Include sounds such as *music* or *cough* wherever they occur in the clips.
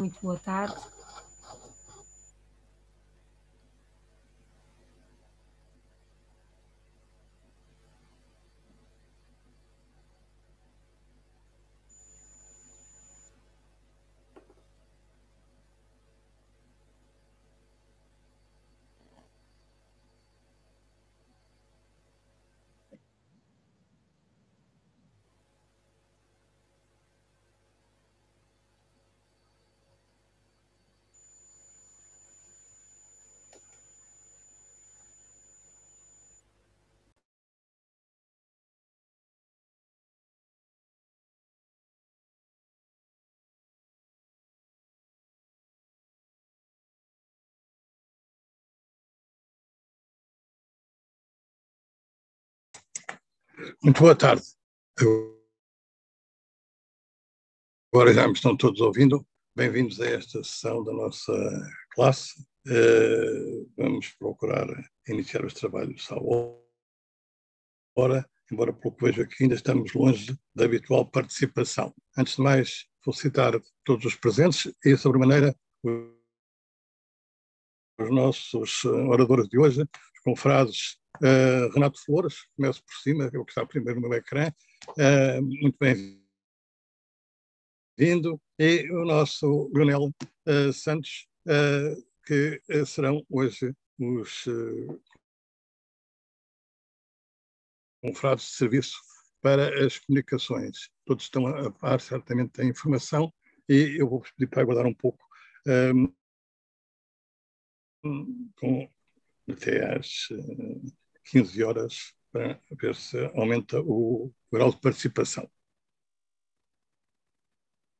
Muito boa tarde. Muito boa tarde. Agora já me estão todos ouvindo. Bem-vindos a esta sessão da nossa classe. Uh, vamos procurar iniciar os trabalhos à hora, embora pelo que vejo aqui ainda estamos longe da habitual participação. Antes de mais, felicitar todos os presentes e, sobremaneira, os nossos oradores de hoje, os confrades Uh, Renato Flores, começo por cima, é o que está primeiro no meu ecrã, uh, muito bem-vindo, e o nosso Leonel uh, Santos, que serão hoje os confrades de serviço para as comunicações. Todos estão a par, certamente, da informação, e eu vou pedir para aguardar um pouco com, até às 15 horas para ver se aumenta o grau de participação.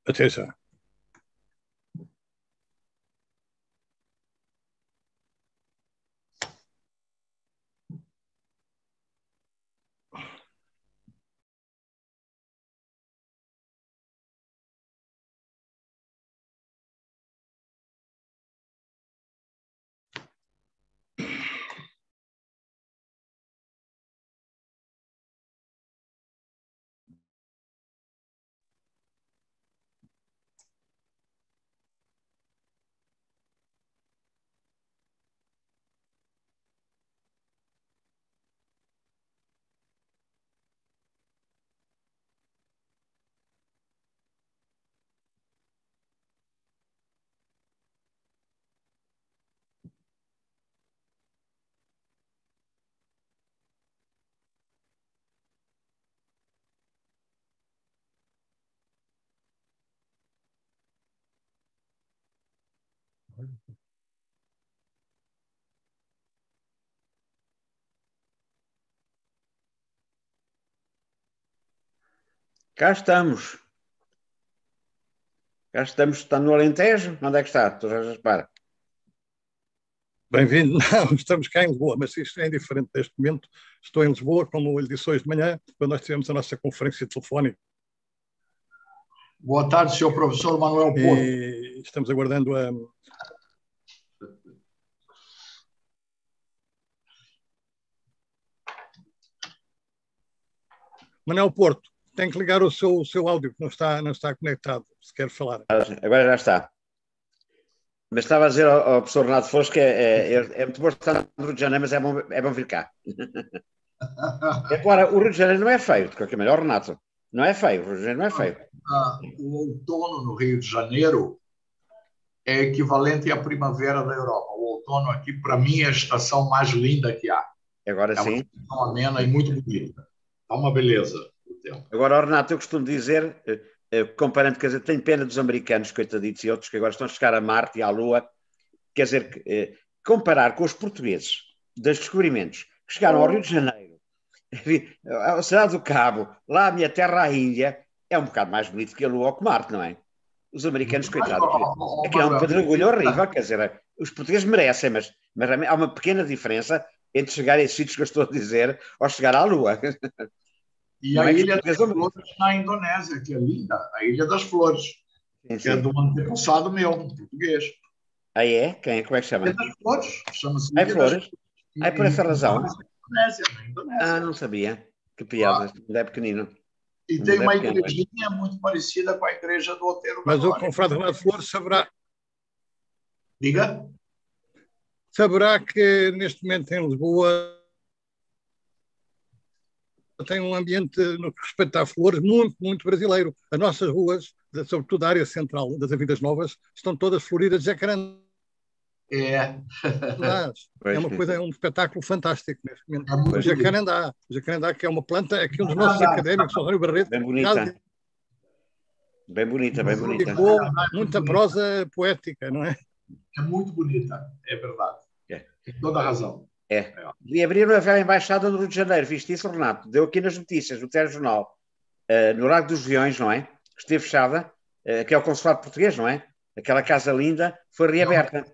Até já. Cá estamos. Cá estamos, está no Alentejo? Onde é que está? Tu já para. Bem-vindo. *laughs* Não, estamos cá em Lisboa, mas isto é indiferente neste momento. Estou em Lisboa, como ele disse hoje de manhã, quando nós tivemos a nossa conferência telefónica. Boa tarde, senhor professor Manuel Porto. E estamos aguardando a, Manuel Porto, tem que ligar o seu, o seu áudio, que não está, não está conectado, se quer falar. Agora já está. Mas estava a dizer ao, ao professor Renato Flores que é, é, é, muito bom estar no Rio de Janeiro, mas é bom, é bom vir cá. *laughs* Agora, o Rio de Janeiro não é feio, de qualquer maneira, Renato, não é feio, o Rio de Janeiro não é feio. Ah, o outono no Rio de Janeiro é equivalente à primavera da Europa. O outono aqui, para mim, é a estação mais linda que há. Agora é sim. uma estação amena e muito bonita. Está uma beleza o tempo. Agora, Renato, eu costumo dizer, eh, eh, comparando, quer dizer, tenho pena dos americanos, coitaditos, e outros que agora estão a chegar a Marte e à Lua, quer dizer, eh, comparar com os portugueses dos descobrimentos que chegaram ao Rio de Janeiro, a cidade do Cabo, lá a minha terra, a Índia, é um bocado mais bonito que a Lua ou que Marte, não é? Os americanos, coitados, aqui é um pedregulho horrível, quer dizer, os portugueses merecem, mas, mas há uma pequena diferença entre chegar a esses sítios que eu estou a dizer ou chegar à Lua. E a Ilha das Flores na Indonésia, que é linda, a Ilha das Flores, sim, sim. que é do antepassado meu, português. Ah, é? Quem? Como é que chama? Ilha das Flores, chama-se Ilha Flores? Das... Ah, é por essa razão? Na Indonésia, na Indonésia. Ah, não sabia. Que piada, ah. é pequenino. E tem uma igrejinha muito parecida com a igreja do Outeiro. Mas o confrade Renato Flores saberá. Diga? Saberá que neste momento em Lisboa tem um ambiente, no que respeita a flores, muito, muito brasileiro. As nossas ruas, sobretudo a área central das Avenidas Novas, estão todas floridas de jacarandá. É. é uma coisa, é um espetáculo fantástico neste momento. É o jacarandá. O jacarandá, que é uma planta, é que um dos nossos académicos, o Rário Barreto. Bem bonita. Bem bonita, bem bonita. muita prosa poética, não é? É muito bonita, é verdade. É. Tem toda a razão. É. é. E abriram a velha embaixada no Rio de Janeiro, viste isso, Renato? Deu aqui nas notícias, no telejornal, uh, no Lago dos Leões, não é? Esteve fechada, uh, que é o consulado português, não é? Aquela casa linda foi reaberta.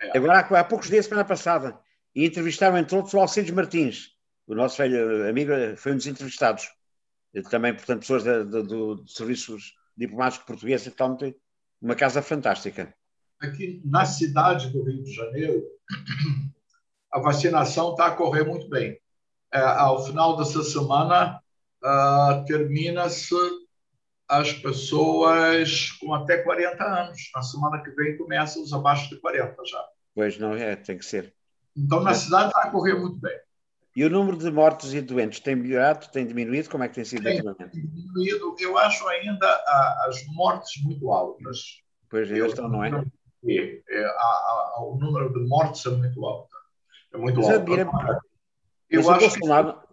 É, é. Agora, há, há poucos dias, semana passada, e entrevistaram, entre outros, o Alcides Martins, o nosso velho amigo, foi um dos entrevistados. Também, portanto, pessoas de, de, de, de serviços diplomáticos portugueses, então, uma casa fantástica. Aqui na cidade do Rio de Janeiro, *clears throat* a vacinação está a correr muito bem. É, ao final dessa semana, uh, termina-se as pessoas com até 40 anos. Na semana que vem começa os abaixo de 40 já. Pois não é, tem que ser. Então na cidade está a correr muito bem. E o número de mortos e doentes tem melhorado, tem diminuído? Como é que tem sido tem diminuído. Eu acho ainda a, as mortes muito altas. Pois é, estão, não é? É, é a, a, o número de mortes é muito alto. É muito Mas alto. Eu, eu acho o Bolsonaro, que...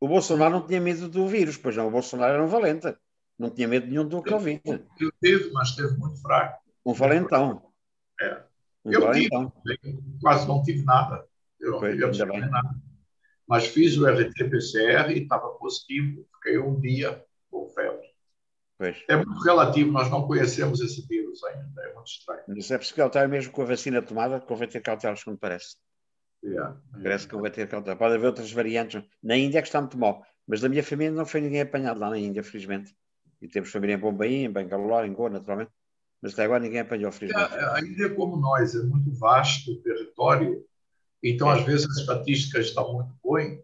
o Bolsonaro não tinha medo do vírus, pois não. O Bolsonaro era um valente. Não tinha medo nenhum do Covid. Eu teve, mas esteve muito fraco. Um valentão. É. Um eu valentão. tive, quase não tive nada. Eu não pois, tive nada. Mas fiz o RT-PCR e estava positivo. Fiquei um dia com febre. Pois. É muito relativo, nós não conhecemos esse vírus ainda, é muito estranho. Mas é preciso cautelar mesmo com a vacina tomada, convém ter cautelas, como parece. Yeah. Parece que vai ter cautela. Pode haver outras variantes. Na Índia é que está muito mal, mas da minha família não foi ninguém apanhado lá na Índia, felizmente. E temos família em Bombaim, em Bangalore, em Goa, naturalmente. Mas até agora ninguém apanhou, felizmente. A Índia, como nós, é muito vasto o território, então às vezes as estatísticas estão muito boas,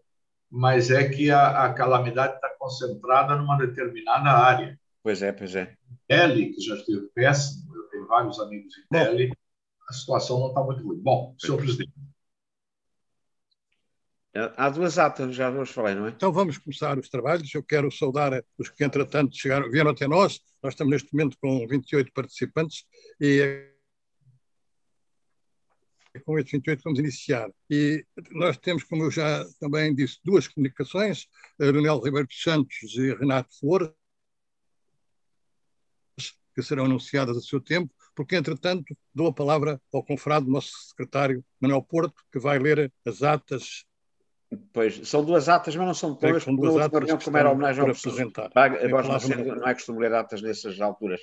mas é que a, a calamidade está concentrada numa determinada área. Pois é, pois é. Delhi, que já esteve péssimo, eu tenho vários amigos em Delhi, a situação não está muito ruim. Bom, senhor presidente. Há duas atas, já vos falei, não é? Então vamos começar os trabalhos. Eu quero saudar os que, entretanto, chegaram, vieram até nós. Nós estamos neste momento com 28 participantes e com estes 28 vamos iniciar. E nós temos, como eu já também disse, duas comunicações, Leonel Ribeiro dos Santos e Renato Flores, que serão anunciadas a seu tempo, porque, entretanto, dou a palavra ao confrado, nosso secretário Manuel Porto, que vai ler as atas Pois, são duas atas, mas não são todas, são duas atas reunião, como era a homenagem ao apresentar. Agora não, não é costume ler atas nessas alturas.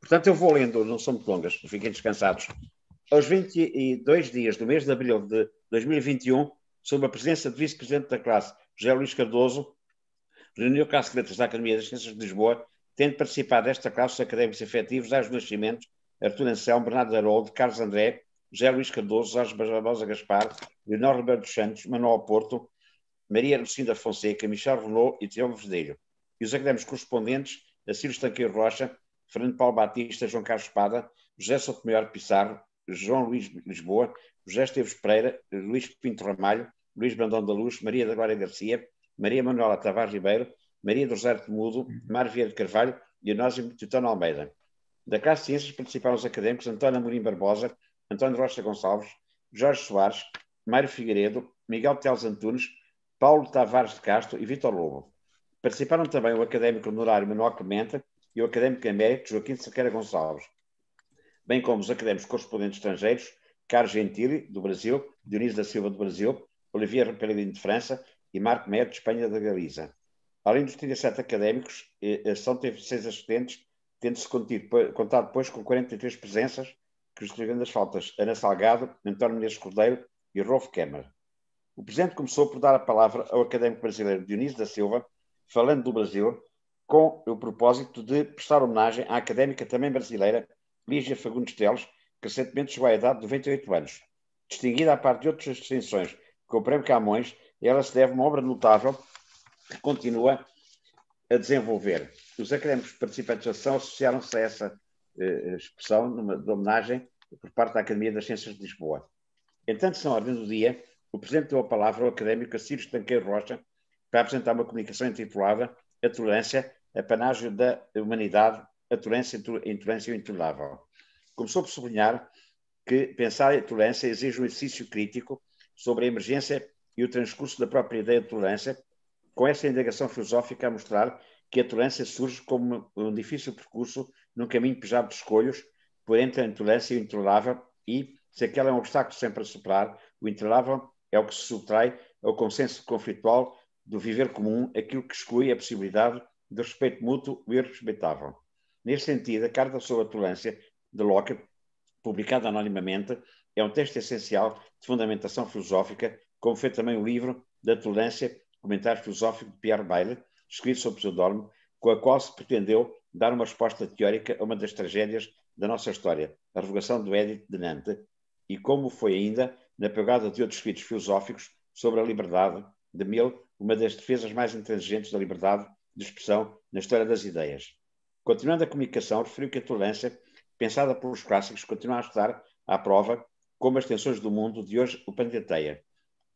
Portanto, eu vou lendo, não são muito longas, fiquem descansados. Aos 22 dias do mês de abril de 2021, sob a presença do vice-presidente da classe, José Luís Cardoso, reuniu com as secretárias da Academia das Ciências de Lisboa, tendo participado desta classe os académicos efetivos Ais Nascimentos, Artur Anselmo, Bernardo Haroldo, Carlos André, José Luís Cardoso, Jorge Barbosa Gaspar, Leonor Ribeiro dos Santos, Manuel Porto, Maria Lucinda Fonseca, Michel Renault e Tiago Verdelho. E os académicos correspondentes, Círio Estanqueiro Rocha, Fernando Paulo Batista, João Carlos Espada, José Sotomayor Pissarro, João Luís Lisboa, José Esteves Pereira, Luís Pinto Ramalho, Luís Brandão da Luz, Maria da Glória Garcia, Maria Manuela Tavares Ribeiro, Maria do Rosário Mudo, Mário Vieira de Carvalho e Anósimo Titano Almeida. Da classe de Ciências participaram os académicos António Amorim Barbosa, António Rocha Gonçalves, Jorge Soares, Mário Figueiredo, Miguel Teles Antunes, Paulo Tavares de Castro e Vitor Lobo. Participaram também o académico honorário Manuel Clemente e o académico emérito Joaquim de Cerqueira Gonçalves, bem como os académicos correspondentes estrangeiros Carlos Gentili, do Brasil, Dionísio da Silva, do Brasil, Olivier Pellegrini, de França e Marco Médio, de Espanha, da Galiza. Além dos 37 académicos, a ação teve seis assistentes, tendo-se contado depois com 43 presenças que justificando as faltas Ana Salgado, António Menezes Cordeiro e Rolf Kemmer. O Presidente começou por dar a palavra ao académico brasileiro Dionísio da Silva, falando do Brasil, com o propósito de prestar homenagem à académica também brasileira Lígia Fagundes Teles, que recentemente chegou à idade de 98 anos. Distinguida à parte de outras distinções com o Prémio Camões, ela se deve uma obra notável que continua a desenvolver. Os académicos participantes da ação associaram-se a essa expressão numa, de homenagem por parte da Academia das Ciências de Lisboa. Entanto, na ordem do dia, o Presidente deu a palavra ao académico Ciro Estanqueiro Rocha para apresentar uma comunicação intitulada A Tolerância, Apanágio da Humanidade, a Tolerância, a Intolerância Intolerável. Começou por sublinhar que pensar a tolerância exige um exercício crítico sobre a emergência e o transcurso da própria ideia de tolerância, com essa indagação filosófica a mostrar que a tolerância surge como um difícil percurso num caminho pejado de escolhos, por entre a intolerância e o intolerável, e, se aquela é um obstáculo sempre a superar, o intolerável é o que se subtrai ao consenso conflitual do viver comum, aquilo que exclui a possibilidade de respeito mútuo e respeitável. Neste sentido, a Carta sobre a Tolerância de Locke, publicada anonimamente, é um texto essencial de fundamentação filosófica, como foi também o livro da Tolerância, comentário filosófico de Pierre Bayle, escrito sob pseudónimo, com a qual se pretendeu dar uma resposta teórica a uma das tragédias da nossa história, a revogação do Édito de Nantes, e como foi ainda na pegada de outros escritos filosóficos sobre a liberdade, de Mill, uma das defesas mais intransigentes da liberdade de expressão na história das ideias. Continuando a comunicação, referiu que a tolerância, pensada pelos clássicos, continua a estar à prova como as tensões do mundo de hoje o panteteia.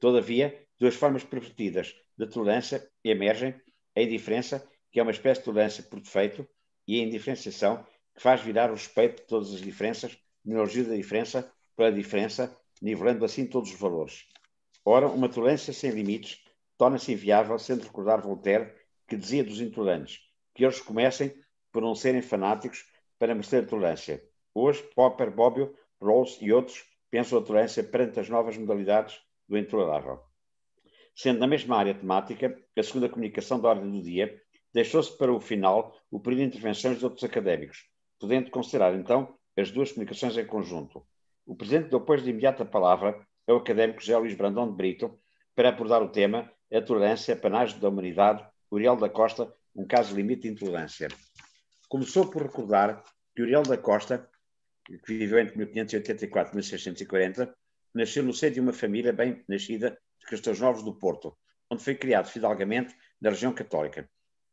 Todavia, duas formas pervertidas de tolerância emergem, a indiferença, que é uma espécie de tolerância por defeito, e a indiferenciação, que faz virar o respeito de todas as diferenças, no elogio da diferença pela diferença, nivelando assim todos os valores. Ora, uma tolerância sem limites torna-se inviável, sendo recordar Voltaire, que dizia dos intolerantes que eles comecem por não serem fanáticos para merecer a tolerância. Hoje, Popper, Bobbio, Rawls e outros pensam a tolerância perante as novas modalidades do intolerável. Sendo na mesma área temática, a segunda comunicação da ordem do dia deixou-se para o final o período de intervenções de outros académicos, podendo considerar então as duas comunicações em conjunto. O Presidente deu, depois de imediata palavra ao académico José Luís Brandão de Brito para abordar o tema A Tolerância, Panágio da Humanidade, Uriel da Costa, um caso limite de intolerância. Começou por recordar que Uriel da Costa, que viveu entre 1584 e 1640, nasceu no seio de uma família bem nascida Castores Novos do Porto, onde foi criado fidalgamente na região católica.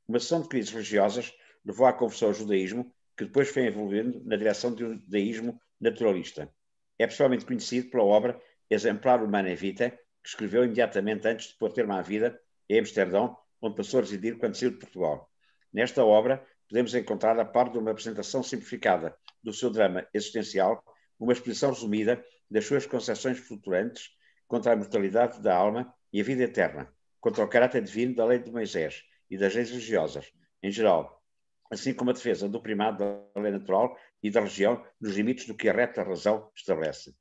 Uma sessão de crises religiosas levou à conversão ao judaísmo, que depois foi envolvendo na direção de um judaísmo naturalista. É pessoalmente conhecido pela obra Exemplar Humana Vita, que escreveu imediatamente antes de pôr termo à vida em Amsterdão, onde passou a residir quando saiu de Portugal. Nesta obra, podemos encontrar, a par de uma apresentação simplificada do seu drama existencial, uma exposição resumida das suas concepções flutuantes contra a mortalidade da alma e a vida eterna, contra o caráter divino da lei de Moisés e das leis religiosas, em geral, assim como a defesa do primado da lei natural e da religião nos limites do que a reta razão estabelece.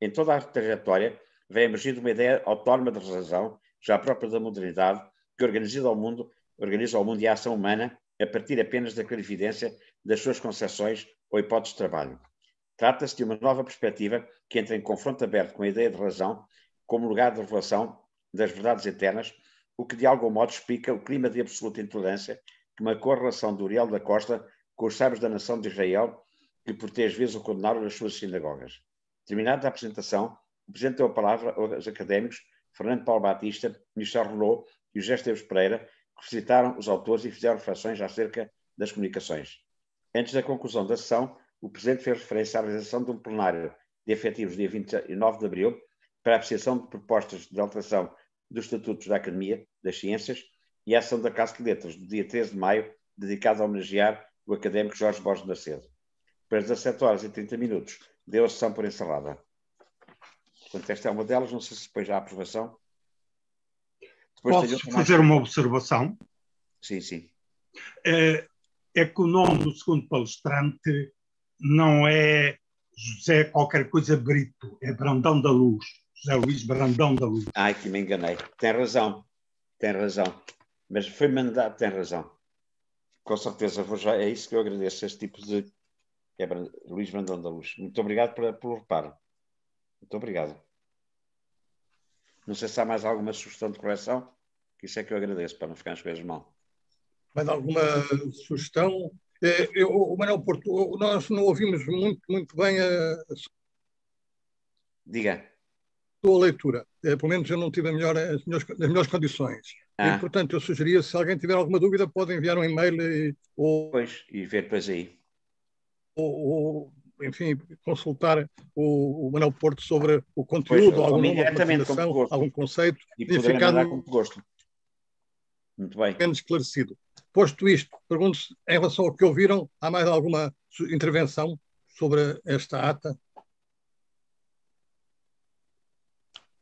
Em toda a trajetória, vem emergindo uma ideia autónoma de razão, já própria da modernidade, que organiza o mundo, organiza mundo e a ação humana a partir apenas da clarividência das suas concepções ou hipóteses de trabalho. Trata-se de uma nova perspectiva que entra em confronto aberto com a ideia de razão como lugar de revelação das verdades eternas, o que de algum modo explica o clima de absoluta intolerância que marcou a relação de Uriel da Costa com os sábios da nação de Israel, que por três vezes o condenaram nas suas sinagogas. Terminada a apresentação, o Presidente deu a palavra aos académicos Fernando Paulo Batista, Michel Rolô e José Esteves Pereira, que visitaram os autores e fizeram reflexões acerca das comunicações. Antes da conclusão da sessão, o Presidente fez referência à realização de um plenário de efetivos dia 29 de abril para a apreciação de propostas de alteração dos estatutos da Academia das Ciências e a ação da Casa de Letras do dia 13 de maio, dedicada a homenagear o académico Jorge Borges Macedo. Para as 17 horas e 30 minutos, deu a sessão por encerrada. Portanto, esta é uma delas, não sei se depois há aprovação. Depois Posso fazer uma observação? Sim, sim. É, é que o nome do segundo palestrante não é José qualquer coisa Brito, é Brandão da Luz. José Luís Brandão da Luz. Ai, que me enganei. Tem razão, tem razão. Mas foi mandado, tem razão. Com certeza, vou já, é isso que eu agradeço, este tipo de. É Luís Brandão da Luz. Muito obrigado por, pelo reparo. Muito obrigado. Não sei se há mais alguma sugestão de correção, que isso é que eu agradeço, para não ficar as coisas mal. Mais alguma sugestão? Eh, eu, o Manuel Porto, nós não ouvimos muito, muito bem a. Diga. A leitura. É, pelo menos eu não tive melhor, as, melhores, as melhores condições. Ah. E, portanto, eu sugeria, se alguém tiver alguma dúvida, pode enviar um e-mail e, ou... Pois, e ver depois aí. Ou, ou enfim, consultar o, o Manuel Porto sobre o conteúdo, pois, algum, alguma algum conceito. E mandar com gosto. Muito bem. Menos esclarecido. Posto isto, pergunto-se, em relação ao que ouviram, há mais alguma intervenção sobre esta ata?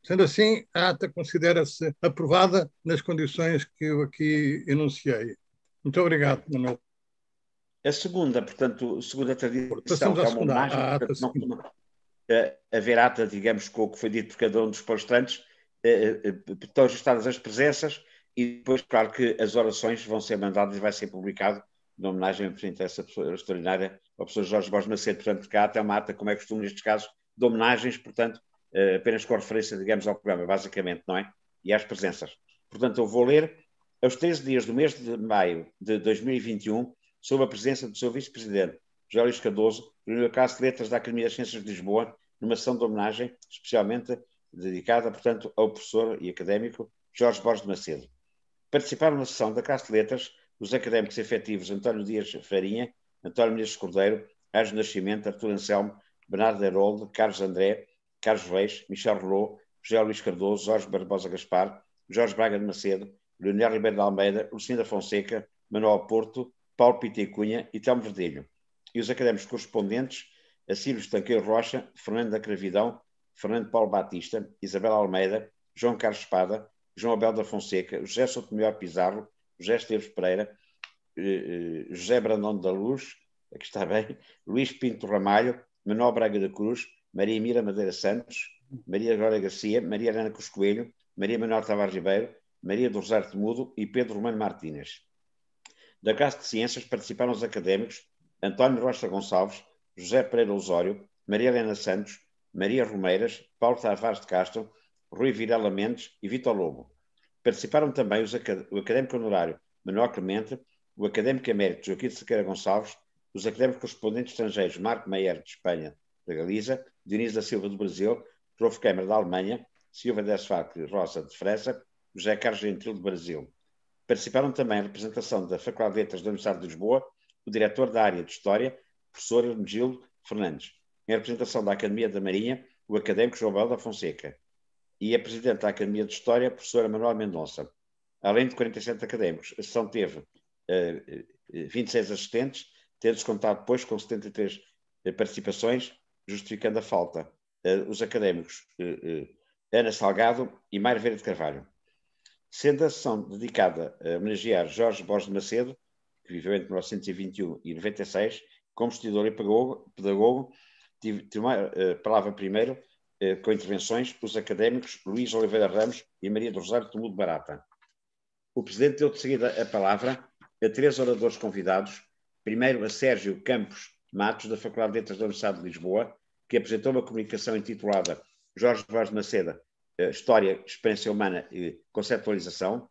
Sendo assim, a ata considera-se aprovada nas condições que eu aqui enunciei. Muito obrigado, Manuel. A segunda, portanto, a segunda tradição, que é uma portanto, não costuma uh, haver ata, digamos, com o que foi dito por cada um dos palestrantes, uh, uh, estão registradas as presenças e depois, claro que as orações vão ser mandadas e vai ser publicado na homenagem a essa pessoa extraordinária, ao professor Jorge Borges Macedo. Portanto, cá até uma ata, como é costume nestes casos, de homenagens, portanto, apenas com referência, digamos, ao programa, basicamente, não é? E às presenças. Portanto, eu vou ler aos 13 dias do mês de maio de 2021, sob a presença do seu vice-presidente, José Luís Cardoso, reuniu a Casa de Letras da Academia das Ciências de Lisboa, numa sessão de homenagem especialmente dedicada, portanto, ao professor e académico Jorge Borges de Macedo. Participaram na sessão da Casa de Letras os académicos efetivos António Dias Farinha, António Menezes Cordeiro, Ângelo Nascimento, Artur Anselmo, Bernardo Heroldo, Carlos André, Carlos Reis, Michel Rolô, José Luís Cardoso, Jorge Barbosa Gaspar, Jorge Braga de Macedo, Leonel Ribeiro de Almeida, Lucinda Fonseca, Manuel Porto, Paulo Pita e Cunha e Telmo Verdelho. E os académicos correspondentes, Acílio Estanqueiro Rocha, Fernando da Cravidão, Fernando Paulo Batista, Isabel Almeida, João Carlos Espada, João Abel da Fonseca, José Sotomayor Pizarro, José Esteves Pereira, eh, eh, José Brandão da Luz, aqui está bem, *laughs* Luís Pinto Ramalho, Manuel Braga da Cruz, Maria Mira Madeira Santos, Maria Glória Garcia, Maria Arana Cos Coelho, Maria Manuel Tavares Ribeiro, Maria do Rosário Temudo e Pedro Romano Martínez. Da Casa de Ciências participaram os académicos António Rocha Gonçalves, José Pereira Osório, Maria Helena Santos, Maria Romeiras, Paulo Tavares de Castro, Rui Virela Mendes e Vitor Lobo. Participaram também os, o académico honorário Manuel Clemente, o académico emérito Joaquim de Sequeira Gonçalves, os académicos correspondentes estrangeiros Marco Meyer de Espanha, da Galiza, Diniz da Silva do Brasil, Rolf Kemmer da Alemanha, Silva Desfalque Rosa de França, José Carlos Gentil do Brasil. Participaram também a representação da Faculdade de Letras da Universidade de Lisboa, o diretor da área de História, professor Hermegildo Fernandes. Em representação da Academia da Marinha, o académico João Bel da Fonseca e a Presidente da Academia de História, professora Manuel Mendonça. Além de 47 académicos, a sessão teve uh, 26 assistentes, tendo descontado depois com 73 uh, participações, justificando a falta. Uh, os académicos uh, Ana Salgado e Mário Verde de Carvalho. Sendo a sessão dedicada a homenagear Jorge Borges de Macedo, que viveu entre 1921 e 96, como estudador e pedagogo, pedagogo tive, tive uma palavra primeiro eh, com intervenções os académicos Luís Oliveira Ramos e Maria do Rosário Tumudo Barata. O Presidente deu de seguida a palavra a três oradores convidados, primeiro a Sérgio Campos Matos, da Faculdade de Letras da Universidade de Lisboa, que apresentou uma comunicação intitulada Jorge Vaz de Maceda, eh, História, Experiência Humana e Conceptualização.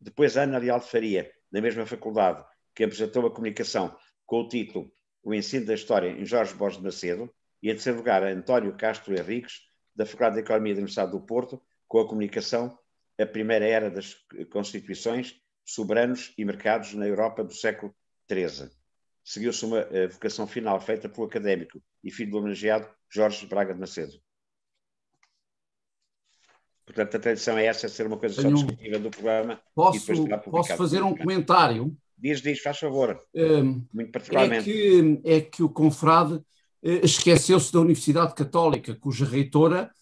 Depois Ana Leal Faria, da mesma faculdade, que apresentou uma comunicação com o título O Ensino da História em Jorge Borges de Macedo. E, em terceiro lugar, António Castro Henriques, da Faculdade de Economia da Universidade do Porto, com a comunicação A Primeira Era das Constituições, Soberanos e Mercados na Europa do século XIII. Seguiu-se uma vocação final feita pelo académico e filho do homenageado Jorge Braga de Macedo. Portanto, a tradição é essa, ser uma coisa Tenho... só descritiva do programa. Posso, posso fazer um comentário? Diz, diz, faz favor. Um, Muito particularmente. É que, é que o confrade eh, esqueceu-se da Universidade Católica, cuja reitora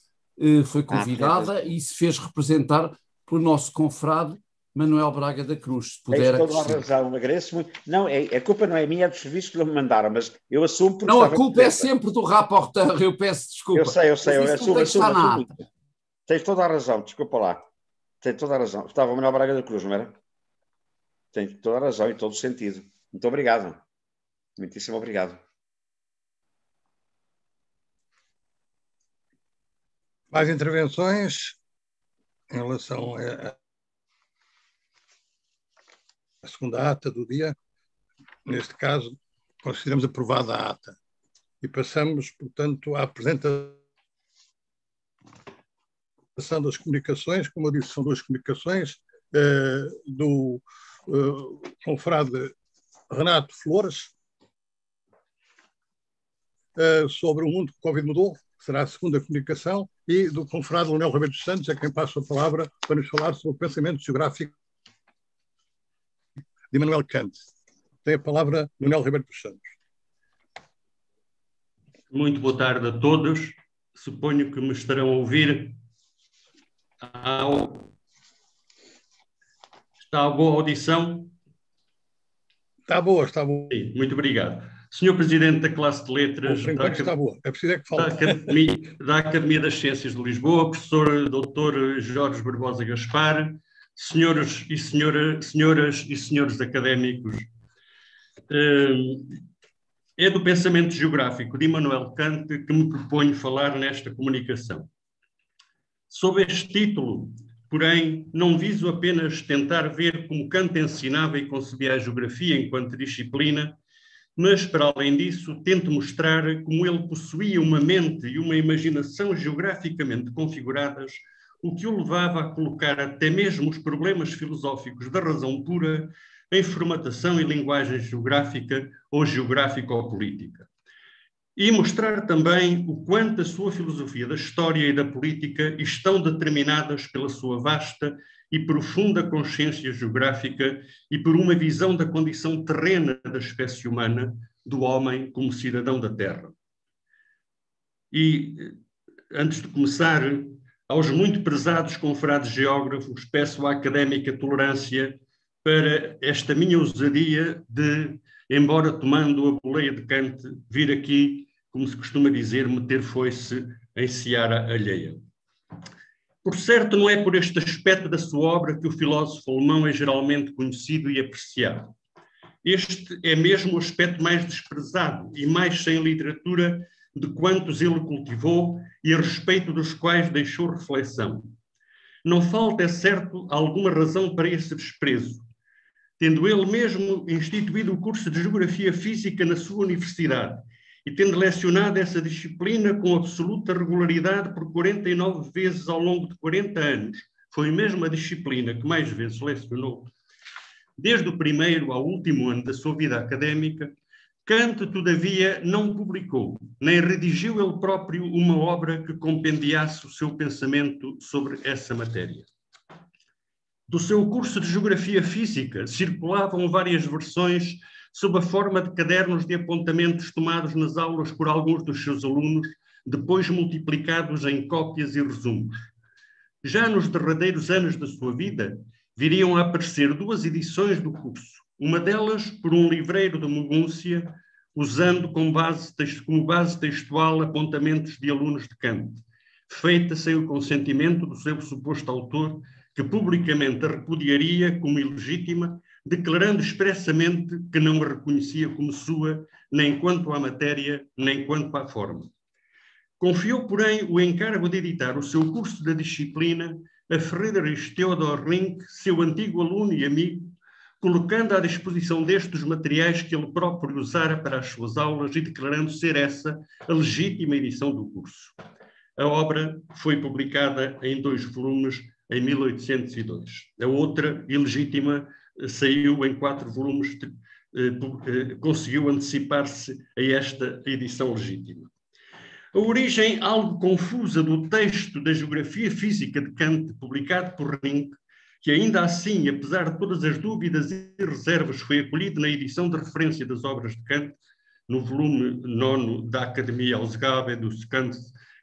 eh, foi ah, convidada ah, e se fez representar pelo nosso confrade Manuel Braga da Cruz. Se puder Tens toda a razão, agradeço muito. Não, é, a culpa não é minha, é dos serviços que me mandaram, mas eu assumo porque. Não, a culpa é sempre do rapporteur, eu peço desculpa. Eu sei, eu sei, eu assumo, assumo, assumo. Tens toda a razão, desculpa lá. Tens toda a razão. Estava o Manuel Braga da Cruz, não era? Tens toda a razão, em todo o sentido. Muito obrigado. Muitíssimo obrigado. Mais intervenções em relação à segunda ata do dia. Neste caso, consideramos aprovada a ata. E passamos, portanto, à apresentação ação das comunicações, como eu disse, são duas comunicações, uh, do uh, confrade Renato Flores, uh, sobre o mundo que o Covid mudou, que será a segunda comunicação, e do confrade Leonel Ribeiro dos Santos, a quem passo a palavra para nos falar sobre o pensamento geográfico de Immanuel Kant. Tem a palavra Leonel Ribeiro dos Santos. Muito boa tarde a todos. Suponho que me estarão a ouvir. Está a boa audição? Está boa, está boa. Sim, muito obrigado. Senhor Presidente da classe de letras Bom, da, está boa. É preciso é que fale. Da, Academia, da Academia das Ciências de Lisboa, professor Dr. Jorge Barbosa Gaspar, senhores e senhora, senhoras e senhores académicos, hum, é do pensamento geográfico de Immanuel Kant que me proponho falar nesta comunicação. Sob este título, porém, não viso apenas tentar ver como Kant ensinava e concebia a geografia enquanto disciplina, mas, para além disso, tento mostrar como ele possuía uma mente e uma imaginação geograficamente configuradas o que o levava a colocar até mesmo os problemas filosóficos da razão pura em formatação e linguagem geográfica ou geográfico-política. E mostrar também o quanto a sua filosofia da história e da política estão determinadas pela sua vasta e profunda consciência geográfica e por uma visão da condição terrena da espécie humana, do homem como cidadão da Terra. E, antes de começar, aos muito prezados confrades geógrafos, peço a académica tolerância para esta minha ousadia de, embora tomando a boleia de Kant, vir aqui, como se costuma dizer, meter foice em seara alheia. Por certo, não é por este aspecto da sua obra que o filósofo alemão é geralmente conhecido e apreciado. Este é mesmo o aspecto mais desprezado e mais sem literatura de quantos ele cultivou e a respeito dos quais deixou reflexão. Não falta, é certo, alguma razão para esse desprezo. Tendo ele mesmo instituído o curso de Geografia Física na sua universidade e tendo lecionado essa disciplina com absoluta regularidade por 49 vezes ao longo de 40 anos, foi mesmo a disciplina que mais vezes lecionou. Desde o primeiro ao último ano da sua vida académica, Kant, todavia, não publicou, nem redigiu ele próprio uma obra que compendiasse o seu pensamento sobre essa matéria. Do seu curso de Geografia Física circulavam várias versões sob a forma de cadernos de apontamentos tomados nas aulas por alguns dos seus alunos, depois multiplicados em cópias e resumos. Já nos derradeiros anos da sua vida, viriam a aparecer duas edições do curso, uma delas por um livreiro de Mogúncia, usando como base, como base textual apontamentos de alunos de Kant, feita sem o consentimento do seu suposto autor, que publicamente a repudiaria como ilegítima, declarando expressamente que não a reconhecia como sua, nem quanto à matéria, nem quanto à forma. Confiou, porém, o encargo de editar o seu curso da disciplina a Friedrich Theodor Link, seu antigo aluno e amigo, colocando à disposição deste os materiais que ele próprio usara para as suas aulas e declarando ser essa a legítima edição do curso. A obra foi publicada em dois volumes em 1802. A outra, ilegítima, saiu em quatro volumes, eh, eh, conseguiu antecipar-se a esta edição legítima. A origem algo confusa do texto da Geografia Física de Kant, publicado por Rink, que ainda assim, apesar de todas as dúvidas e reservas, foi acolhido na edição de referência das obras de Kant, no volume nono da Academia Ausgabe dos Kant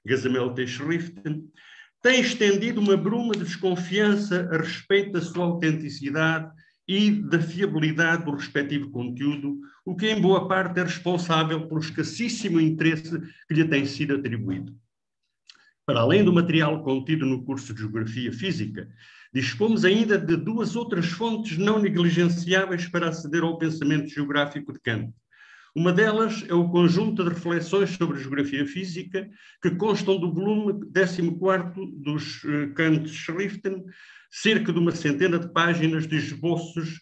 Gesammelte Schriften, tem estendido uma bruma de desconfiança a respeito da sua autenticidade e da fiabilidade do respectivo conteúdo, o que em boa parte é responsável pelo escassíssimo interesse que lhe tem sido atribuído. Para além do material contido no curso de Geografia Física, Dispomos ainda de duas outras fontes não negligenciáveis para aceder ao pensamento geográfico de Kant. Uma delas é o conjunto de reflexões sobre geografia física, que constam do volume 14 dos Kant Schriften, cerca de uma centena de páginas de esboços,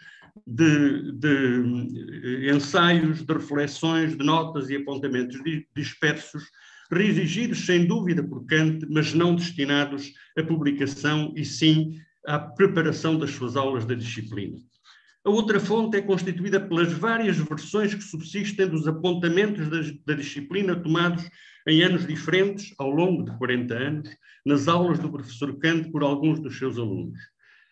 de, de uh, ensaios, de reflexões, de notas e apontamentos dispersos redigidos sem dúvida por Kant, mas não destinados à publicação e sim à preparação das suas aulas da disciplina. A outra fonte é constituída pelas várias versões que subsistem dos apontamentos da, da, disciplina tomados em anos diferentes, ao longo de 40 anos, nas aulas do professor Kant por alguns dos seus alunos.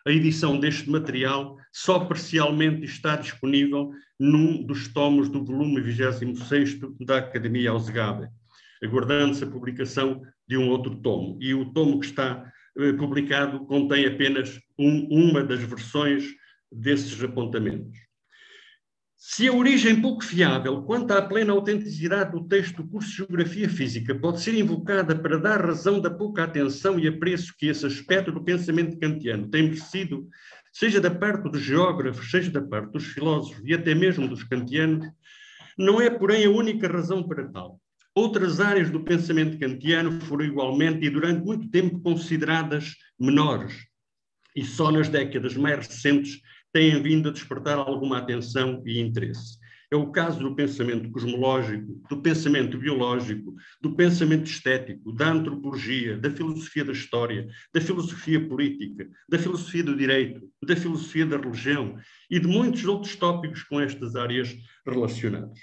A edição deste material só parcialmente está disponível num dos tomos do volume 26 da Academia Ausgabe, aguardando-se a publicação de um outro tomo. E o tomo que está publicado contém apenas um, uma das versões desses apontamentos. Se a origem pouco fiável quanto à plena autenticidade do texto do curso de Geografia Física pode ser invocada para dar razão da pouca atenção e apreço que esse aspecto do pensamento kantiano tem merecido, seja da parte dos geógrafos, seja da parte dos filósofos e até mesmo dos kantianos, não é, porém, a única razão para tal. Outras áreas do pensamento kantiano foram igualmente e durante muito tempo consideradas menores, e só nas décadas mais recentes têm vindo a despertar alguma atenção e interesse. É o caso do pensamento cosmológico, do pensamento biológico, do pensamento estético, da antropologia, da filosofia da história, da filosofia política, da filosofia do direito, da filosofia da religião e de muitos outros tópicos com estas áreas relacionados.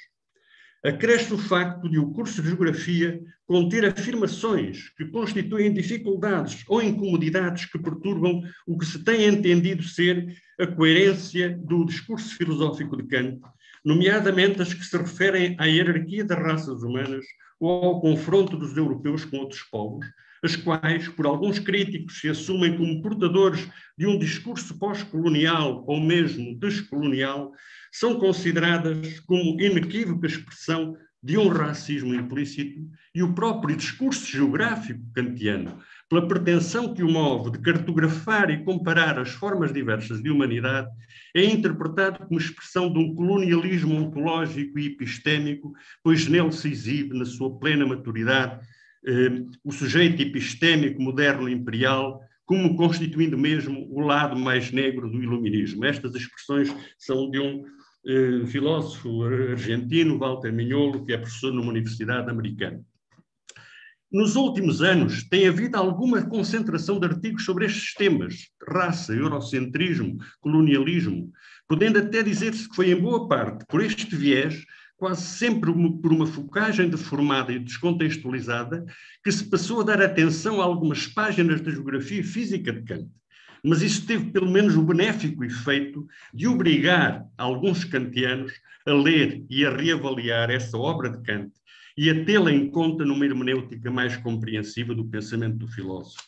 Acresce o facto de o curso de Geografia conter afirmações que constituem dificuldades ou incomodidades que perturbam o que se tem entendido ser a coerência do discurso filosófico de Kant, nomeadamente as que se referem à hierarquia das raças humanas ou ao confronto dos europeus com outros povos, as quais, por alguns críticos, se assumem como portadores de um discurso pós-colonial ou mesmo descolonial, são consideradas como inequívoca expressão de um racismo implícito e o próprio discurso geográfico kantiano pela pretensão que o move de cartografar e comparar as formas diversas de humanidade, é interpretado como expressão de um colonialismo ontológico e epistémico, pois nele se exibe, na sua plena maturidade, eh, o sujeito epistémico moderno imperial, como constituindo mesmo o lado mais negro do iluminismo. Estas expressões são de um eh, filósofo argentino, Walter Mignolo, que é professor numa universidade americana. Nos últimos anos, tem havido alguma concentração de artigos sobre estes temas, raça, eurocentrismo, colonialismo, podendo até dizer-se que foi em boa parte por este viés, quase sempre por uma focagem deformada e descontextualizada, que se passou a dar atenção a algumas páginas da geografia física de Kant. Mas isso teve pelo menos o benéfico efeito de obrigar alguns kantianos a ler e a reavaliar essa obra de Kant e a tê-la em conta numa hermenêutica mais compreensiva do pensamento do filósofo.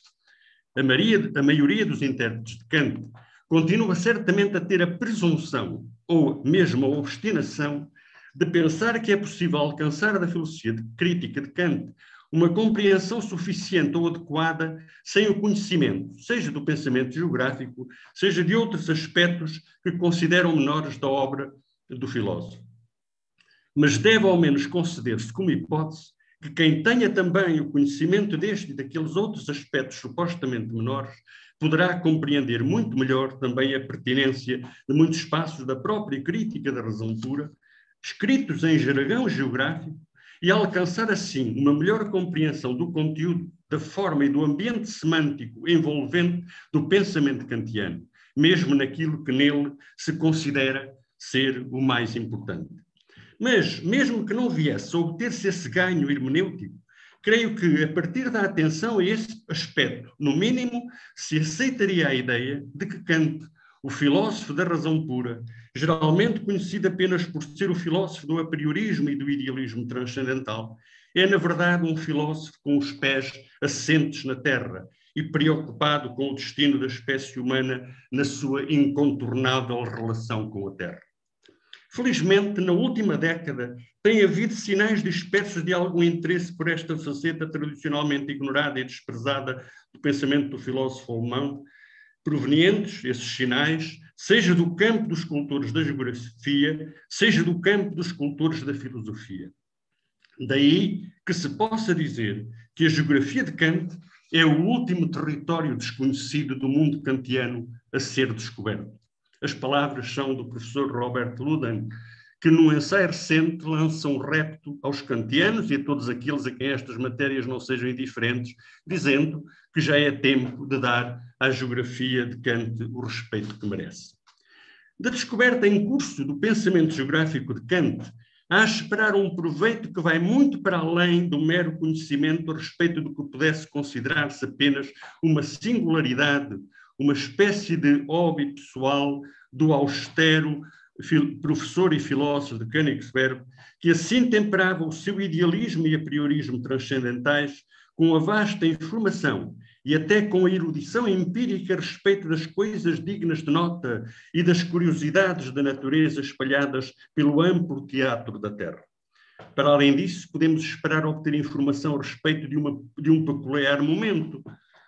A, Maria, a maioria dos intérpretes de Kant continua certamente a ter a presunção, ou mesmo a obstinação, de pensar que é possível alcançar da filosofia de crítica de Kant uma compreensão suficiente ou adequada sem o conhecimento, seja do pensamento geográfico, seja de outros aspectos que consideram menores da obra do filósofo. Mas deve ao menos conceder-se como hipótese que quem tenha também o conhecimento deste e daqueles outros aspectos supostamente menores poderá compreender muito melhor também a pertinência de muitos espaços da própria crítica da razão pura, escritos em jargão geográfico, e alcançar assim uma melhor compreensão do conteúdo, da forma e do ambiente semântico envolvente do pensamento kantiano, mesmo naquilo que nele se considera ser o mais importante. Mas, mesmo que não viesse a obter-se esse ganho hermenêutico, creio que, a partir da atenção a esse aspecto, no mínimo, se aceitaria a ideia de que Kant, o filósofo da razão pura, geralmente conhecido apenas por ser o filósofo do apriorismo e do idealismo transcendental, é, na verdade, um filósofo com os pés assentes na terra e preocupado com o destino da espécie humana na sua incontornável relação com a terra. Felizmente, na última década, tem havido sinais dispersos de algum interesse por esta faceta tradicionalmente ignorada e desprezada do pensamento do filósofo alemão, provenientes, esses sinais, seja do campo dos cultores da geografia, seja do campo dos cultores da filosofia. Daí que se possa dizer que a geografia de Kant é o último território desconhecido do mundo kantiano a ser descoberto. As palavras são do professor Robert Luden, que num ensaio recente lança um repto aos kantianos e a todos aqueles a quem estas matérias não sejam indiferentes, dizendo que já é tempo de dar à geografia de Kant o respeito que merece. Da descoberta em curso do pensamento geográfico de Kant, há a esperar um proveito que vai muito para além do mero conhecimento a respeito do que pudesse considerar-se apenas uma singularidade, uma espécie de hobby pessoal do austero professor e filósofo de Königsberg, que assim temperava o seu idealismo e a priorismo transcendentais com a vasta informação e até com a erudição empírica a respeito das coisas dignas de nota e das curiosidades da natureza espalhadas pelo amplo teatro da Terra. Para além disso, podemos esperar obter informação a respeito de, uma, de um peculiar momento,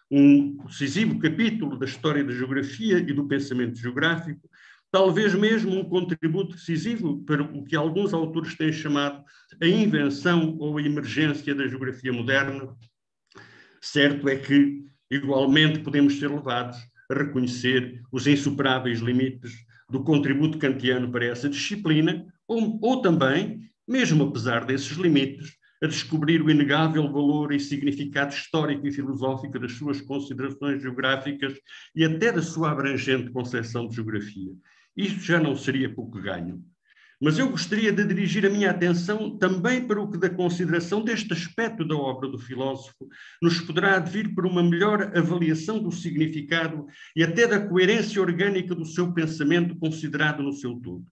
um decisivo capítulo da história da geografia e do pensamento geográfico, talvez mesmo um contributo decisivo para o que alguns autores têm chamado a invenção ou a emergência da geografia moderna. Certo é que, igualmente, podemos ser levados a reconhecer os insuperáveis limites do contributo kantiano para essa disciplina, ou, ou também, mesmo apesar desses limites, a descobrir o inegável valor e significado histórico e filosófico das suas considerações geográficas e até da sua abrangente concepção de geografia. Isto já não seria pouco ganho. Mas eu gostaria de dirigir a minha atenção também para o que da consideração deste aspecto da obra do filósofo nos poderá advir por uma melhor avaliação do significado e até da coerência orgânica do seu pensamento considerado no seu todo.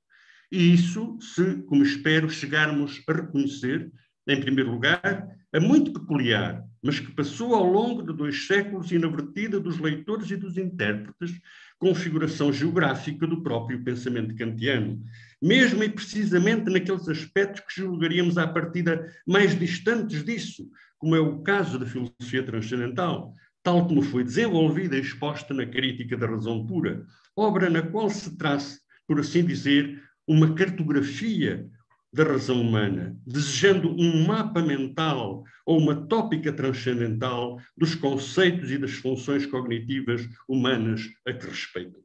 E isso, se, como espero, chegarmos a reconhecer, em primeiro lugar, a muito peculiar, mas que passou ao longo de dois séculos inadvertida dos leitores e dos intérpretes, configuração geográfica do próprio pensamento kantiano, mesmo e precisamente naqueles aspectos que julgaríamos à partida mais distantes disso, como é o caso da filosofia transcendental, tal como foi desenvolvida e exposta na Crítica da Razão Pura, obra na qual se traça, por assim dizer, uma cartografia da razão humana, desejando um mapa mental ou uma tópica transcendental dos conceitos e das funções cognitivas humanas a que respeitam.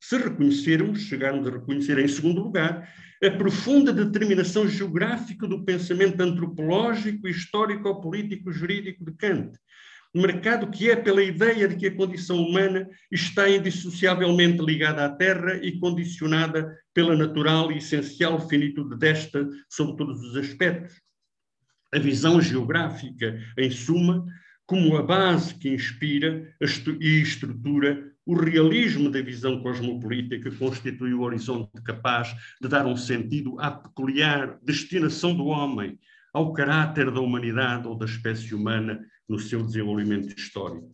Se reconhecermos, chegarmos a reconhecer, em segundo lugar, a profunda determinação geográfica do pensamento antropológico, histórico, político, jurídico de Kant, mercado que é pela ideia de que a condição humana está indissociavelmente ligada à Terra e condicionada pela natural e essencial finitude desta sobre todos os aspectos. A visão geográfica, em suma, como a base que inspira e estrutura o realismo da visão cosmopolita que constitui o horizonte capaz de dar um sentido à peculiar destinação do homem, ao caráter da humanidade ou da espécie humana no seu desenvolvimento histórico.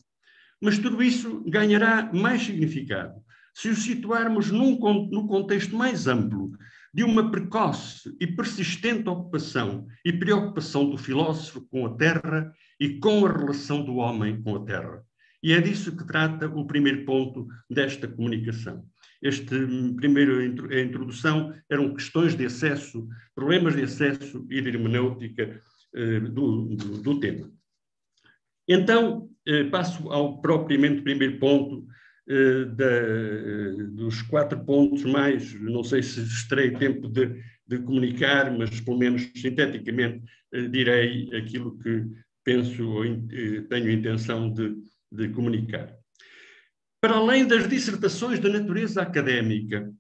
Mas tudo isso ganhará mais significado se o situarmos num, no contexto mais amplo de uma precoce e persistente ocupação e preocupação do filósofo com a terra e com a relação do homem com a terra. E é disso que trata o primeiro ponto desta comunicação. Este hum, primeiro a introdução eram questões de acesso, problemas de acesso e de hermenêutica eh, do, do, do tema. Então, eh, passo ao propriamente primeiro ponto, eh, da, eh, dos quatro pontos mais, não sei se terei tempo de, de, comunicar, mas pelo menos sinteticamente direi aquilo que penso ou tenho intenção de, de comunicar. Para além das dissertações de natureza académica,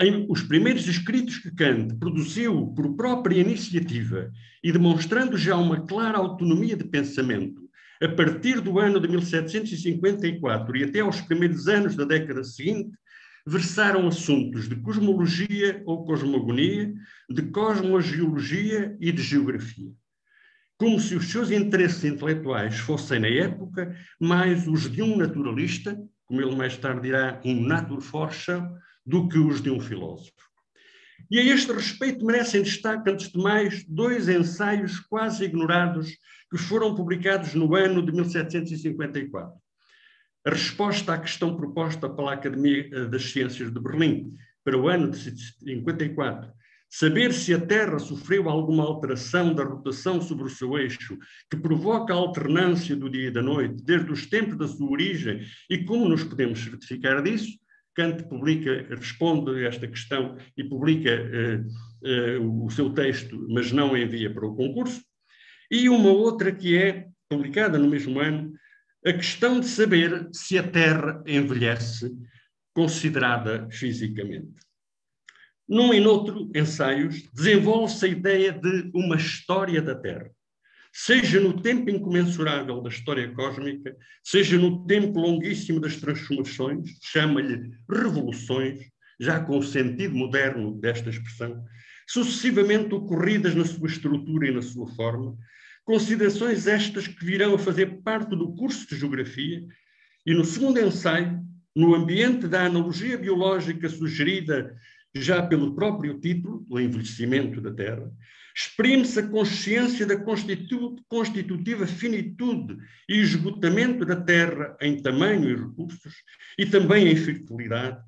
em os primeiros escritos que Kant produziu por própria iniciativa e demonstrando já uma clara autonomia de pensamento, a partir do ano de 1754 e até aos primeiros anos da década seguinte, versaram assuntos de cosmologia ou cosmogonia, de cosmogeologia e de geografia. Como se os seus interesses intelectuais fossem, na época, mais os de um naturalista, como ele mais tarde dirá, um naturforscher, do que os de um filósofo. E a este respeito merecem destaque, antes de mais, dois ensaios quase ignorados que foram publicados no ano de 1754. A resposta à questão proposta pela Academia das Ciências de Berlim para o ano de 54, saber se a Terra sofreu alguma alteração da rotação sobre o seu eixo que provoca a alternância do dia e da noite desde os tempos da sua origem e como nos podemos certificar disso, Kant publica, responde a esta questão e publica uh, o seu texto, mas não envia para o concurso. E uma outra que é publicada no mesmo ano, a questão de saber se a Terra envelhece considerada fisicamente. Num e noutro ensaios, desenvolve-se a ideia de uma história da Terra. Seja no tempo incomensurável da história cósmica, seja no tempo longuíssimo das transformações, chama-lhe revoluções, já com o sentido moderno desta expressão, sucessivamente ocorridas na sua estrutura e na sua forma, considerações estas que virão a fazer parte do curso de Geografia, e no segundo ensaio, no ambiente da analogia biológica sugerida já pelo próprio título, o envelhecimento da Terra, exprime-se a consciência da constitu constitutiva finitude e esgotamento da Terra em tamanho e recursos, e também em fertilidade,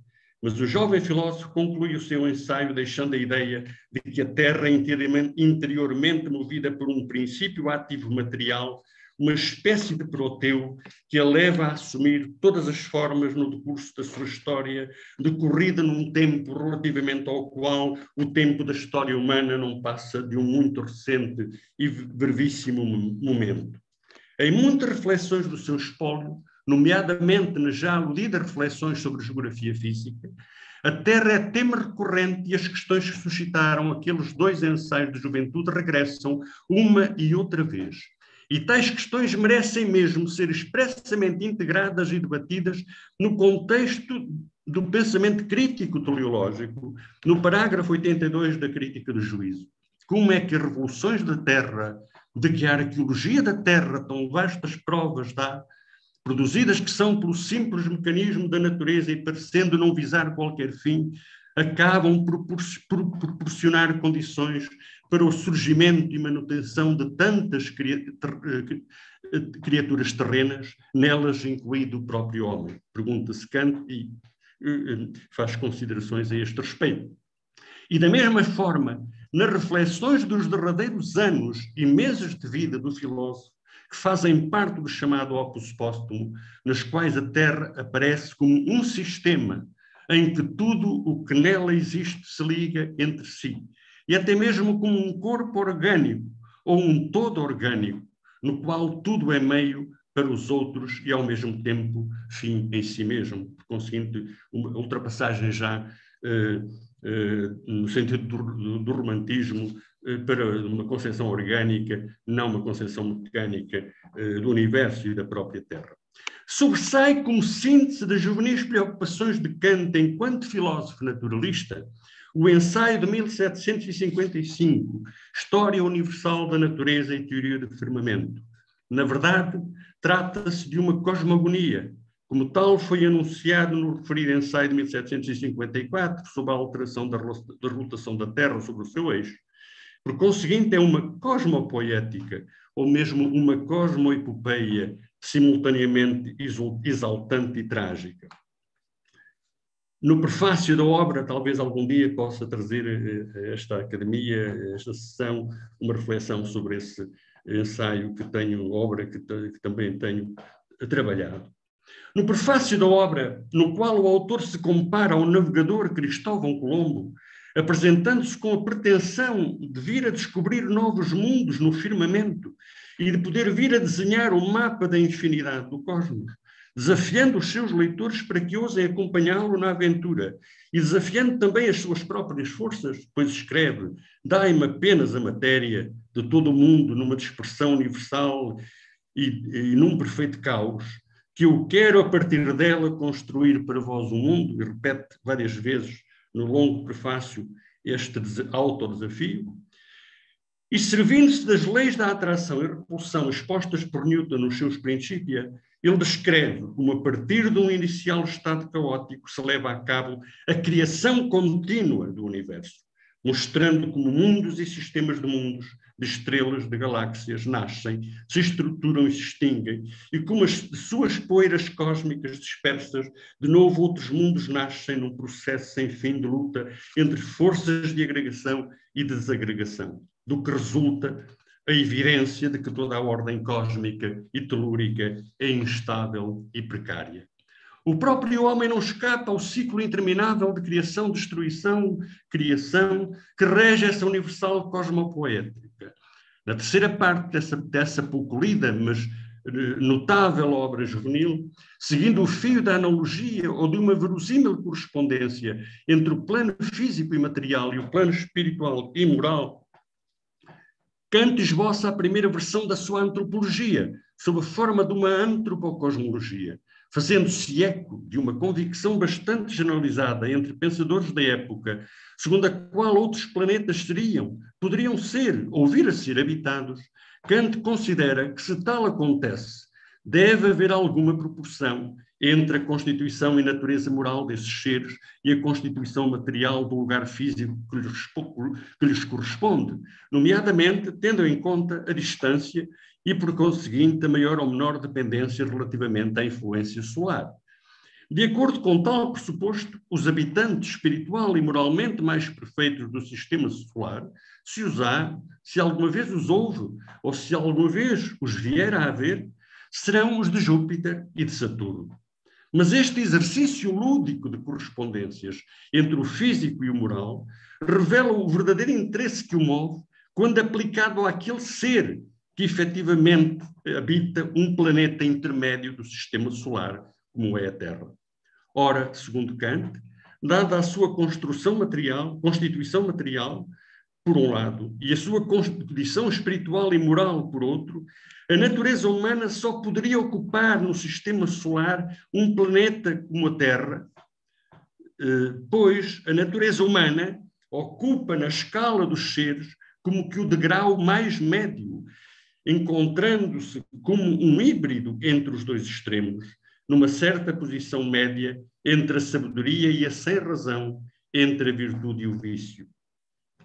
mas o jovem filósofo conclui o seu ensaio deixando a ideia de que a Terra é interiormente movida por um princípio ativo material uma espécie de proteu que a leva a assumir todas as formas no decurso da sua história, decorrida num tempo relativamente ao qual o tempo da história humana não passa de um muito recente e brevíssimo momento. Em muitas reflexões do seu espólio, nomeadamente nas já aludidas reflexões sobre geografia física, a Terra é tema recorrente e as questões que suscitaram aqueles dois ensaios de juventude regressam uma e outra vez. E tais questões merecem mesmo ser expressamente integradas e debatidas no contexto do pensamento crítico teleológico, no parágrafo 82 da Crítica do Juízo. Como é que revoluções da Terra, de que a arqueologia da Terra tão vastas provas dá, produzidas que são pelo simples mecanismo da natureza e parecendo não visar qualquer fim, acabam por proporcionar condições para o surgimento e manutenção de tantas criaturas terrenas, nelas incluído o próprio homem. Pergunta-se Kant e faz considerações a este respeito. E da mesma forma, nas reflexões dos derradeiros anos e meses de vida do filósofo, que fazem parte do chamado opus póstumo, nas quais a Terra aparece como um sistema em que tudo o que nela existe se liga entre si, e até mesmo como um corpo orgânico ou um todo orgânico, no qual tudo é meio para os outros e ao mesmo tempo fim em si mesmo, por conseguinte, uma ultrapassagem já eh, eh, no sentido do, do romantismo eh, para uma concepção orgânica, não uma concepção mecânica do universo e da própria Terra. Sobressai como síntese das juvenis preocupações de Kant enquanto filósofo naturalista o ensaio de 1755, História Universal da Natureza e Teoria do Firmamento. Na verdade, trata-se de uma cosmogonia. Como tal, foi anunciado no referido ensaio de 1754, sob a alteração da, da rotação da Terra sobre o seu eixo. Por conseguinte, é uma cosmopoética, ou mesmo uma cosmoepopeia, simultaneamente exaltante e trágica. No prefácio da obra, talvez algum dia possa trazer a eh, esta academia, esta sessão, uma reflexão sobre esse ensaio que tenho, obra que, que também tenho trabalhado. No prefácio da obra, no qual o autor se compara ao navegador Cristóvão Colombo, apresentando-se com a pretensão de vir a descobrir novos mundos no firmamento e de poder vir a desenhar o mapa da infinidade do cosmos, desafiando os seus leitores para que ousem acompanhá-lo na aventura e desafiando também as suas próprias forças, pois escreve: Dai-me apenas a matéria de todo o mundo numa dispersão universal e, e num perfeito caos, que eu quero a partir dela construir para vós o mundo, e repete várias vezes no longo prefácio este autodesafio. E servindo-se das leis da atração e repulsão expostas por Newton nos seus princípios, ele descreve como, a partir de um inicial estado caótico, se leva a cabo a criação contínua do universo, mostrando como mundos e sistemas de mundos, de estrelas, de galáxias, nascem, se estruturam e se extinguem, e como as suas poeiras cósmicas dispersas, de novo outros mundos nascem num processo sem fim de luta entre forças de agregação e desagregação, do que resulta a evidência de que toda a ordem cósmica e telúrica é instável e precária. O próprio homem não escapa ao ciclo interminável de criação, destruição, criação, que rege essa universal cosmopoética. Na terceira parte dessa, dessa lida, mas eh, notável obra juvenil, seguindo o fio da analogia ou de uma verosímil correspondência entre o plano físico e material e o plano espiritual e moral, Kant esboça a primeira versão da sua antropologia, sob a forma de uma antropocosmologia, fazendo-se eco de uma convicção bastante generalizada entre pensadores da época, segundo a qual outros planetas seriam, poderiam ser ou vir a ser habitados, Kant considera que, se tal acontece, deve haver alguma proporção entre a constituição e natureza moral desses seres e a constituição material do lugar físico que lhes, que lhes corresponde, nomeadamente tendo em conta a distância e, por conseguinte, a maior ou menor dependência relativamente à influência solar. De acordo com tal pressuposto, os habitantes espiritual e moralmente mais perfeitos do sistema solar, se os há, se alguma vez os houve, ou se alguma vez os vier a haver, serão os de Júpiter e de Saturno. Mas este exercício lúdico de correspondências entre o físico e o moral revela o verdadeiro interesse que o move quando aplicado àquele ser que efetivamente habita um planeta intermédio do sistema solar, como é a Terra. Ora, segundo Kant, dada a sua construção material, constituição material, por um lado, e a sua constituição espiritual e moral, por outro, a natureza humana só poderia ocupar no sistema solar um planeta como a Terra, eh, pois a natureza humana ocupa na escala dos seres como que o degrau mais médio encontrando-se como um híbrido entre os dois extremos, numa certa posição média entre a sabedoria e a sem-razão, entre a virtude e o vício.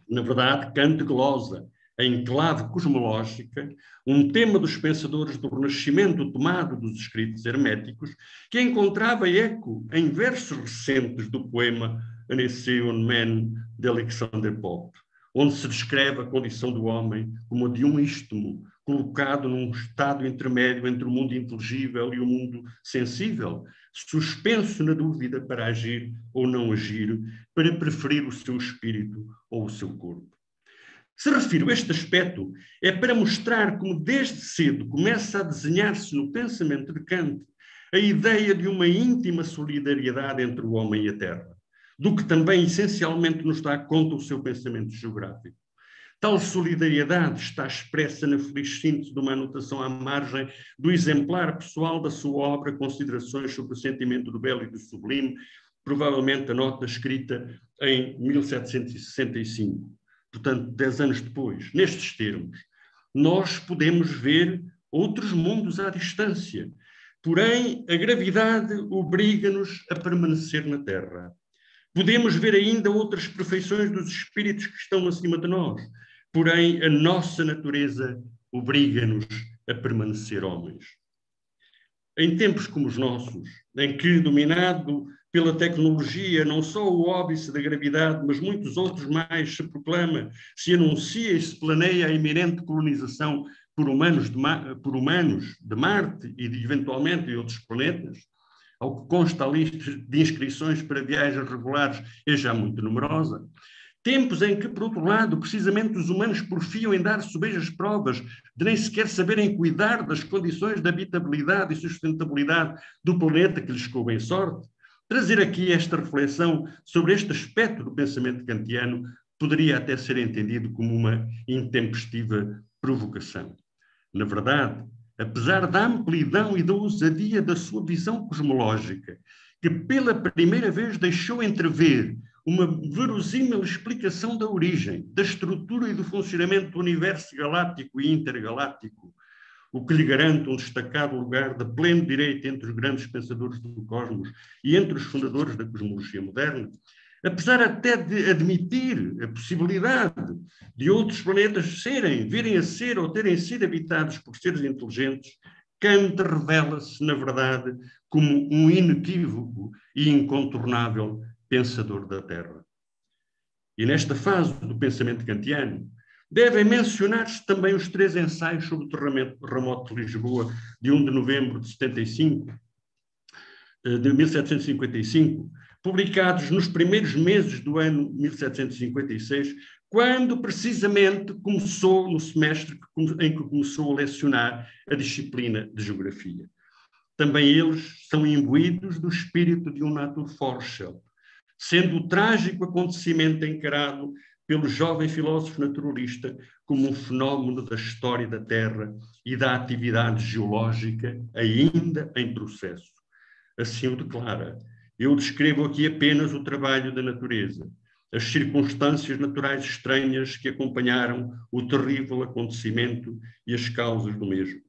Na verdade, Kant glosa, em clave cosmológica, um tema dos pensadores do Renascimento tomado dos escritos herméticos, que encontrava eco em versos recentes do poema An Essay Man, de Alexander Pope, onde se descreve a condição do homem como a de um istmo, colocado num estado intermédio entre o mundo inteligível e o mundo sensível, suspenso na dúvida para agir ou não agir, para preferir o seu espírito ou o seu corpo. Se refiro a este aspecto, é para mostrar como desde cedo começa a desenhar-se no pensamento de Kant a ideia de uma íntima solidariedade entre o homem e a terra, do que também essencialmente nos dá conta o seu pensamento geográfico. Tal solidariedade está expressa na feliz síntese de uma anotação à margem do exemplar pessoal da sua obra Considerações sobre o Sentimento do Belo e do Sublime, provavelmente a nota escrita em 1765, portanto, dez anos depois. Nestes termos, nós podemos ver outros mundos à distância, porém a gravidade obriga-nos a permanecer na Terra. Podemos ver ainda outras perfeições dos espíritos que estão acima de nós, porém a nossa natureza obriga-nos a permanecer homens. Em tempos como os nossos, em que, dominado pela tecnologia, não só o óbice da gravidade, mas muitos outros mais se proclama, se anuncia e se planeia a iminente colonização por humanos de, por humanos de Marte e de, eventualmente de outros planetas, ao que consta a lista de inscrições para viagens regulares é já muito numerosa, Tempos em que, por outro lado, precisamente os humanos porfiam em dar sobejas provas de nem sequer saberem cuidar das condições de habitabilidade e sustentabilidade do planeta que lhes coube em sorte. Trazer aqui esta reflexão sobre este aspecto do pensamento kantiano poderia até ser entendido como uma intempestiva provocação. Na verdade, apesar da amplidão e da ousadia da sua visão cosmológica, que pela primeira vez deixou entrever uma verosímil explicação da origem, da estrutura e do funcionamento do universo galáctico e intergaláctico, o que lhe garante um destacado lugar de pleno direito entre os grandes pensadores do cosmos e entre os fundadores da cosmologia moderna, apesar até de admitir a possibilidade de outros planetas serem, virem a ser ou terem sido habitados por seres inteligentes, Kant revela-se, na verdade, como um inequívoco e incontornável pensador da Terra. E nesta fase do pensamento kantiano, devem mencionar-se também os três ensaios sobre o terremoto de Lisboa, de 1 de novembro de 75, eh, de 1755, publicados nos primeiros meses do ano 1756, quando precisamente começou no semestre em que começou a lecionar a disciplina de geografia. Também eles são imbuídos do espírito de um Naturforschel, sendo o trágico acontecimento encarado pelo jovem filósofo naturalista como um fenómeno da história da Terra e da atividade geológica ainda em processo. Assim o declara. Eu descrevo aqui apenas o trabalho da natureza, as circunstâncias naturais estranhas que acompanharam o terrível acontecimento e as causas do mesmo.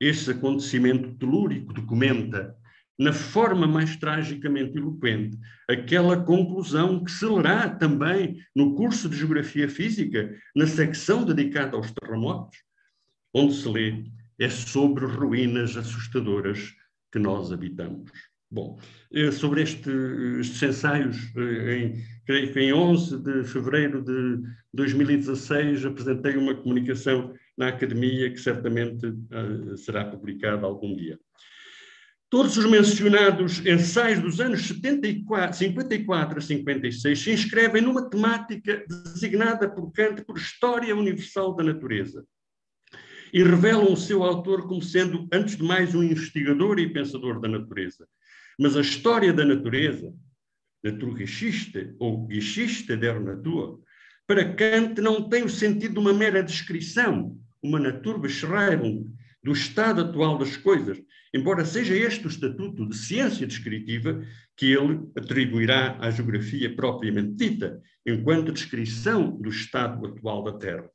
Esse acontecimento telúrico documenta, na forma mais tragicamente eloquente, aquela conclusão que se lerá também no curso de Geografia Física, na secção dedicada aos terremotos, onde se lê é sobre ruínas assustadoras que nós habitamos. Bom, eh, sobre este, estes ensaios, eh, em, creio que em 11 de fevereiro de 2016 apresentei uma comunicação na academia que certamente uh, será publicada algum dia. Todos os mencionados ensaios dos anos 74, 54 a 56 se inscrevem numa temática designada por Kant por História Universal da Natureza e revelam o seu autor como sendo, antes de mais, um investigador e pensador da natureza. Mas a história da natureza, Naturgeschichte ou Geschichte der Natur, para Kant não tem o sentido de uma mera descrição, uma Naturbeschreibung do estado atual das coisas, embora seja este o estatuto de ciência descritiva que ele atribuirá à geografia propriamente dita, enquanto descrição do estado atual da Terra.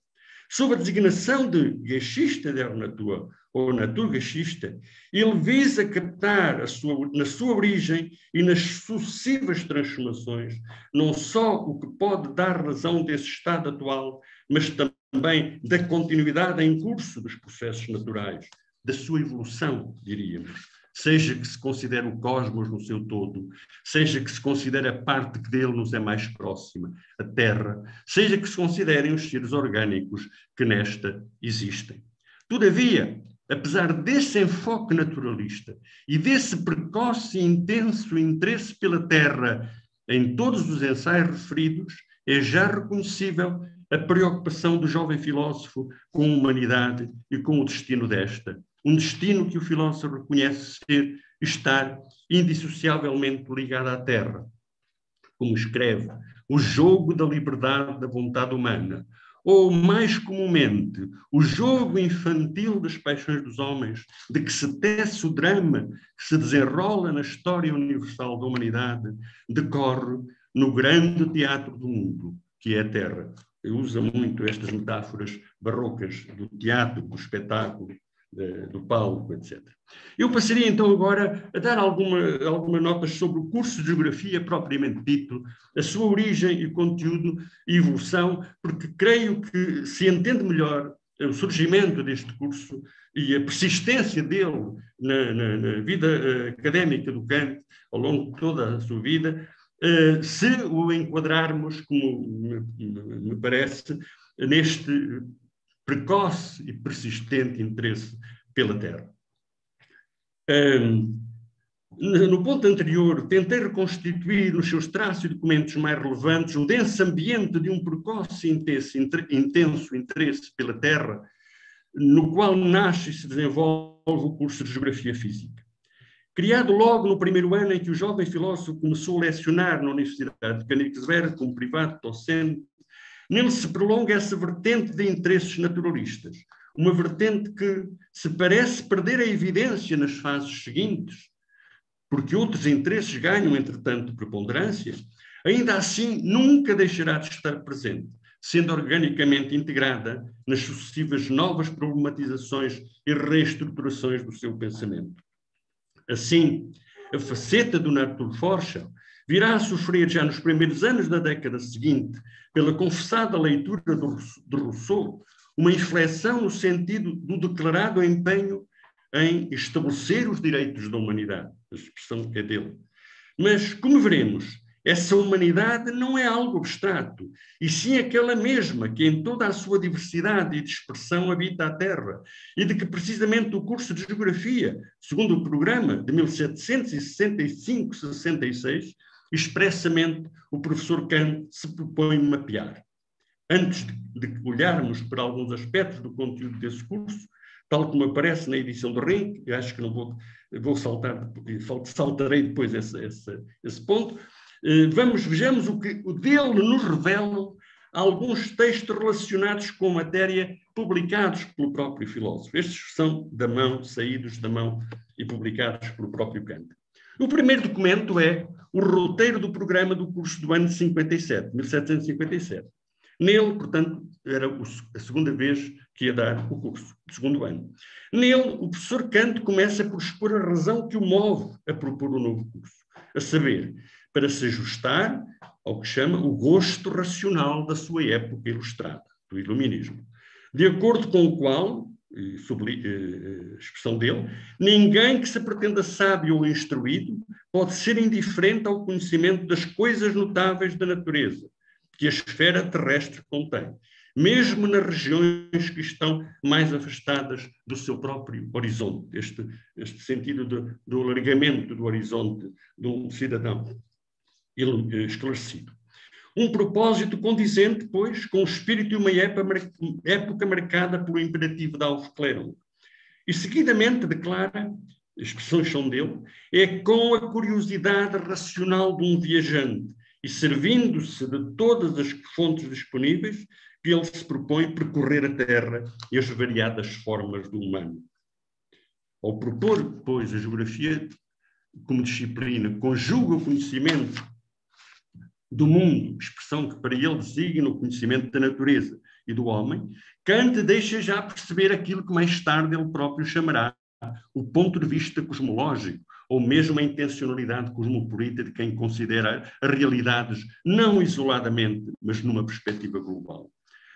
Sob a designação de Geschichte der Natur, ou Naturgeschichte, ele visa captar sua, na sua origem e nas sucessivas transformações, não só o que pode dar razão desse estado atual, mas também da continuidade em curso dos processos naturais, da sua evolução, diríamos. Seja que se considere o cosmos no seu todo, seja que se considere a parte que dele nos é mais próxima, a Terra, seja que se considerem os seres orgânicos que nesta existem. Todavia, apesar desse enfoque naturalista e desse precoce e intenso interesse pela Terra em todos os ensaios referidos, é já reconhecível a preocupação do jovem filósofo com a humanidade e com o destino desta. Um destino que o filósofo reconhece ser estar indissociavelmente ligado à Terra. Como escreve, o jogo da liberdade da vontade humana, ou mais comumente, o jogo infantil das paixões dos homens, de que se tece o drama que se desenrola na história universal da humanidade, decorre no grande teatro do mundo, que é a Terra. Eu usa muito estas metáforas barrocas do teatro, do espetáculo, do palco, etc. Eu passaria então agora a dar alguma, algumas notas sobre o curso de Geografia propriamente dito, a sua origem e conteúdo e evolução, porque creio que se entende melhor o surgimento deste curso e a persistência dele na, na, na vida uh, académica do Kant ao longo de toda a sua vida, uh, se o enquadrarmos, como me parece, neste precoce e persistente interesse pela Terra. Um, no ponto anterior, tentei reconstituir nos seus traços e documentos mais relevantes o denso ambiente de um precoce e intenso, intenso interesse pela Terra, no qual nasce e se desenvolve o curso de Geografia Física. Criado logo no primeiro ano em que o jovem filósofo começou a lecionar na Universidade de Königsberg como privado docente, Nele se prolonga essa vertente de interesses naturalistas, uma vertente que se parece perder a evidência nas fases seguintes, porque outros interesses ganham, entretanto, preponderância, ainda assim nunca deixará de estar presente, sendo organicamente integrada nas sucessivas novas problematizações e reestruturações do seu pensamento. Assim, a faceta do Naturforscher virá a sofrer já nos primeiros anos da década seguinte, pela confessada leitura de Rousseau, uma inflexão no sentido do declarado empenho em estabelecer os direitos da humanidade, a expressão é dele. Mas, como veremos, essa humanidade não é algo abstrato, e sim aquela mesma que, em toda a sua diversidade e dispersão, habita a Terra, e de que precisamente o curso de Geografia, segundo o programa de 1765-66, expressamente o professor Kant se propõe mapear. Antes de, olharmos para alguns aspectos do conteúdo desse curso, tal como aparece na edição do RINC, acho que não vou, vou saltar, saltarei depois esse, esse, esse ponto, eh, vamos, vejamos o que dele nos revelam alguns textos relacionados com matéria publicados pelo próprio filósofo. Estes são da mão, saídos da mão e publicados pelo próprio Kant. O primeiro documento é o roteiro do programa do curso do ano 57, 1757. Nele, portanto, era a segunda vez que ia dar o curso, o segundo ano. Nele, o professor Kant começa por expor a razão que o move a propor o novo curso, a saber, para se ajustar ao que chama o gosto racional da sua época ilustrada, do iluminismo, de acordo com o qual, expressão dele, ninguém que se pretenda sábio ou instruído pode ser indiferente ao conhecimento das coisas notáveis da natureza que a esfera terrestre contém, mesmo nas regiões que estão mais afastadas do seu próprio horizonte, este, este sentido do, do alargamento do horizonte de um cidadão. Eh, esclarecido. Um propósito condizente, pois, com o espírito de uma época marcada pelo imperativo de Cleron. E seguidamente declara, expressões são dele, é com a curiosidade racional de um viajante e servindo-se de todas as fontes disponíveis que ele se propõe percorrer a Terra e as variadas formas do humano. Ao propor, pois, a geografia como disciplina, conjuga o conhecimento do mundo, expressão que para ele designa o conhecimento da natureza e do homem, Kant deixa já perceber aquilo que mais tarde ele próprio chamará o ponto de vista cosmológico, ou mesmo a intencionalidade cosmopolita de quem considera as realidades não isoladamente, mas numa perspectiva global.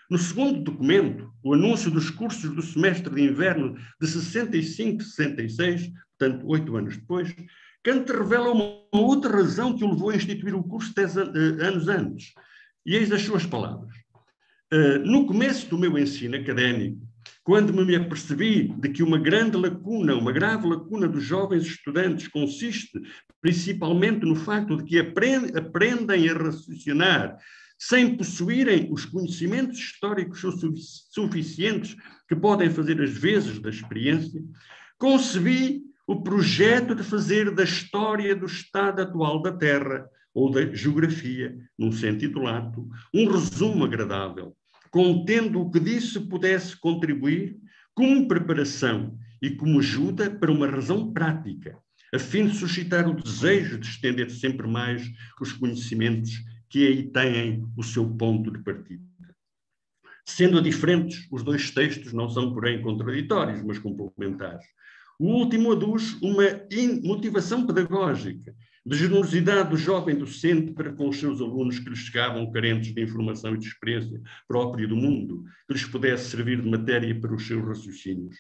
No segundo documento, o anúncio dos cursos do semestre de inverno de 65-66, portanto, oito anos depois, Kant revela uma outra razão que o levou a instituir o curso dez eh, anos antes. E eis as suas palavras. Eh, no começo do meu ensino académico, quando me apercebi de que uma grande lacuna, uma grave lacuna dos jovens estudantes consiste principalmente no facto de que aprendem a raciocinar sem possuírem os conhecimentos históricos suficientes que podem fazer as vezes da experiência, concebi o projeto de fazer da história do estado atual da Terra, ou da geografia, num sentido lato, um resumo agradável, contendo o que disso pudesse contribuir como preparação e como ajuda para uma razão prática, a fim de suscitar o desejo de estender sempre mais os conhecimentos que aí têm o seu ponto de partida. Sendo diferentes, os dois textos não são, porém, contraditórios, mas complementares. O último aduz uma motivação pedagógica, de generosidade do jovem docente para com os seus alunos que lhes chegavam carentes de informação e de experiência própria do mundo, que lhes pudesse servir de matéria para os seus raciocínios.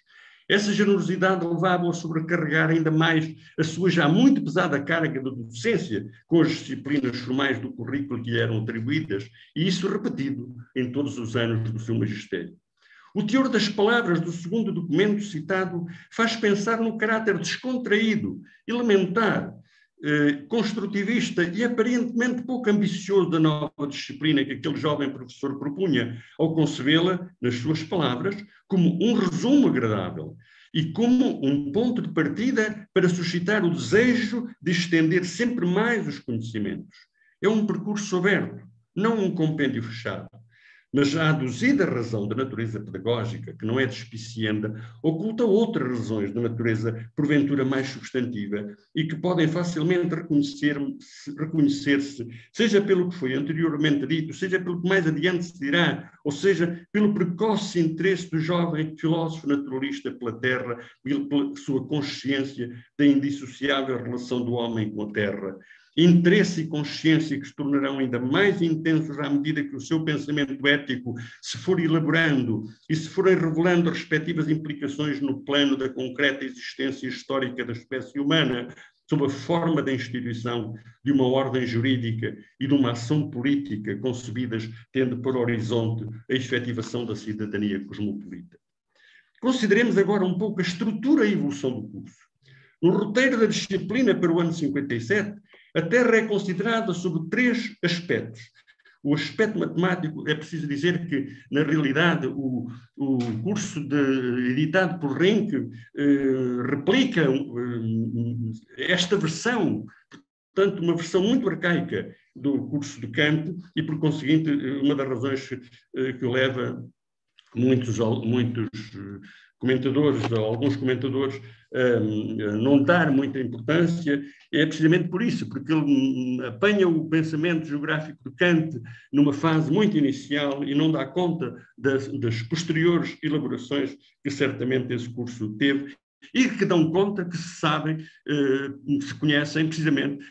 Essa generosidade levava-o a sobrecarregar ainda mais a sua já muito pesada carga de docência com as disciplinas formais do currículo que lhe eram atribuídas, e isso repetido em todos os anos do seu magistério. O teor das palavras do segundo documento citado faz pensar no caráter descontraído, elementar, eh, construtivista e aparentemente pouco ambicioso da nova disciplina que aquele jovem professor propunha ao concebê-la, nas suas palavras, como um resumo agradável e como um ponto de partida para suscitar o desejo de estender sempre mais os conhecimentos. É um percurso aberto, não um compêndio fechado. Mas a aduzida razão da natureza pedagógica, que não é despicienda, oculta outras razões de natureza, porventura mais substantiva, e que podem facilmente reconhecer-se, reconhecer seja pelo que foi anteriormente dito, seja pelo que mais adiante se dirá, ou seja, pelo precoce interesse do jovem filósofo naturalista pela Terra, pela sua consciência da indissociável relação do homem com a Terra interesse e consciência que se tornarão ainda mais intensos à medida que o seu pensamento ético se for elaborando e se forem revelando as respectivas implicações no plano da concreta existência histórica da espécie humana, sob a forma da instituição de uma ordem jurídica e de uma ação política concebidas tendo por horizonte a efetivação da cidadania cosmopolita. Consideremos agora um pouco a estrutura e a evolução do curso. No roteiro da disciplina para o ano 57, a Terra é considerada sob três aspectos. O aspecto matemático, é preciso dizer que, na realidade, o, o curso de, editado por Renck eh, replica eh, esta versão, portanto, uma versão muito arcaica do curso de campo e, por conseguinte, uma das razões eh, que leva muitos, muitos comentadores, alguns comentadores, um, não dar muita importância, é precisamente por isso, porque ele hum, apanha o pensamento geográfico de Kant numa fase muito inicial e não dá conta das, das posteriores elaborações que certamente esse curso teve e que dão conta que se sabem, uh, se conhecem precisamente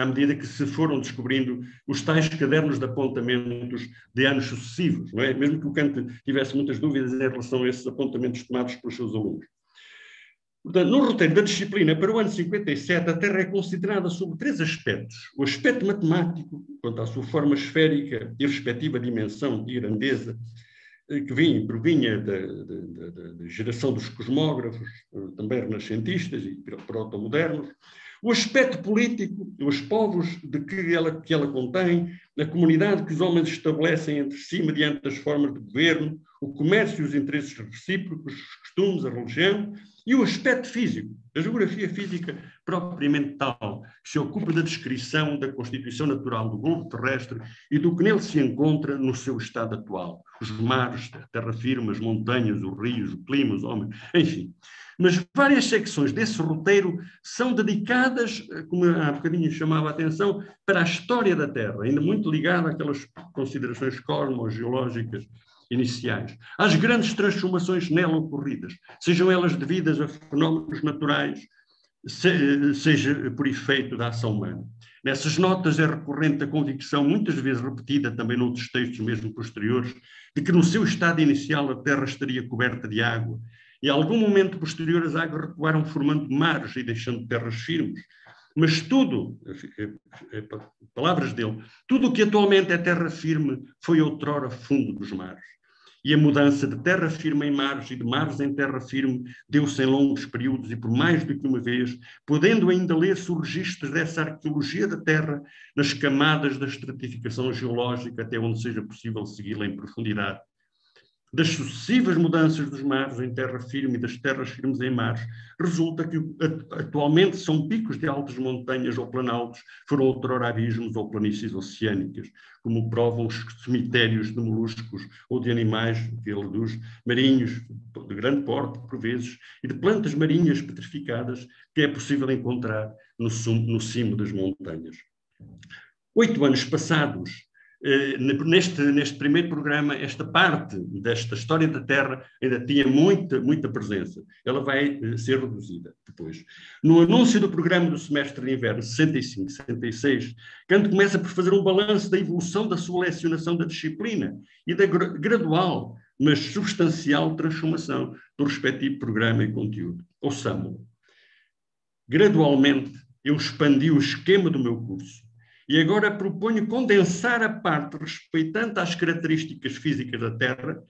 à medida que se foram descobrindo os tais cadernos de apontamentos de anos sucessivos, não é? mesmo que o Kant tivesse muitas dúvidas em relação a esses apontamentos tomados pelos seus alunos. Portanto, no roteiro da disciplina para o ano 57, a Terra é considerada sob três aspectos. O aspecto matemático, quanto à sua forma esférica e respectiva dimensão e grandeza, eh, que vinha, provinha da, da, da, da, geração dos cosmógrafos, eh, também renascentistas e proto-modernos, o aspecto político, os povos de que ela, que ela contém, a comunidade que os homens estabelecem entre si mediante as formas de governo, o comércio e os interesses recíprocos, os costumes, a religião, e o aspecto físico, a geografia física propriamente tal, que se ocupa da descrição da constituição natural do globo terrestre e do que nele se encontra no seu estado atual. Os mares, a terra firme, as montanhas, os rios, o clima, os homens, enfim. Mas várias secções desse roteiro são dedicadas, como há bocadinho chamava a atenção, para a história da Terra, ainda muito ligada àquelas considerações cosmogeológicas iniciais, às grandes transformações nela ocorridas, sejam elas devidas a fenómenos naturais, seja por efeito da ação humana. Nessas notas é recorrente a convicção, muitas vezes repetida também noutros textos mesmo posteriores, de que no seu estado inicial a Terra estaria coberta de água e a algum momento posterior as águas recuaram formando mares e deixando terras firmes. Mas tudo, é, é, palavras dele, tudo o que atualmente é terra firme foi outrora fundo dos mares. E a mudança de terra firme em mares e de mares em terra firme deu-se em longos períodos e por mais do que uma vez, podendo ainda ler-se os registros dessa arqueologia da terra nas camadas da estratificação geológica até onde seja possível segui-la em profundidade das sucessivas mudanças dos mares em terra firme e das terras firmes em mares, resulta que atualmente são picos de altas montanhas ou planaltos, foram outrora abismos ou planícies oceânicas, como provam os cemitérios de moluscos ou de animais, que ele marinhos de grande porte, por vezes, e de plantas marinhas petrificadas que é possível encontrar no, no cimo das montanhas. Oito anos passados, neste, neste primeiro programa, esta parte desta história da Terra ainda tinha muita, muita presença. Ela vai eh, ser reduzida depois. No anúncio do programa do semestre de inverno, 65, 66, Kant começa por fazer um balanço da evolução da sua lecionação da disciplina e da gradual, mas substancial transformação do respectivo programa e conteúdo. Ouçamos. Gradualmente, eu expandi o esquema do meu curso e agora proponho condensar a parte respeitante às características físicas da Terra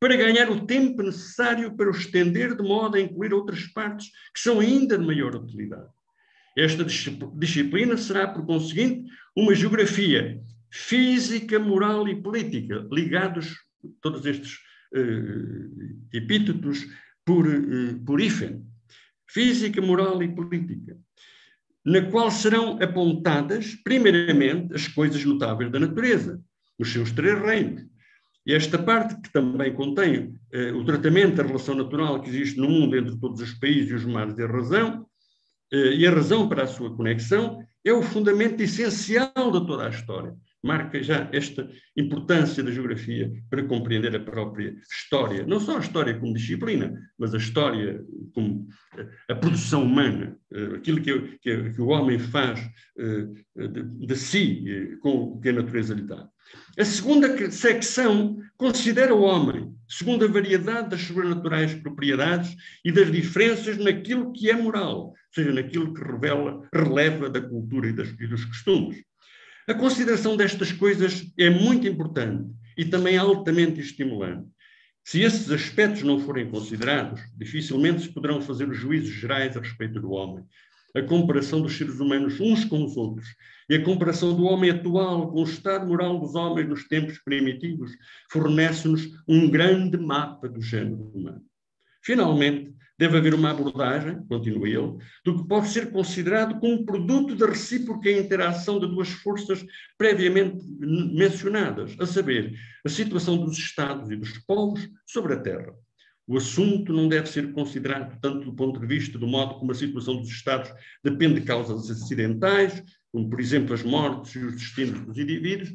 para ganhar o tempo necessário para o estender de modo a incluir outras partes que são ainda de maior utilidade. Esta disciplina será, por conseguinte, uma geografia física, moral e política, ligados todos estes uh, epítetos por, uh, por hífen. Física, moral e política na qual serão apontadas, primeiramente, as coisas notáveis da natureza, os seus três reinos. E esta parte, que também contém eh, o tratamento da relação natural que existe no mundo entre todos os países e os mares e a razão, eh, e a razão para a sua conexão, é o fundamento essencial de toda a história. Marca já esta importância da geografia para compreender a própria história. Não só a história como disciplina, mas a história como a produção humana, eh, aquilo que, que, que o homem faz eh, de, de si eh, com o que a natureza lhe dá. A segunda secção considera o homem, segundo a variedade das sobrenaturais propriedades e das diferenças naquilo que é moral, ou seja, naquilo que revela, releva da cultura e, das, e dos costumes. A consideração destas coisas é muito importante e também altamente estimulante. Se esses aspectos não forem considerados, dificilmente se poderão fazer os juízos gerais a respeito do homem. A comparação dos seres humanos uns com os outros e a comparação do homem atual com o estado moral dos homens nos tempos primitivos fornece-nos um grande mapa do género humano. Finalmente, Deve haver uma abordagem, continua ele, do que pode ser considerado como produto da recíproca interação de duas forças previamente mencionadas, a saber, a situação dos Estados e dos povos sobre a Terra. O assunto não deve ser considerado tanto do ponto de vista do modo como a situação dos Estados depende de causas acidentais, como, por exemplo, as mortes e os destinos dos indivíduos,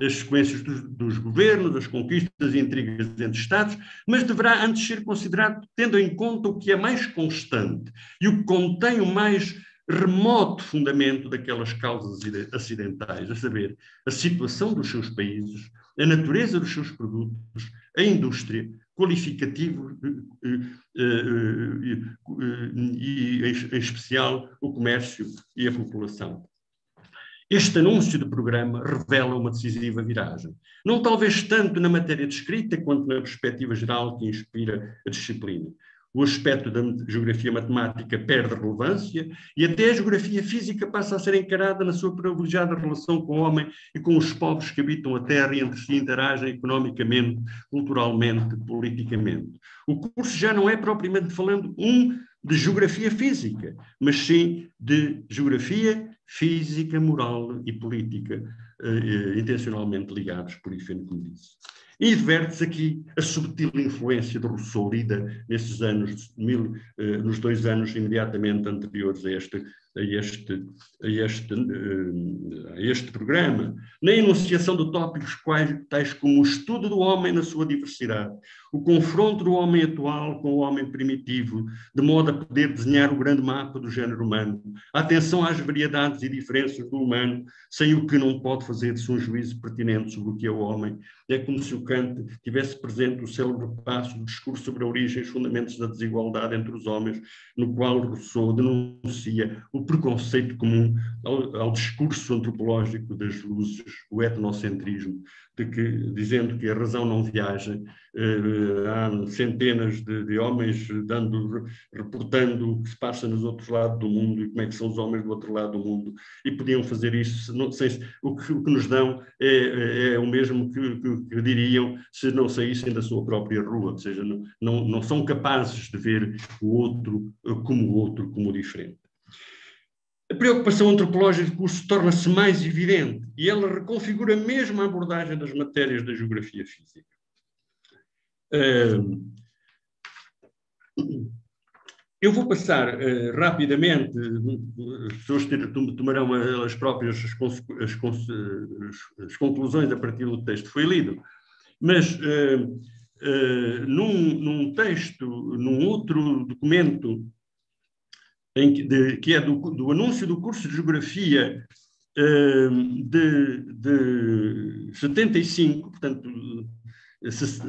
as sequências dos, dos, governos, as conquistas e intrigas entre Estados, mas deverá antes ser considerado tendo em conta o que é mais constante e o que contém o mais remoto fundamento daquelas causas acidentais, a saber, a situação dos seus países, a natureza dos seus produtos, a indústria, qualificativo eh, eh, eh, e, em especial, o comércio e a população. Este anúncio de programa revela uma decisiva viragem. Não talvez tanto na matéria de escrita quanto na perspectiva geral que inspira a disciplina. O aspecto da geografia matemática perde relevância e até a geografia física passa a ser encarada na sua privilegiada relação com o homem e com os povos que habitam a Terra e entre si interagem economicamente, culturalmente, politicamente. O curso já não é propriamente falando um de geografia física, mas sim de geografia física, moral e política, eh, eh intencionalmente ligados, por isso, como disse. E adverte-se aqui a subtil influência de Rousseau lida nesses anos, mil, eh, nos dois anos imediatamente anteriores a este a este, a este, eh, a este programa, na enunciação de tópicos quais, tais como o estudo do homem na sua diversidade, o confronto do homem atual com o homem primitivo, de modo a poder desenhar o grande mapa do género humano, a atenção às variedades e diferenças do humano, sem o que não pode fazer-se um juízo pertinente sobre o que é o homem. É como se o Kant tivesse presente o célebre passo do discurso sobre a origem e os fundamentos da desigualdade entre os homens, no qual Rousseau denuncia o preconceito comum ao, ao discurso antropológico das luzes, o etnocentrismo, de que, dizendo que a razão não viaja, eh, há centenas de, de, homens dando, reportando o que se passa nos outros lados do mundo e como é que são os homens do outro lado do mundo, e podiam fazer isso, não, sei, o, que, o que nos dão é, é, é o mesmo que, que, que, diriam se não saíssem da sua própria rua, ou seja, não, não, não são capazes de ver o outro como o outro, como diferente. A preocupação antropológica do curso torna-se mais evidente e ela reconfigura mesmo a abordagem das matérias da geografia física. Eu vou passar uh, rapidamente, as pessoas tomarão as próprias as, conclusões a partir do texto que foi lido, mas num, num texto, num outro documento em, de, que é do, do, anúncio do curso de Geografia uh, de, de 75, portanto,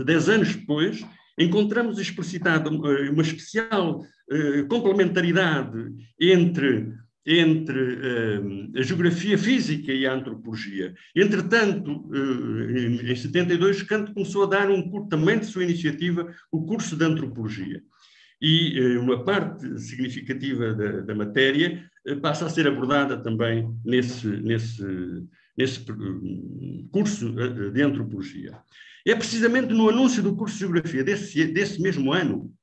10 anos depois, encontramos explicitada uma, uma especial uh, complementaridade entre entre uh, a geografia física e a antropologia. Entretanto, em, em 72, Kant começou a dar um curso, também de sua iniciativa, o curso de antropologia e eh, uma parte significativa da, da matéria eh, passa a ser abordada também nesse, nesse, nesse eh, curso de antropologia. É precisamente no anúncio do curso de Geografia desse, desse mesmo ano,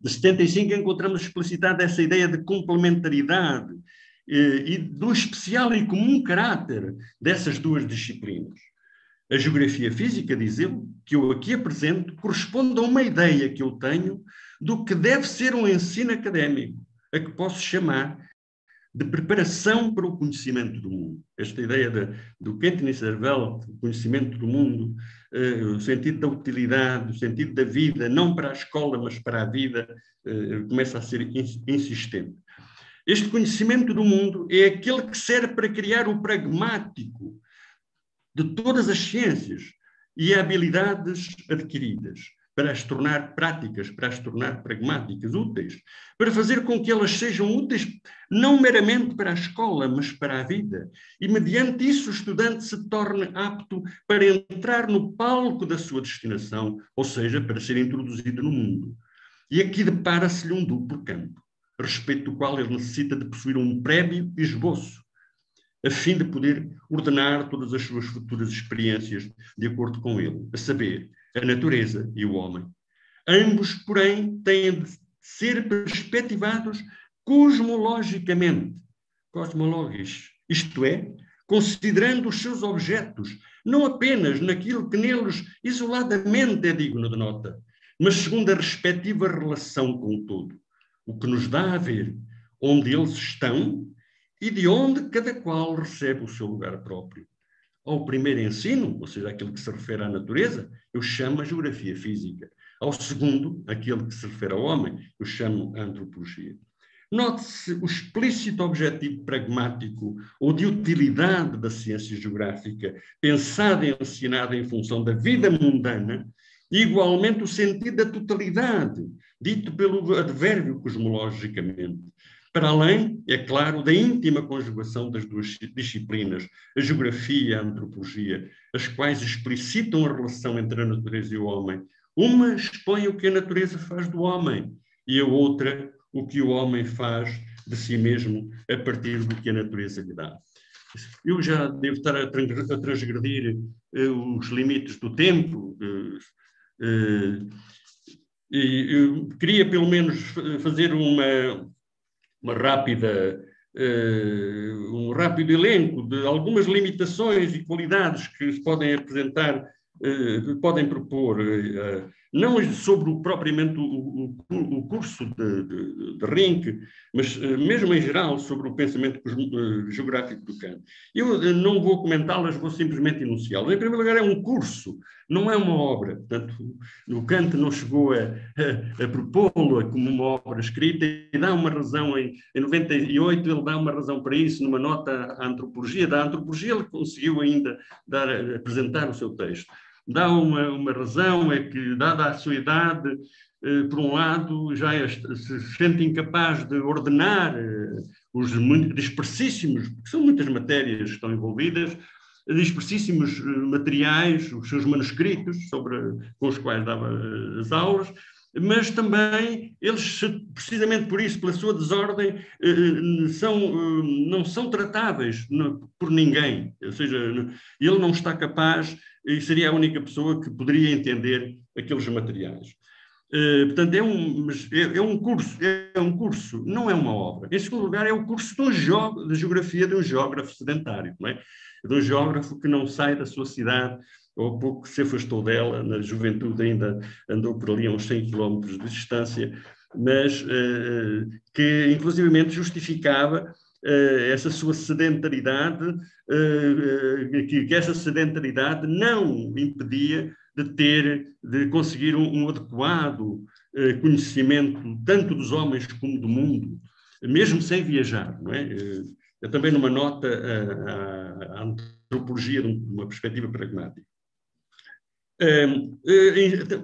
de 75, que encontramos explicitada essa ideia de complementaridade e do especial e comum caráter dessas duas disciplinas. A geografia física, diz ele, que eu aqui apresento, corresponde a uma ideia que eu tenho do que deve ser um ensino académico, a que posso chamar de preparação para o conhecimento do mundo. Esta ideia de, do Kenntnis der Welt, o conhecimento do mundo, eh, o sentido da utilidade, o sentido da vida, não para a escola, mas para a vida, eh, começa a ser insistente. Este conhecimento do mundo é aquele que serve para criar o pragmático de todas as ciências e habilidades adquiridas para as tornar práticas, para as tornar pragmáticas, úteis, para fazer com que elas sejam úteis não meramente para a escola, mas para a vida. E mediante isso o estudante se torne apto para entrar no palco da sua destinação, ou seja, para ser introduzido no mundo. E aqui depara-se-lhe um duplo campo, respeito do qual ele necessita de possuir um prévio esboço, a fim de poder ordenar todas as suas futuras experiências de acordo com ele, a saber, a natureza e o homem. Ambos, porém, têm de ser perspectivados cosmologicamente, cosmologis, isto é, considerando os seus objetos, não apenas naquilo que neles isoladamente é digno de nota, mas segundo a respectiva relação com o todo, o que nos dá a ver onde eles estão e de onde cada qual recebe o seu lugar próprio ao primeiro ensino, ou seja, aquele que se refere à natureza, eu chamo a geografia física. Ao segundo, aquele que se refere ao homem, eu chamo a antropologia. Note-se o explícito objetivo pragmático ou de utilidade da ciência geográfica, pensada e ensinada em função da vida mundana, e igualmente o sentido da totalidade, dito pelo advérbio cosmologicamente, para além, é claro, da íntima conjugação das duas disciplinas, a geografia e a antropologia, as quais explicitam a relação entre a natureza e o homem. Uma expõe o que a natureza faz do homem e a outra o que o homem faz de si mesmo a partir do que a natureza lhe dá. Eu já devo estar a transgredir uh, os limites do tempo, uh, uh, e eu queria pelo menos fazer uma, uma rápida, uh, um rápido elenco de algumas limitações e qualidades que se podem apresentar, uh, podem propor. Não sobre o, propriamente o, o, o curso de, de, de, mas uh, mesmo em geral sobre o pensamento uh, geográfico do Kant. Eu uh, não vou comentá-las, vou simplesmente enunciá-las. Em primeiro lugar, é um curso, não é uma obra. Portanto, o Kant não chegou a, a, a propô-lo como uma obra escrita e dá uma razão, em, em 98 ele dá uma razão para isso, numa nota à antropologia. Da antropologia ele conseguiu ainda dar, apresentar o seu texto dá uma, uma razão, é que, dada a sua idade, eh, por um lado, já é, se sente incapaz de ordenar eh, os dispersíssimos, porque são muitas matérias que estão envolvidas, dispersíssimos eh, materiais, os seus manuscritos sobre, com os quais dava as aulas, mas também eles, precisamente por isso, pela sua desordem, eh, são, não são tratáveis por ninguém. Ou seja, ele não está capaz e seria a única pessoa que poderia entender aqueles materiais. Portanto, é um, é, é, um curso, é um curso, não é uma obra. Em segundo lugar, é o curso de, um de geografia de um geógrafo sedentário, não é? De um geógrafo que não sai da sua cidade, ou pouco se afastou dela, na juventude ainda andou por ali a uns 100 quilómetros de distância, mas uh, que inclusivamente justificava uh, essa sua sedentaridade, que, que, essa sedentaridade não impedia de ter, de conseguir um, um adequado conhecimento tanto dos homens como do mundo, mesmo sem viajar, não é? Também numa nota à antropologia de uma perspectiva pragmática. Eh,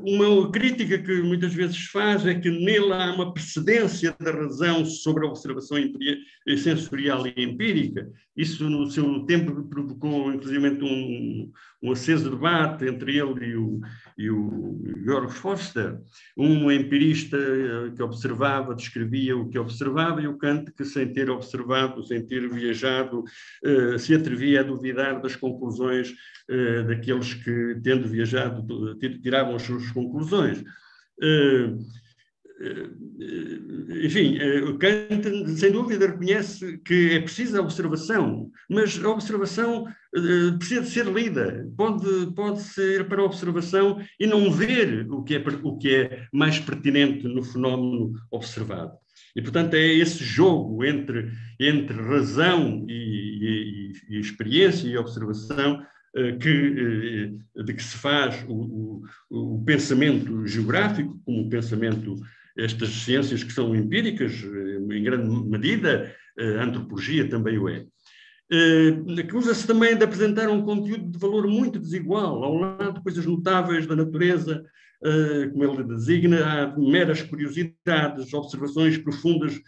uma crítica que muitas vezes faz é que nele há uma precedência da razão sobre a observação sensorial e empírica. Isso, no seu tempo, provocou, inclusive, um, um aceso debate entre ele e o, e o Georg Forster, um empirista eh, que observava, descrevia o que observava, e o Kant que, sem ter observado, sem ter viajado, eh, se atrevia a duvidar das conclusões eh, daqueles que, tendo viajado, tiravam as suas conclusões. Enfim, o Kant, sem dúvida, reconhece que é precisa observação, mas a observação eh, precisa de ser lida, pode, pode ser para observação e não ver o que, é, o que é mais pertinente no fenómeno observado. E, portanto, é esse jogo entre, entre razão e, e, e experiência e observação que, de que se faz o, o, o, pensamento geográfico, como o pensamento, estas ciências que são empíricas, em grande medida, a antropologia também o é. Uh, Acusa-se também de apresentar um conteúdo de valor muito desigual, ao lado de coisas notáveis da natureza, como ele designa, há meras curiosidades, observações profundas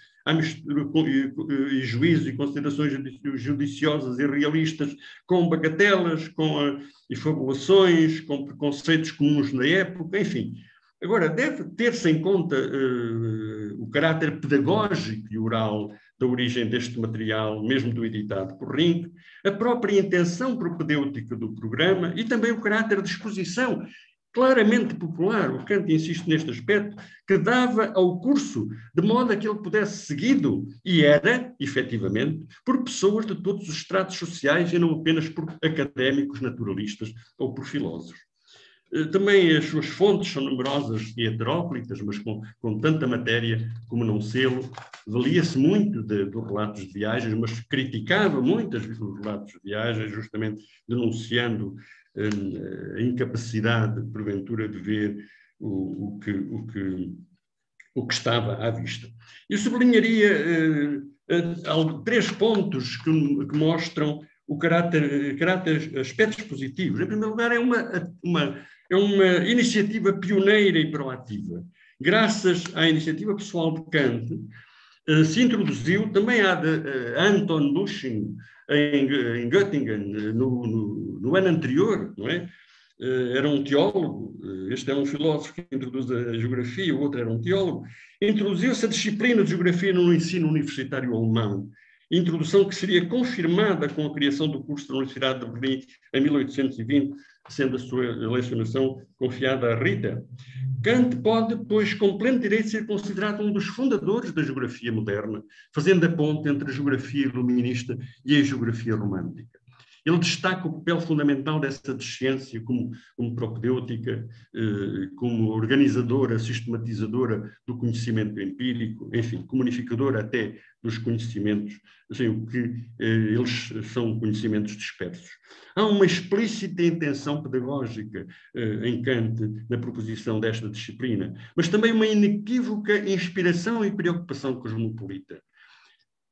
e, juízo e considerações judiciosas e realistas com bagatelas, com uh, e fabulações, com preconceitos comuns na época, enfim. Agora, deve ter-se em conta uh, o caráter pedagógico e oral da origem deste material, mesmo do editado por Ring, a própria intenção propedêutica do programa e também o caráter de exposição claramente popular, o Kant insiste neste aspecto, que dava ao curso de modo a que ele pudesse seguido, e era, efetivamente, por pessoas de todos os estratos sociais e não apenas por académicos, naturalistas ou por filósofos. Eh, também as suas fontes são numerosas e heteróclitas, mas com, com tanta matéria como não selo. Valia-se muito dos relatos de viagens, mas criticava muitas os relatos de viagens, justamente denunciando eh, a incapacidade, porventura, de ver o, o, que, o, que, o que estava à vista. Eu sublinharia eh, eh, três pontos que, que mostram o caráter, caráter, aspectos positivos. Em primeiro lugar, é uma, uma é uma iniciativa pioneira e proativa. Graças à iniciativa pessoal de Kant, eh, se introduziu, também há de uh, Anton Lusching, em, Göttingen, no, no, no, ano anterior, não é? Era um teólogo, este é um filósofo que introduz a geografia, o outro era um teólogo. Introduziu-se a disciplina de geografia no ensino universitário alemão, introdução que seria confirmada com a criação do curso da Universidade de Berlim em 1820, sendo a sua lecionação confiada a Rita. Kant pode, pois, com pleno direito, ser considerado um dos fundadores da geografia moderna, fazendo a ponte entre a geografia iluminista e a geografia romântica. Ele destaca o papel fundamental dessa ciência como, como propedêutica, eh, como organizadora, sistematizadora do conhecimento empírico, enfim, comunicadora até dos conhecimentos, assim, o que eh, eles são conhecimentos dispersos. Há uma explícita intenção pedagógica eh, em Kant na proposição desta disciplina, mas também uma inequívoca inspiração e preocupação cosmopolita.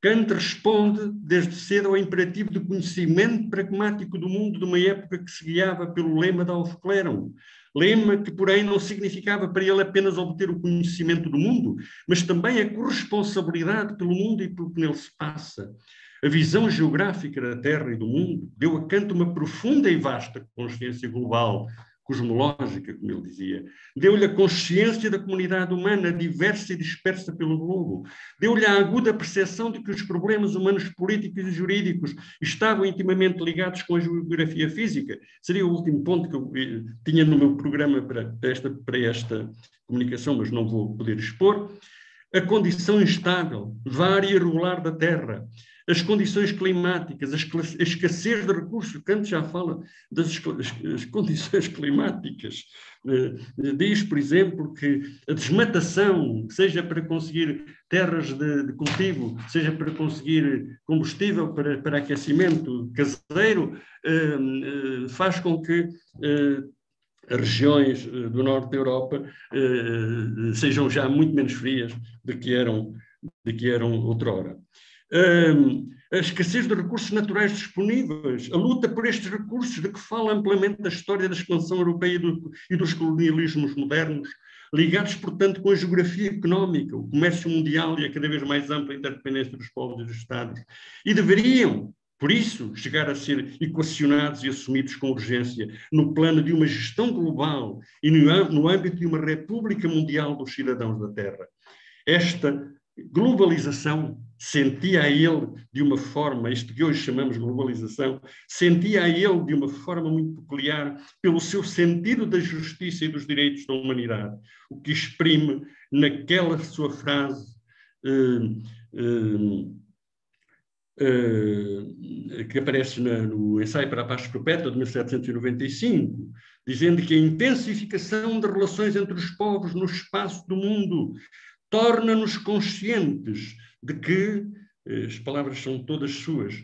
Kant responde desde cedo ao imperativo de conhecimento pragmático do mundo de uma época que se guiava pelo lema da Aufklärung, lema que, porém, não significava para ele apenas obter o conhecimento do mundo, mas também a corresponsabilidade pelo mundo e pelo que nele se passa. A visão geográfica da Terra e do mundo deu a Kant uma profunda e vasta consciência global cosmológica, como ele dizia. Deu-lhe a consciência da comunidade humana diversa e dispersa pelo globo. Deu-lhe a aguda percepção de que os problemas humanos políticos e jurídicos estavam intimamente ligados com a geografia física. Seria o último ponto que eu eh, tinha no meu programa para esta, para esta comunicação, mas não vou poder expor. A condição instável, vária e irregular da Terra, as condições climáticas, a escassez de recursos, Kant já fala das condições *laughs* climáticas. Eh, diz, por exemplo, que a desmatação, seja para conseguir terras de, de cultivo, seja para conseguir combustível para, para aquecimento caseiro, eh, eh, faz com que regiões do norte da Europa sejam já muito menos frias do que eram, do que eram outrora a escassez de recursos naturais disponíveis, a luta por estes recursos, de que fala amplamente a história da expansão europeia e, e dos colonialismos modernos, ligados, portanto, com a geografia económica, o comércio mundial e a cada vez mais ampla interdependência dos povos e dos Estados. E deveriam, por isso, chegar a ser equacionados e assumidos com urgência no plano de uma gestão global e no âmbito de uma república mundial dos cidadãos da Terra. Esta globalização sentia ele de uma forma, isto que hoje chamamos globalização, sentia ele de uma forma muito peculiar pelo seu sentido da justiça e dos direitos da humanidade, o que exprime naquela sua frase uh, uh, uh, que aparece na, no ensaio para a paz perpétua de 1795, dizendo que a intensificação das relações entre os povos no espaço do mundo torna-nos conscientes de que, eh, as palavras são todas suas,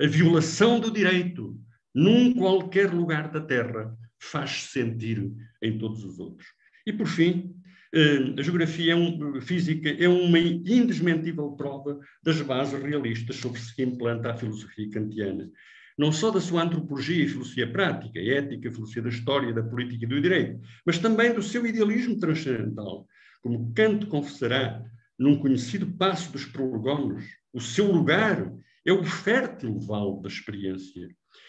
a violação do direito, num qualquer lugar da Terra, faz-se sentir em todos os outros. E, por fim, eh, a geografia é um, física é uma indesmentível prova das bases realistas sobre se implanta a filosofia kantiana. Não só da sua antropologia e filosofia prática, ética, filosofia da história, da política e do direito, mas também do seu idealismo transcendental. Como Kant confessará num conhecido passo dos prolegómenos, o seu lugar é o fértil vale da experiência.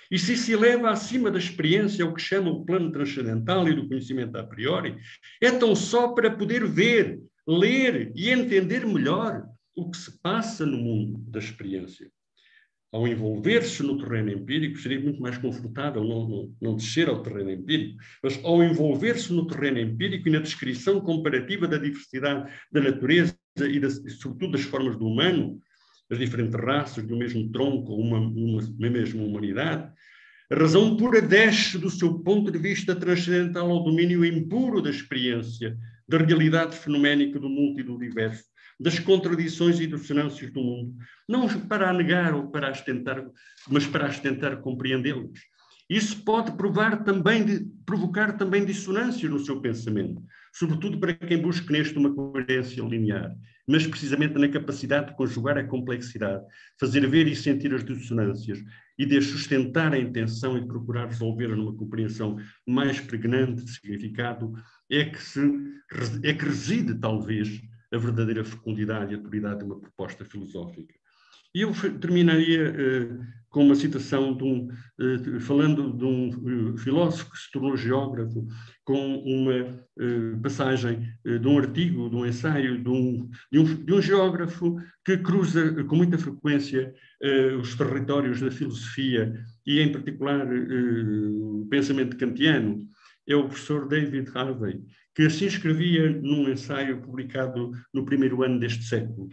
E se se eleva acima da experiência o que chama o plano transcendental e do conhecimento a priori, é tão só para poder ver, ler e entender melhor o que se passa no mundo da experiência. Ao envolver-se no terreno empírico, seria muito mais confortável não, não, não descer ao terreno empírico, mas ao envolver-se no terreno empírico e na descrição comparativa da diversidade da natureza e, da, sobretudo, das formas do humano, as diferentes raças do mesmo tronco, uma, uma, uma mesma humanidade, a razão pura desce do seu ponto de vista transcendental ao domínio impuro da experiência, da realidade fenoménica do mundo e do universo, das contradições e dissonâncias do mundo, não para a negar ou para as tentar, mas para as tentar compreendê-los. Isso pode provar também de, provocar também dissonâncias no seu pensamento, sobretudo para quem busca neste uma coerência linear, mas precisamente na capacidade de conjugar a complexidade, fazer ver e sentir as dissonâncias e de sustentar a intenção e procurar resolver numa compreensão mais pregnante de significado, é que, se, é que reside, talvez, a verdadeira fecundidade e autoridade de uma proposta filosófica. E eu terminaria uh, com uma citação de um, uh, falando de um uh, filósofo que se tornou geógrafo, com uma passagem de um artigo, de um ensaio de um, de um, de um geógrafo que cruza com muita frequência os territórios da filosofia e, em particular, o pensamento kantiano. É o professor David Harvey, que assim escrevia num ensaio publicado no primeiro ano deste século.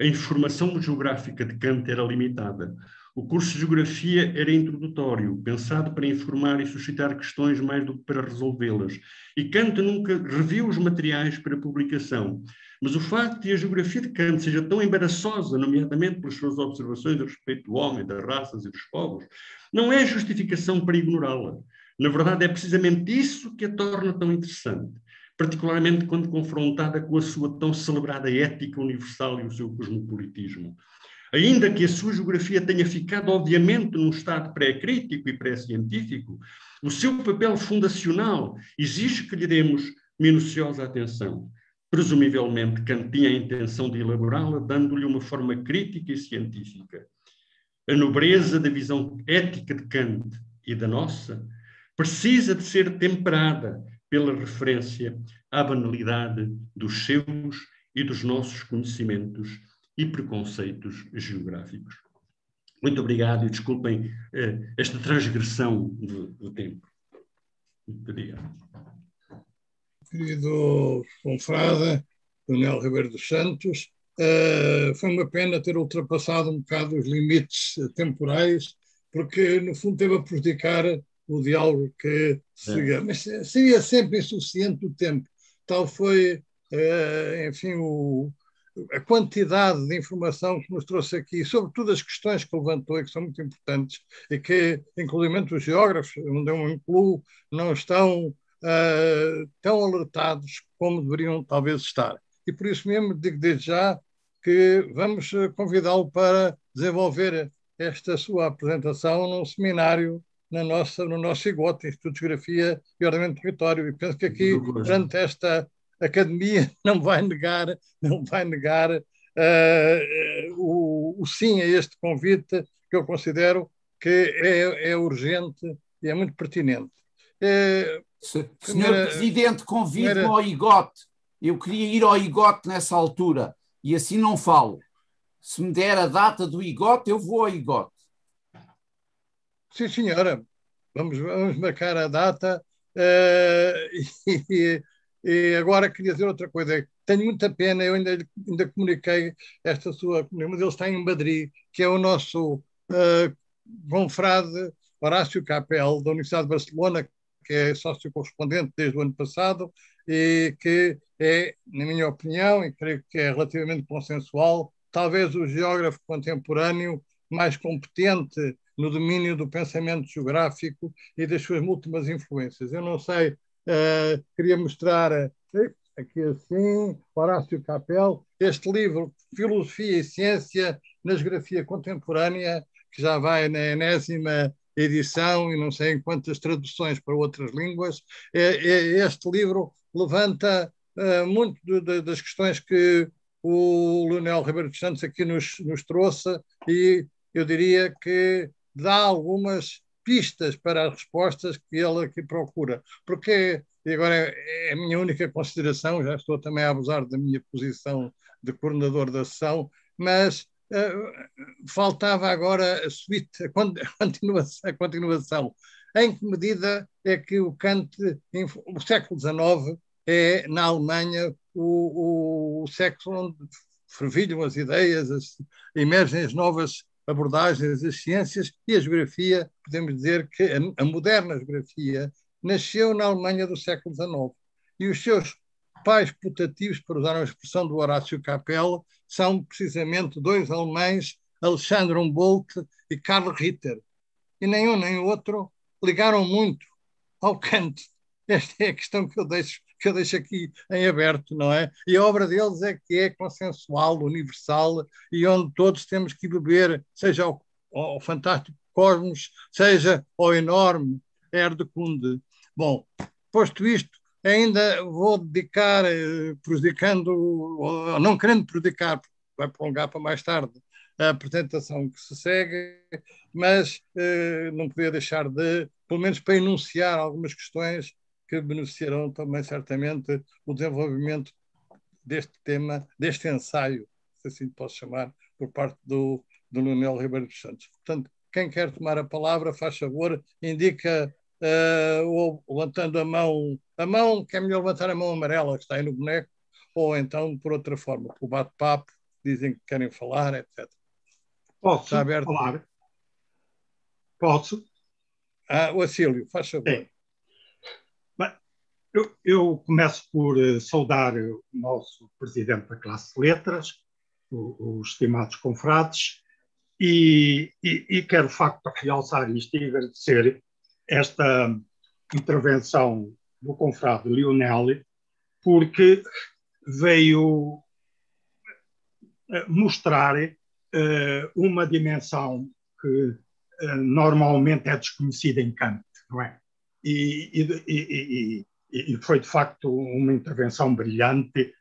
A informação geográfica de Kant era limitada. O curso de Geografia era introdutório, pensado para informar e suscitar questões mais do que para resolvê-las. E Kant nunca reviu os materiais para publicação. Mas o facto de a geografia de Kant seja tão embaraçosa, nomeadamente pelas suas observações a respeito do homem, das raças e dos povos, não é justificação para ignorá-la. Na verdade, é precisamente isso que a torna tão interessante particularmente quando confrontada com a sua tão celebrada ética universal e o seu cosmopolitismo. Ainda que a sua geografia tenha ficado, obviamente, num estado pré-crítico e pré-científico, o seu papel fundacional exige que lhe demos minuciosa atenção. Presumivelmente, Kant tinha a intenção de elaborá-la, dando-lhe uma forma crítica e científica. A nobreza da visão ética de Kant e da nossa precisa de ser temperada pela referência à banalidade dos seus e dos nossos conhecimentos e preconceitos geográficos. Muito obrigado e desculpem eh, esta transgressão do, do, tempo. Muito obrigado. Querido confrade, Daniel Ribeiro dos Santos, uh, foi uma pena ter ultrapassado um bocado os limites temporais, porque no fundo teve a prejudicar o diálogo que seguia. É. Mas seria sempre insuficiente o tempo. Tal foi, eh, enfim, o, a quantidade de informação que nos trouxe aqui, sobretudo as questões que levantou e que são muito importantes, e que, inclusive os geógrafos, onde eu me incluo, não estão uh, tão alertados como deveriam talvez estar. E por isso mesmo digo desde já que vamos convidá-lo para desenvolver esta sua apresentação num seminário na nossa, no nosso IGOT, Instituto de Geografia e Ordenamento do Território. E penso que aqui, perante esta academia, *laughs* não vai negar, não vai negar uh, o, o, sim a este convite, que eu considero que é, é urgente e é muito pertinente. Uh, Senhor primeira, Presidente, convido-me ao IGOT. Eu queria ir ao IGOT nessa altura e assim não falo. Se me der a data do IGOT, eu vou ao IGOT. Sim, senhora. Vamos, vamos marcar a data. Uh, *laughs* e, e, agora queria dizer outra coisa. Tenho muita pena, eu ainda, ainda comuniquei esta sua mas ele está em Madrid, que é o nosso uh, confrade Horácio Capel, da Universidade de Barcelona, que é sócio correspondente desde o ano passado e que é, na minha opinião, e creio que é relativamente consensual, talvez o geógrafo contemporâneo mais competente no domínio do pensamento geográfico e das suas múltiplas influências. Eu não sei, uh, queria mostrar aqui assim, Horácio Capel, este livro, Filosofia e Ciência na Geografia Contemporânea, que já vai na enésima edição e não sei em quantas traduções para outras línguas. É, é, este livro levanta uh, muito de, de, das questões que o Leonel Ribeiro dos Santos aqui nos, nos trouxe e eu diria que dá algumas pistas para as respostas que ele aqui procura. Porque, e agora é, é a minha única consideração, já estou também a abusar da minha posição de coordenador da sessão, mas uh, faltava agora a suite, a continuação, a continuação. Em que medida é que o Kant, o século XIX, é, na Alemanha, o, o, o século onde fervilham as ideias, as, emergem as novas abordagens das ciências e a geografia, podemos dizer que a, a moderna geografia nasceu na Alemanha do século XIX. E os seus pais putativos, para usar a expressão do Horácio Capella, são precisamente dois alemães, Alexandre Humboldt e Karl Ritter. E nenhum nem o outro ligaram muito ao Kant. Esta é a questão que eu deixo que eu deixo aqui em aberto, não é? E a obra deles é que é consensual, universal e onde todos temos que beber, seja ao, ao fantástico Cosmos, seja ao enorme Erdkunde. Bom, posto isto, ainda vou dedicar, eh, prejudicando, não querendo prejudicar, vai prolongar para mais tarde, a apresentação que se segue, mas eh, não podia deixar de, pelo menos para enunciar algumas questões que beneficiarão também certamente o desenvolvimento deste tema, deste ensaio, se assim posso chamar, por parte do, do Leonel Ribeiro dos Santos. Portanto, quem quer tomar a palavra, faz favor, indica uh, ou levantando a mão, a mão, que é melhor levantar a mão amarela que está aí no boneco, ou então por outra forma, por bate-papo, dizem que querem falar, etc. Posso está aberto? falar? Posso? Ah, o Acílio, faz favor. Sim. Eu, eu, começo por uh, saudar o nosso presidente da classe de letras, os estimados confrades, e, e, e, quero de facto realçar isto e agradecer esta intervenção do confrade Lionel, porque veio eh, mostrar uh, uma dimensão que uh, normalmente é desconhecida em Kant, não é? E, e, e foi de facto uma intervenção brilhante,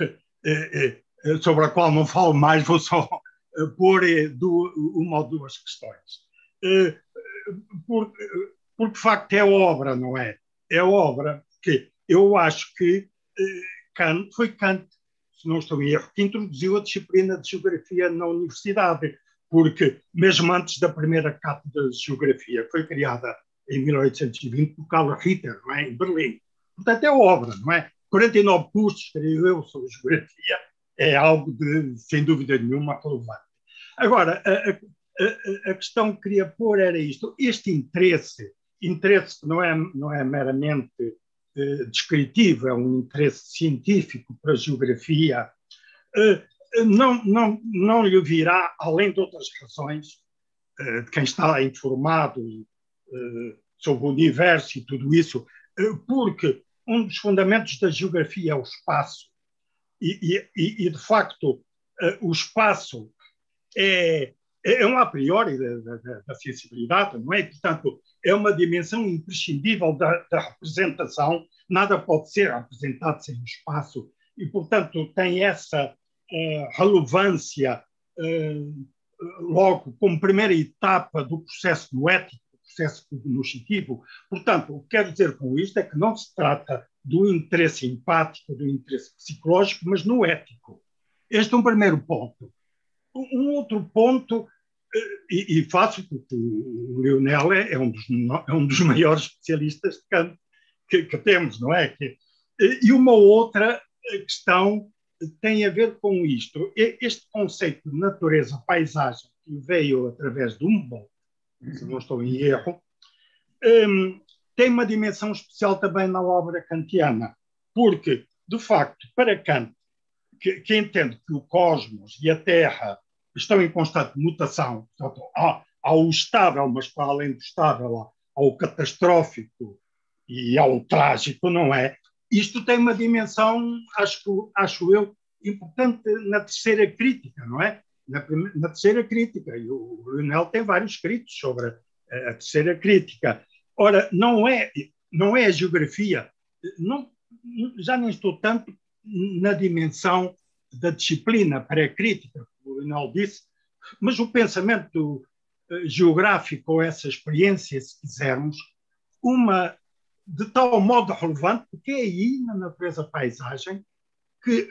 eh, eh, eh, sobre a qual não falo mais, vou só pôr uma ou duas questões. Porque, de facto é obra, não é? É obra que eu acho que Kant, foi Kant, se não estou em erro, que introduziu a disciplina de geografia na universidade, porque mesmo antes da primeira cátedra de geografia, que foi criada em 1820 por Karl Ritter, é? em Berlim. Portanto, é obra, não é? 49 cursos, creio eu, sobre geografia, é algo de, sem dúvida nenhuma, relevante. Agora, a, a, a, questão que queria pôr era isto: este interesse, interesse que não é, não é meramente eh, descritivo, é um interesse científico para a geografia, eh, não, não, não lhe virá, além de outras razões, eh, de quem está informado sobre o universo e tudo isso, porque um dos fundamentos da geografia é o espaço. E, e, e de facto, uh, o espaço é, é um a priori da, da, da, sensibilidade, não é? Portanto, é uma dimensão imprescindível da, da representação. Nada pode ser apresentado sem o espaço. E, portanto, tem essa uh, relevância uh, logo como primeira etapa do processo noético processo cognitivo. Portanto, o que quero dizer com isto é que não se trata do interesse empático, do interesse psicológico, mas no ético. Este é um primeiro ponto. Um outro ponto, eh, e, e faço porque o Leonel é, é, um dos, é um dos *laughs* maiores especialistas de Kant que, que temos, não é? Que, e uma outra questão tem a ver com isto. Este conceito de natureza-paisagem que veio através de Humboldt se não estou em erro, um, tem uma dimensão especial também na obra kantiana, porque de facto, para Kant, que, que entende que o cosmos e a Terra estão em constante mutação, portanto, há, há o estável, mas para além do estável, há, há o catastrófico e há o trágico, não é? Isto tem uma dimensão, acho, acho eu, importante na terceira crítica, não é? Na, na terceira crítica, e o Lionel tem vários escritos sobre a, terceira crítica. Ora, não é, não é a geografia, não, já nem estou tanto na dimensão da disciplina pré-crítica, como o Lionel disse, mas o pensamento eh, geográfico, ou essa experiência, se quisermos, uma de tal modo relevante, porque é aí, na natureza-paisagem, que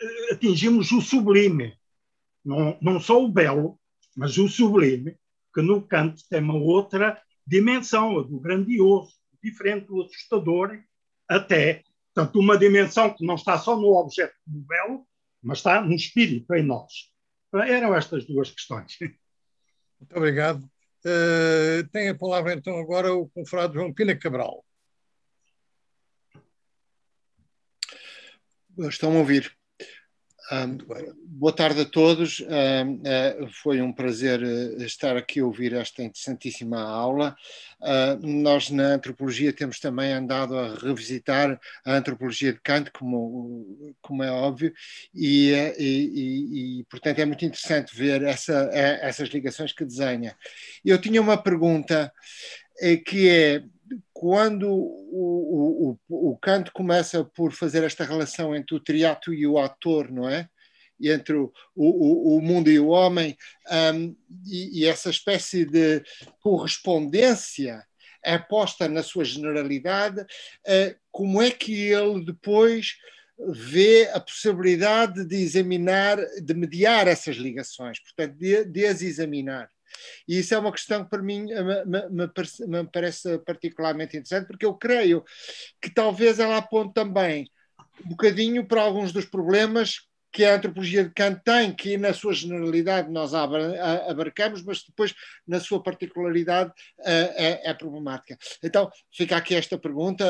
eh, atingimos o sublime. Não, não só o belo, mas o sublime, que no canto tem uma outra dimensão, a do grandioso, diferente do assustador, até, portanto, uma dimensão que não está só no objeto do belo, mas está no espírito, em nós. Eram estas duas questões. Muito obrigado. Uh, tem a palavra então agora o confrade João Pina Cabral. Estão a ouvir. Um, boa tarde a todos. Um, uh, ah, foi um prazer uh, estar aqui a ouvir esta interessantíssima aula. Uh, nós, na antropologia, temos também andado a revisitar a antropologia de Kant, como, como é óbvio, e, e, e, e portanto, é muito interessante ver essa, essas ligações que desenha. Eu tinha uma pergunta eh, que é quando o, o, o Kant começa por fazer esta relação entre o triato e o ator, não é? entre o, o, o mundo e o homem, um, e, e, essa espécie de correspondência é posta na sua generalidade, uh, como é que ele depois vê a possibilidade de examinar, de mediar essas ligações, portanto, de, de as examinar? E isso é uma questão que para mim me, me, me parece particularmente interessante, porque eu creio que talvez ela aponte também um bocadinho para alguns dos problemas que a antropologia de Kant tem, que na sua generalidade nós abarcamos, mas depois na sua particularidade é, é problemática. Então fica aqui esta pergunta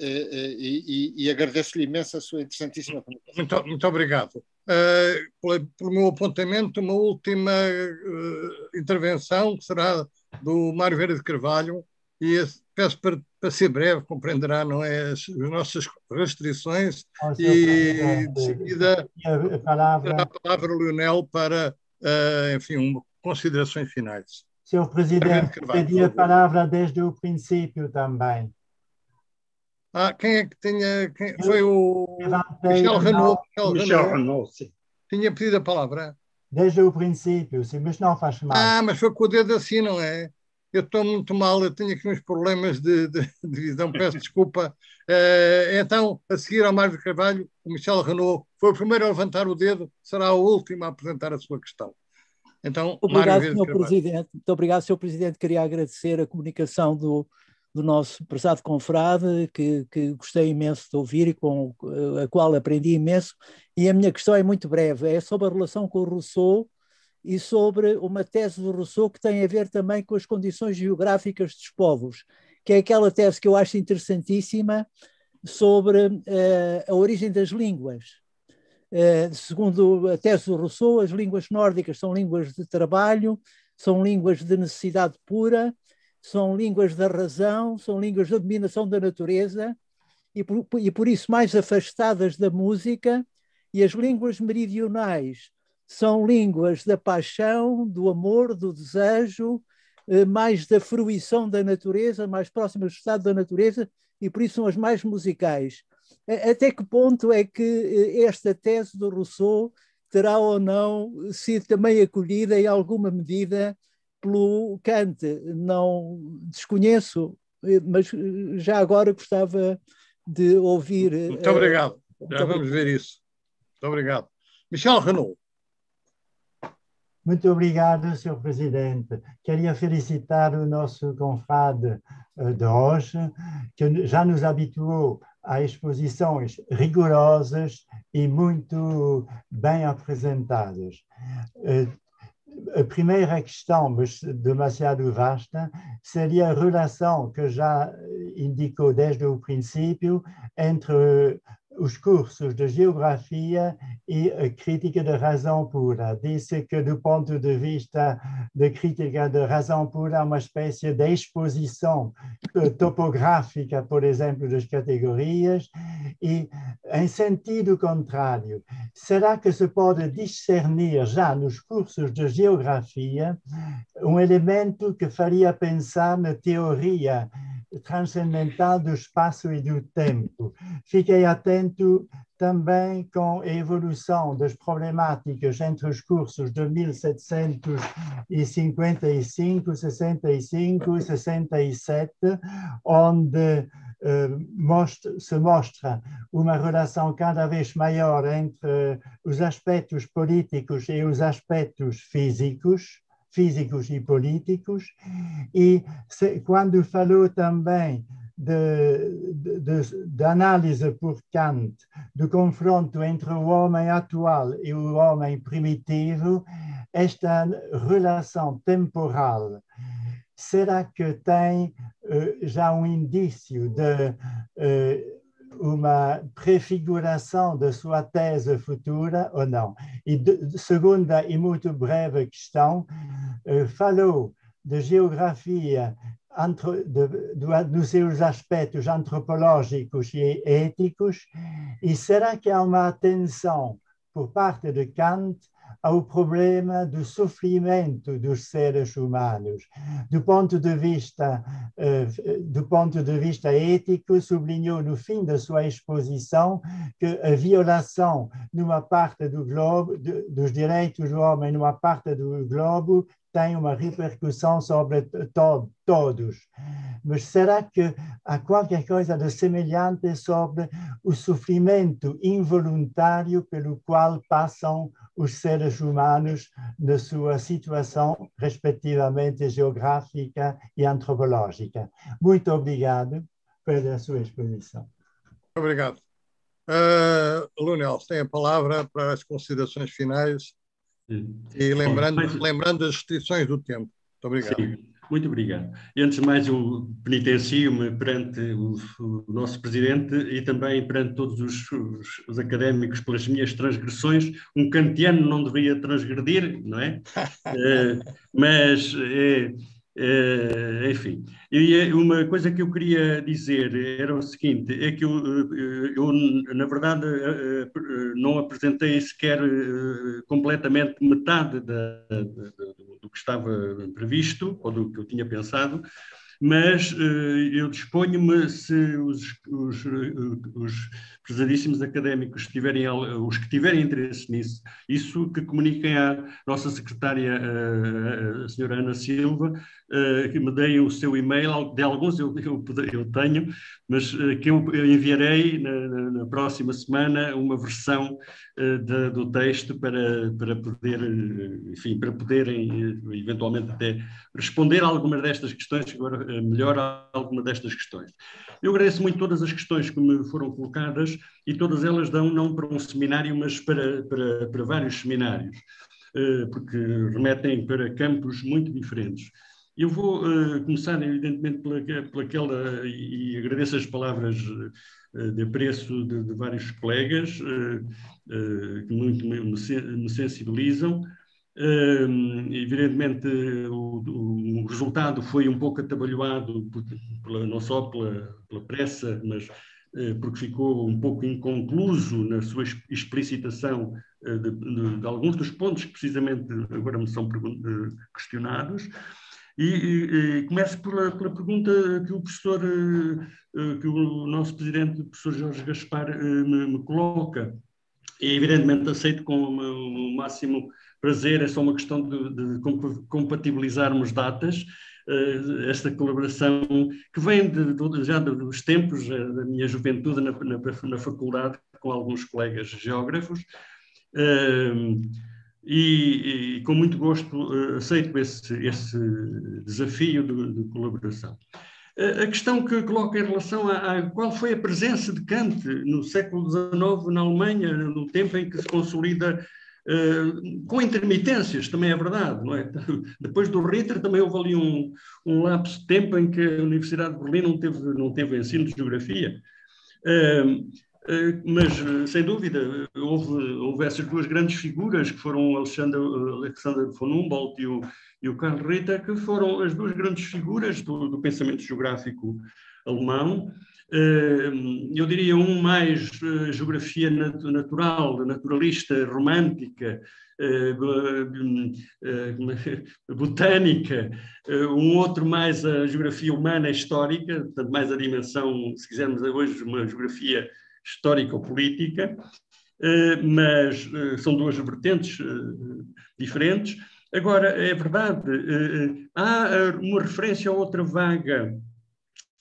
e, e, e agradeço-lhe imenso a sua interessantíssima pergunta. Muito, muito obrigado. Uh, pelo meu apontamento, uma última uh, intervenção que será do Mário Vieira de Carvalho, e peço para, para ser breve, compreenderá, não é, as, as nossas restrições, e de seguida a palavra, a palavra Leonel para, uh, enfim, um, considerações finais. Senhor Presidente, pedi a palavra desde o princípio também. Ah, quem é que tinha. Quem, foi o Michel Renault. Michel, Michel Renault, sim. Tinha pedido a palavra. Desde o princípio, sim, mas não faz mal. Ah, mas foi com o dedo assim, não é? Eu estou muito mal, eu tenho aqui uns problemas de, de, de visão, peço *laughs* desculpa. Uh, então, a seguir ao Mário Carvalho, o Michel Renault foi o primeiro a levantar o dedo, será o último a apresentar a sua questão. Então, obrigado, Mário Sr. Presidente. Muito obrigado, Sr. Presidente. Queria agradecer a comunicação do, do nosso prezado confrade, que, que gostei imenso de ouvir e com a qual aprendi imenso. E a minha questão é muito breve, é sobre a relação com o Rousseau e sobre uma tese do Rousseau que tem a ver também com as condições geográficas dos povos, que é aquela tese que eu acho interessantíssima sobre uh, a origem das línguas. Uh, segundo a tese do Rousseau, as línguas nórdicas são línguas de trabalho, são línguas de necessidade pura, são línguas da razão, são línguas da dominação da natureza e por, e por isso mais afastadas da música, e as línguas meridionais são línguas da paixão, do amor, do desejo, eh, mais da fruição da natureza, mais próximas do estado da natureza, e por isso são as mais musicais. Até que ponto é que eh, esta tese do Rousseau terá ou não sido também acolhida em alguma medida pelo Kant. Não desconheço, mas já agora gostava de ouvir. Muito obrigado. Já vamos ver isso. Muito obrigado. Michel Renault. Muito obrigado, Sr. Presidente. Queria felicitar o nosso confrade uh, de hoje, que já nos habituou a exposições rigorosas e muito bem apresentadas. Uh, a primeira questão, mas demasiado vasta, seria a relação que já indicou desde o princípio entre os cursos de geografia e crítica de razão pura. Disse que, do ponto de vista de crítica de razão pura, é uma espécie de exposição topográfica, por exemplo, das categorias, e em sentido contrário, será que se pode discernir já nos cursos de geografia um elemento que faria pensar na teoria transcendental do espaço e do tempo. Fiquei atento também com a evolução das problemáticas entre os cursos de 1755, 65 e 67, onde Uh, se mostra uma relação cada vez maior entre os aspectos políticos e os aspectos físicos, físicos e políticos, e se, quando falou também de, de, de, análise por Kant do confronto entre o homem atual e o homem primitivo, esta relação temporal, será que tem uh, já um indício de uh, uma prefiguração da sua tese futura ou não? E de, segunda e muito breve questão, falou de geografia entre, de, de, dos seus aspectos antropológicos e éticos, e será que há uma atenção por parte de Kant ao problema do sofrimento dos seres humanos. Do ponto de vista, uh, do ponto de vista ético, sublinhou no fim da sua exposição que a violação numa parte do globo, dos direitos do homem numa parte do globo tem uma repercussão sobre to todos. Mas será que há qualquer coisa de semelhante sobre o sofrimento involuntário pelo qual passam os seres humanos na sua situação, respectivamente geográfica e antropológica? Muito obrigado pela sua exposição. Obrigado. Uh, Lunel, tem a palavra para as considerações finais e lembrando, lembrando as restrições do tempo. Muito obrigado. Sim, muito obrigado. Antes de mais, eu penitencio-me perante o, o, nosso Presidente e também perante todos os, os, os, académicos pelas minhas transgressões. Um kantiano não deveria transgredir, não é? uh, *laughs* mas, uh, Uh, enfim, e uma coisa que eu queria dizer era o seguinte: é que eu, eh, eu na verdade, eh, não apresentei sequer completamente metade da, do que estava previsto ou do que eu tinha pensado, mas eu disponho-me, se os, os, os académicos tiverem, os que tiverem interesse nisso, isso que comuniquem à nossa secretária, uh, a senhora Ana Silva, que me deem o seu e-mail, de alguns eu, eu, eu tenho, mas que eu, enviarei na, na, próxima semana uma versão de, do texto para, para poder, enfim, para poderem eventualmente até responder a algumas destas questões eh, melhor alguma destas questões. Eu agradeço muito todas as questões que me foram colocadas e todas elas dão não para um seminário, mas para, para, para vários seminários, eh, porque remetem para campos muito diferentes. Eu vou uh, começar, evidentemente, pela, pelaquela, e, agradeço as palavras uh, de apreço de, de vários colegas uh, que muito me, me sensibilizam. Uh, evidentemente, o, o, resultado foi um pouco atabalhoado, por, pela, não só pela, pela pressa, mas porque ficou um pouco inconcluso na sua explicitação de, de, de, alguns dos pontos que precisamente agora me são questionados. E, e, e começo pela, pela, pergunta que o professor, eh, que o nosso presidente, o professor Jorge Gaspar, me, me coloca. E evidentemente aceito com o máximo prazer, é só uma questão de, de compatibilizarmos datas. Esta colaboração que vem de, de, já dos tempos da minha juventude na, na, na, faculdade, com alguns colegas geógrafos. Uh, e, e, com muito gosto aceito esse, esse desafio de, de colaboração. A questão que coloca em relação a, a, qual foi a presença de Kant no século XIX na Alemanha, no tempo em que se consolida Uh, com intermitências, também é verdade, não é? *laughs* Depois do Ritter também houve ali um, um lapso de tempo em que a Universidade de Berlim não teve, não teve ensino de geografia. Uh, mas, sem dúvida, houve, houve essas duas grandes figuras, que foram Alexander, Alexander von Humboldt e o, e o Karl Ritter, que foram as duas grandes figuras do, do pensamento geográfico alemão. Eu diria um mais geografia natural, naturalista, romântica, botânica, um outro mais a geografia humana histórica, portanto mais a dimensão, se quisermos hoje, uma geografia histórico-política, mas são duas vertentes diferentes. Agora, é verdade, há uma referência a outra vaga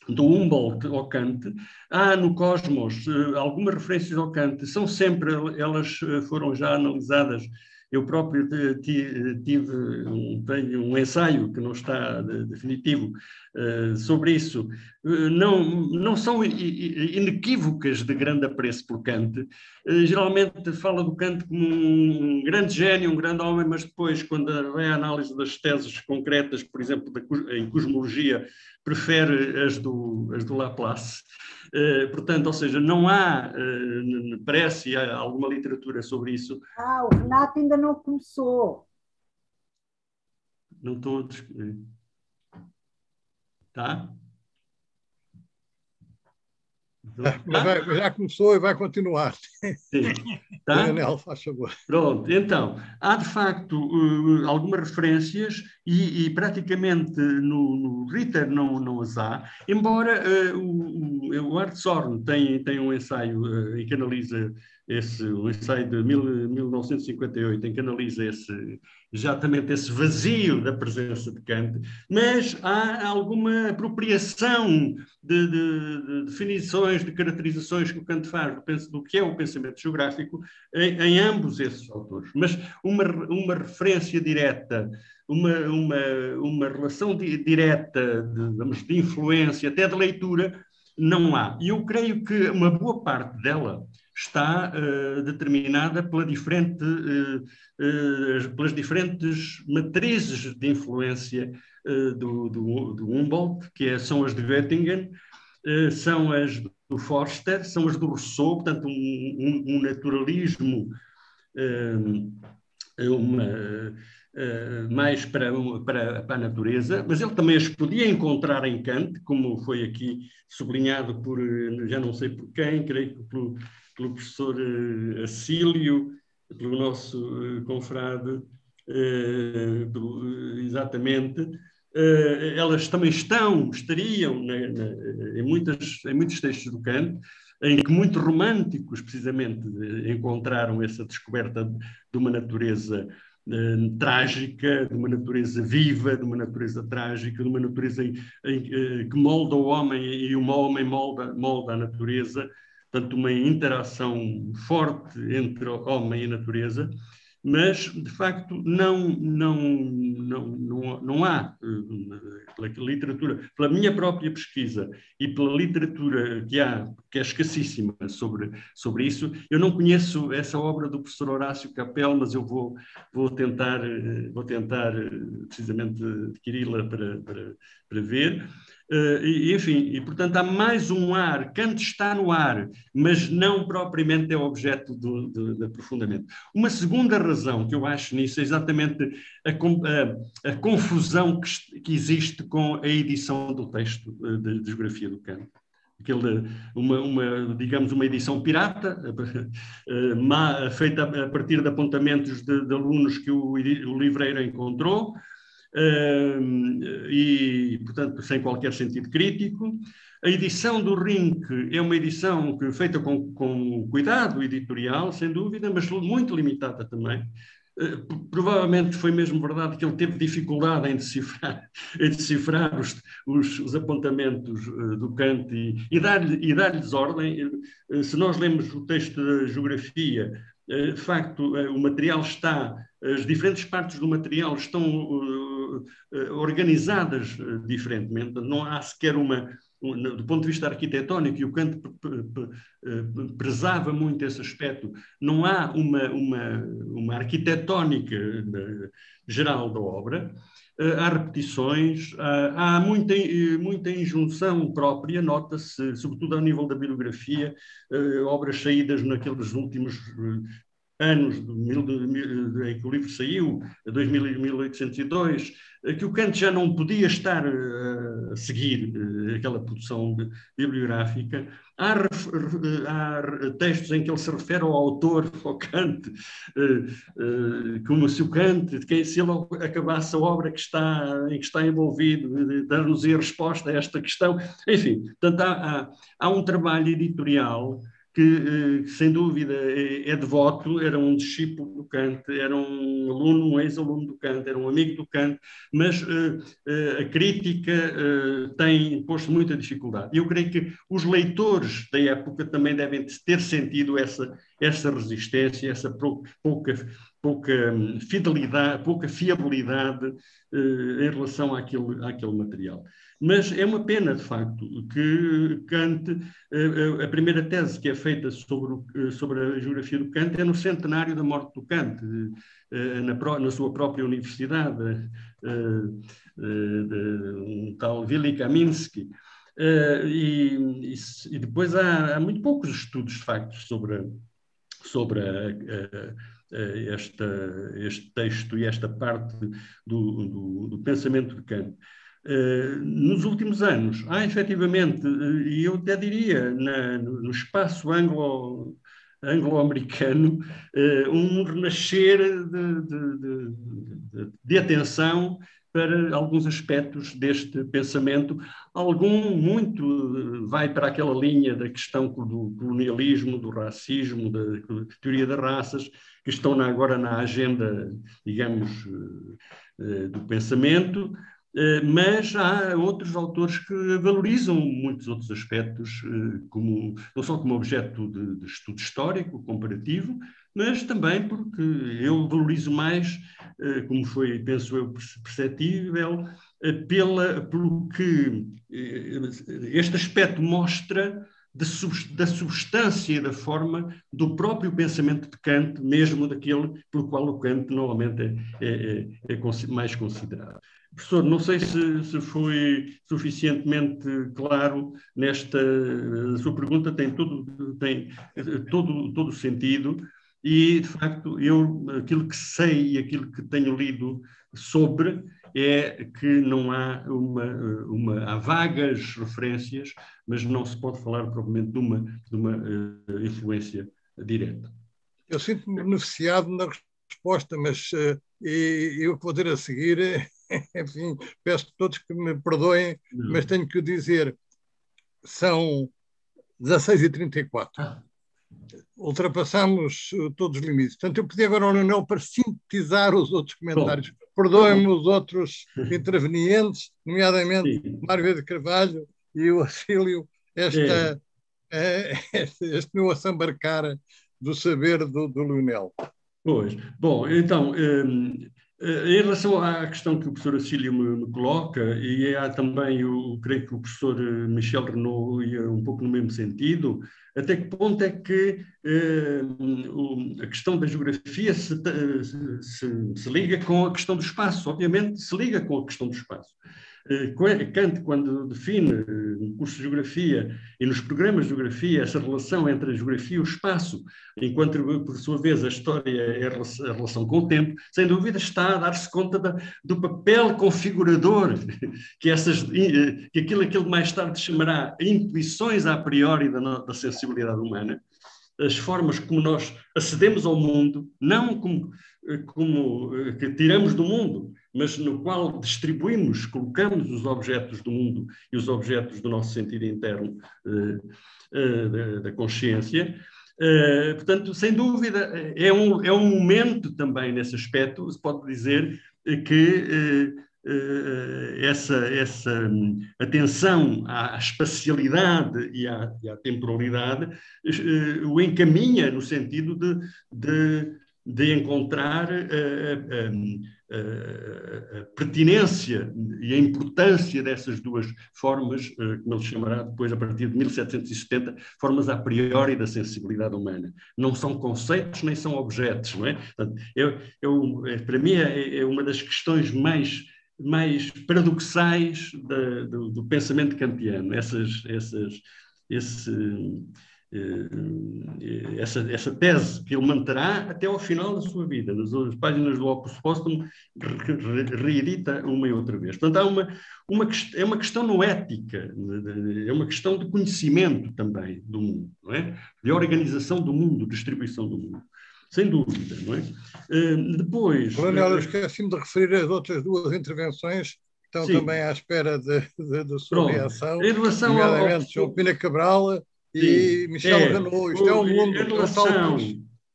do Humboldt ao Kant, há no Cosmos algumas referências ao Kant, são sempre, elas foram já analisadas eu próprio tive um, tenho um ensaio que não está definitivo uh, sobre isso. Uh, não, não são inequívocas de grande apreço por Kant. Uh, geralmente fala do Kant como um grande gênio, um grande homem, mas depois, quando vem a análise das teses concretas, por exemplo, em cosmologia, prefere as do, as do Laplace. Eh, portanto, ou seja, não há, uh, parece, há alguma literatura sobre isso. Ah, o Renato ainda não começou. Não estou a descobrir. Tá? Vai, já começou e vai continuar. Sim. *laughs* Tá? Daniel, faz favor. Pronto, então, há de facto uh, algumas referências e, e praticamente no, no, Ritter não, não as há, embora uh, o, o, o Art Sorn tem, tem um ensaio uh, em que analisa esse, um ensaio de mil, 1958 em que analisa esse, exatamente esse vazio da presença de Kant, mas há alguma apropriação de, de, de definições, de caracterizações que o Kant faz do, que é o pensamento geográfico em, em, ambos esses autores. Mas uma, uma referência direta, uma, uma, uma relação di, direta de, de influência, até de leitura, não há. E eu creio que uma boa parte dela está uh, determinada pela diferente, uh, pelas diferentes matrizes de influência do, do, do, Humboldt, que é, são as de Göttingen, são as do Forster, são as do Rousseau, portanto, um, um, um naturalismo uma, mais para, para, para, a natureza, mas ele também as podia encontrar em Kant, como foi aqui sublinhado por, já não sei por quem, creio que pelo pelo professor uh, Acílio, pelo nosso uh, confrade, pelo, exatamente, elas também estão, estariam na, em, muitas, em muitos textos do Kant, em que muitos românticos, precisamente, encontraram essa descoberta de uma natureza trágica, de uma natureza viva, de uma natureza trágica, de uma natureza em, em, que molda o homem e o homem molda, molda a natureza, portanto, uma interação forte entre o homem e a natureza, mas, de facto, não, não, não, não, não há, eh, pela literatura, pela minha própria pesquisa e pela literatura que há, que é escassíssima sobre, sobre isso, eu não conheço essa obra do professor Horácio Capel, mas eu vou, vou tentar, eh, vou tentar eh, precisamente adquiri-la para, para, para ver. Uh, enfim, e portanto há mais um ar, Kant está no ar, mas não propriamente é objeto do, do, do aprofundamento. Uma segunda razão que eu acho nisso é exatamente a, a, a confusão que, que, existe com a edição do texto uh, de, de geografia do Kant. Aquele, uma, uma, digamos, uma edição pirata, *laughs* uh, feita a partir de apontamentos de, de alunos que o, o livreiro encontrou, e, portanto, sem qualquer sentido crítico. A edição do RINC é uma edição que, feita com, com cuidado editorial, sem dúvida, mas muito limitada também. Uh, provavelmente foi mesmo verdade que ele teve dificuldade em decifrar, *laughs* em decifrar os, os, os apontamentos uh, do Kant e, e dar-lhes dar ordem. Uh, se nós lemos o texto da geografia, de facto, o material está, as diferentes partes do material estão organizadas uh, diferentemente. Não há sequer uma, do ponto de vista arquitetónico, e o Kant prezava muito esse aspecto, não há uma, uma, uma arquitetónica geral da obra. há repetições, há muita, muita injunção própria, nota-se, sobretudo ao nível da bibliografia, obras saídas naqueles últimos anos do, em que o livro saiu, 2000, 1802, que o Kant já não podia estar a seguir aquela produção bibliográfica, Há, há, textos em que ele se refere ao autor, *laughs* ao Kant, eh, eh, como se o Kant, que, se ele acabasse a obra que está, em que está envolvido, dar-nos a resposta a esta questão. Enfim, portanto, há, há, há um trabalho editorial que, eh, sem dúvida, é, é devoto, era um discípulo do Kant, era um aluno, um ex-aluno do Kant, era um amigo do Kant, mas uh, a crítica tem posto muita dificuldade. Eu creio que os leitores da época também devem ter sentido essa, essa resistência, essa pouca, pouca hum, fidelidade, pouca fiabilidade em relação àquele, àquele material. Mas é uma pena, de facto, que Kant, a primeira tese que é feita sobre, sobre a geografia do Kant é no centenário da morte do Kant, na, na sua própria universidade, um tal Vili Kaminsky. E, e, depois há, há, muito poucos estudos, de facto, sobre, sobre a, a, esta, este texto e esta parte do, do, do pensamento de Kant. Eh, nos últimos anos, há efetivamente, eh, e eu até diria, na, no espaço anglo, anglo-americano, um renascer de, de, de, de, atenção para alguns aspectos deste pensamento. Algum muito vai para aquela linha da questão do colonialismo, do racismo, da teoria das raças, que estão agora na agenda, digamos, do pensamento. Eh, mas há outros autores que valorizam muitos outros aspectos, eh, como, não só como objeto de, de estudo histórico, comparativo, mas também porque eu valorizo mais, eh, como foi, penso eu, perceptível, pela, pelo que este aspecto mostra da substância e da forma do próprio pensamento de Kant, mesmo daquele pelo qual o Kant normalmente é, é, é, é mais considerado. Professor, não sei se, se foi suficientemente claro nesta sua pergunta, tem todo, tem todo, todo sentido e, de facto, eu aquilo que sei e aquilo que tenho lido sobre é que não há uma, uma há vagas referências, mas não se pode falar propriamente de uma, de uma uh, influência direta. Eu sinto-me beneficiado na resposta, mas uh, e, eu vou dizer a seguir *laughs* enfim, peço a todos que me perdoem, Não. mas tenho que dizer, são 16h34. Ah. Ultrapassamos uh, todos os limites. Portanto, eu pedi agora ao Leonel para sintetizar os outros comentários. Perdoem-me os outros *laughs* intervenientes, nomeadamente Sim. Mário de Carvalho e o Acílio, esta, é. este, este meu assambarcar do saber do, do Leonel. Pois. Bom, então, hum, eh, em relação à questão que o professor Acílio me, me, coloca, e há também, eu creio que o professor eh, Michel Renault ia um pouco no mesmo sentido, até que ponto é que eh, a questão da geografia se, se, se, liga com a questão do espaço? Obviamente se liga com a questão do espaço. Eh, Kant, quando define eh, no curso de Geografia e nos programas de Geografia essa relação entre a geografia e o espaço, enquanto, por sua vez, a história é a relação com o tempo, sem dúvida está a dar-se conta da, do papel configurador *laughs* que, essas, eh, que aquilo que ele mais tarde chamará intuições a priori da, da sensibilidade humana, as formas como nós acedemos ao mundo, não como, como que tiramos do mundo, mas no qual distribuímos, colocamos os objetos do mundo e os objetos do nosso sentido interno uh, uh, da, consciência. Uh, portanto, sem dúvida, é um, é um momento também nesse aspecto, se pode dizer que essa, essa hum, atenção à espacialidade e à, e à temporalidade o encaminha no sentido de, de, de encontrar a pertinência e a importância dessas duas formas, eh, como ele chamará depois, a partir de 1770, formas a priori da sensibilidade humana. Não são conceitos nem são objetos, não é? Portanto, eu, eu, para mim é, é uma das questões mais mais paradoxais da, do, do, pensamento kantiano, essas, essas, esse, eh, essa, essa tese que ele manterá até ao final da sua vida. Nas páginas do Opus Póstumo reedita uma e outra vez. Portanto, há uma, uma, é uma questão não ética, é uma questão de conhecimento também do mundo, não é? de organização do mundo, distribuição do mundo. Sem dúvida, não é? Uh, depois. Coronel, eu eh, esqueci-me de referir as outras duas intervenções estão Sim. também à espera da sua reação. Em relação ao... João Pina Cabral e Michel é, Renault. Isto é um mundo em relação,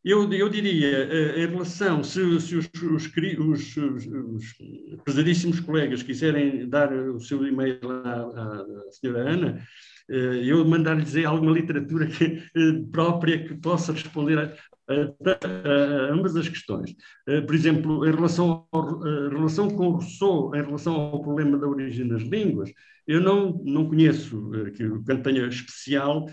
eu, eu diria, eh, em relação, se, se os, os, os, os, pesadíssimos colegas quiserem dar o seu e-mail à, à senhora Ana, eh, eu mandar-lhes alguma literatura que, eh, própria que possa responder a, a, a, ambas as questões. Por exemplo, em relação, ao, relação com Rousseau, em relação ao problema da origem das línguas, eu não, não conheço que o Kant tenha especial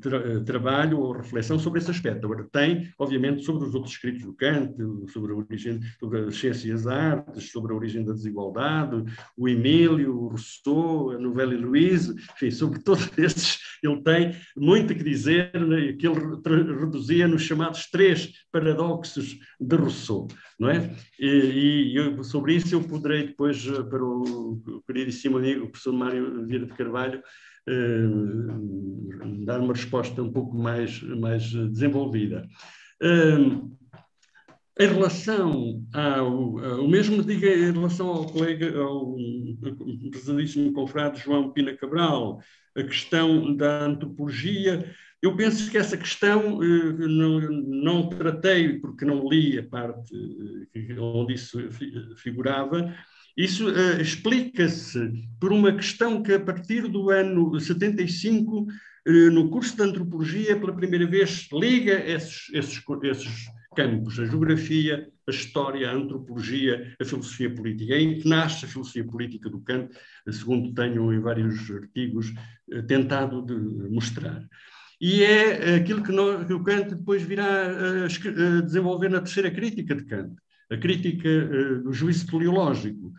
tra trabalho ou reflexão sobre esse aspecto. Agora, tem, obviamente, sobre os outros escritos do Kant, sobre a origem, sobre as ciências artes, sobre a origem da desigualdade, o Emílio, o Rousseau, a novela Louise, enfim, sobre *laughs* todos esses, ele tem muito que dizer, né, que ele reduzia nos chamados três paradoxos de Rousseau, não é? E, e eu, sobre isso eu poderei depois, eh, para o queridíssimo amigo, o professor Mário Vieira de Carvalho, dar uma resposta um pouco mais, mais desenvolvida. Uh, em relação ao, o mesmo diga em relação ao colega, ao prezadíssimo confrade João Pina Cabral, a questão da antropologia, eu penso que essa questão eh, não, não tratei porque não li a parte onde isso figurava, isso uh, explica-se por uma questão que, a partir do ano 75, uh, eh, no curso de antropologia, pela primeira vez, liga esses, esses, esses campos, a geografia, a história, a antropologia, a filosofia política. É aí que nasce a filosofia política do Kant, segundo tenho em vários artigos uh, tentado mostrar. E é aquilo que, nós, que o Kant depois virá a, desenvolver na terceira crítica de Kant a crítica do juízo teleológico.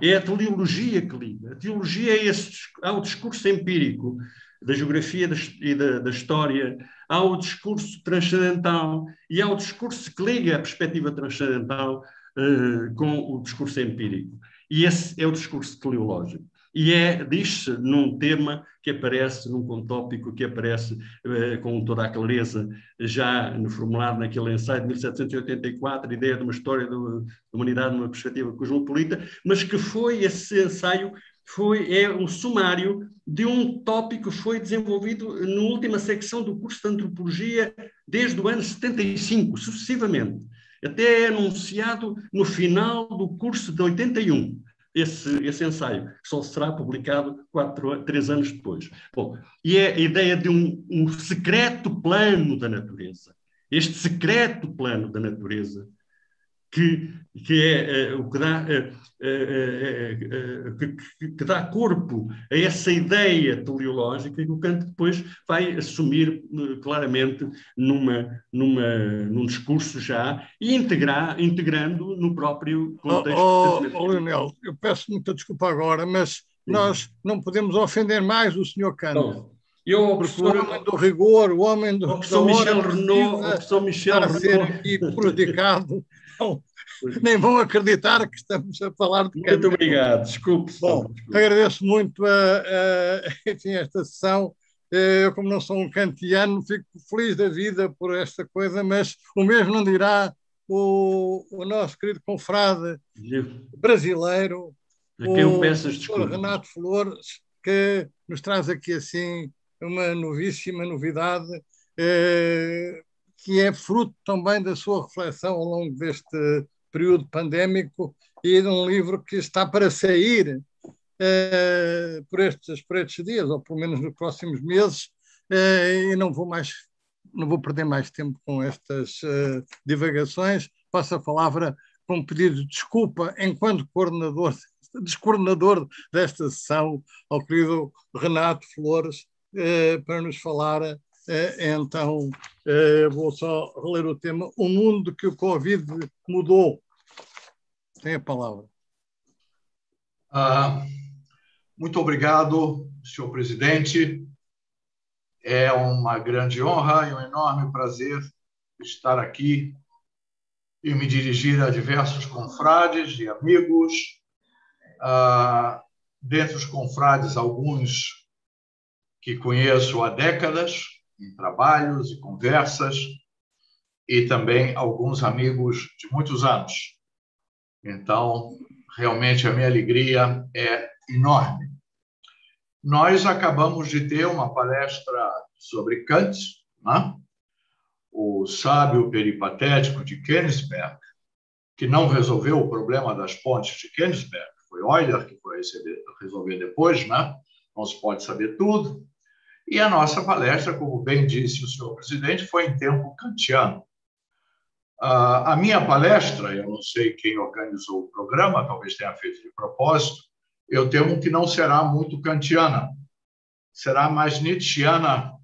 É a teleologia que liga. A teologia é esse, há o discurso empírico da geografia e da, da, história, há o discurso transcendental e há o discurso que liga a perspectiva transcendental uh, com o discurso empírico. E esse é o discurso teleológico. E é, diz-se, num tema que aparece, num contópico que aparece eh, com toda a clareza, já no formulado naquele ensaio de 1784, ideia de uma história da humanidade numa perspectiva cosmopolita, mas que foi esse ensaio foi é um sumário de um tópico que foi desenvolvido na última secção do curso de antropologia desde o ano 75, sucessivamente, até anunciado no final do curso de 81 esse, esse ensaio, que só será publicado quatro, três anos depois. Bom, e é a ideia de um, um secreto plano da natureza. Este secreto plano da natureza que, que é uh, o que dá, uh, uh, que, que, dá corpo a essa ideia teleológica que o Kant depois vai assumir claramente numa, numa, num discurso já e integrar, integrando no próprio contexto. Oh, oh, oh Leonel, eu peço muita desculpa agora, mas nós não podemos ofender mais o Sr. Kant. Não. Eu, o professor, o homem do rigor, o homem do. O professor Michel Renault, o professor Michel Renault. ser aqui prejudicado *laughs* nem vão acreditar que estamos a falar de Muito obrigado, desculpe. Bom, desculpe. agradeço muito a, a, *laughs* enfim, esta sessão. Eh, eu, como não sou um kantiano, fico feliz da vida por esta coisa, mas o mesmo não dirá o, o nosso querido confrade brasileiro, peço o Renato Flores, que nos traz aqui assim uma novíssima novidade. Eh, que é fruto também da sua reflexão ao longo deste período pandémico e de um livro que está para sair uh, por, estes, por estes dias, ou pelo menos nos próximos meses, uh, e não vou mais não vou perder mais tempo com estas uh, divagações. Passo a palavra com pedido de desculpa enquanto coordenador, *laughs* descoordenador desta sessão ao querido Renato Flores, para nos falar então, é, vou só reler o tema: O mundo que o Covid mudou. Tem a palavra. Ah, muito obrigado, senhor presidente. É uma grande honra e um enorme prazer estar aqui e me dirigir a diversos confrades e amigos. Ah, dentre os confrades, alguns que conheço há décadas, em trabalhos e conversas, e também alguns amigos de muitos anos. Então, realmente a minha alegria é enorme. Nós acabamos de ter uma palestra sobre Kant, né? o sábio peripatético de Königsberg, que não resolveu o problema das pontes de Königsberg, foi Euler que foi resolver depois, né? não se pode saber tudo. E a nossa palestra, como bem disse o senhor presidente, foi em tempo kantiano. A minha palestra, eu não sei quem organizou o programa, talvez tenha feito de propósito, eu temo que não será muito kantiana, será mais nietzschiana,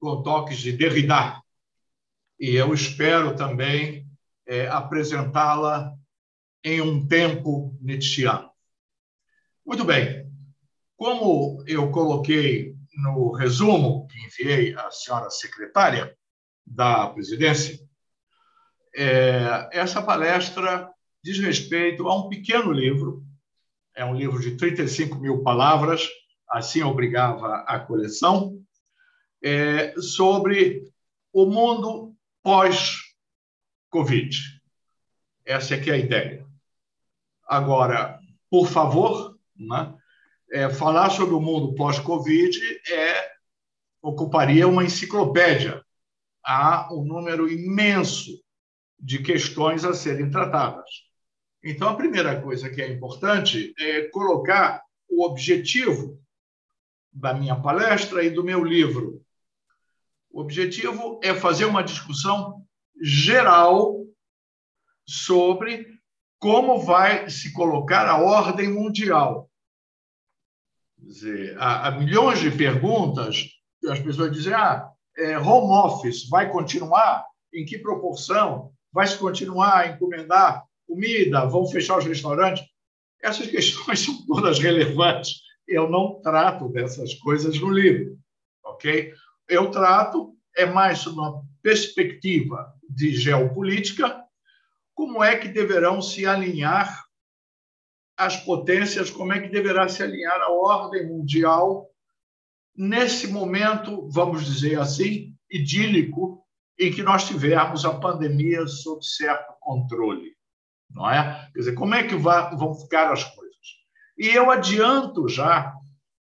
com toques de Derrida. E eu espero também é, apresentá-la em um tempo nietzschiano. Muito bem. Como eu coloquei no resumo que enviei à senhora secretária da presidência, é, essa palestra diz respeito a um pequeno livro, é um livro de 35 mil palavras, assim obrigava a coleção, é, sobre o mundo pós-Covid. Essa é que é a ideia. Agora, por favor, né, é, falar sobre o mundo pós-Covid é, ocuparia uma enciclopédia. Há um número imenso de questões a serem tratadas. Então, a primeira coisa que é importante é colocar o objetivo da minha palestra e do meu livro. O objetivo é fazer uma discussão geral sobre como vai se colocar a ordem mundial. Dizer, há, há milhões de perguntas, as pessoas dizem: ah, é, home office vai continuar? Em que proporção? Vai se continuar a encomendar comida? Vão fechar os restaurantes? Essas questões são todas relevantes. Eu não trato dessas coisas no livro, ok? Eu trato é mais uma perspectiva de geopolítica, como é que deverão se alinhar as potências, como é que deverá se alinhar a ordem mundial nesse momento, vamos dizer assim, idílico em que nós tivermos a pandemia sob certo controle, não é? Quer dizer, como é que vão ficar as coisas? E eu adianto já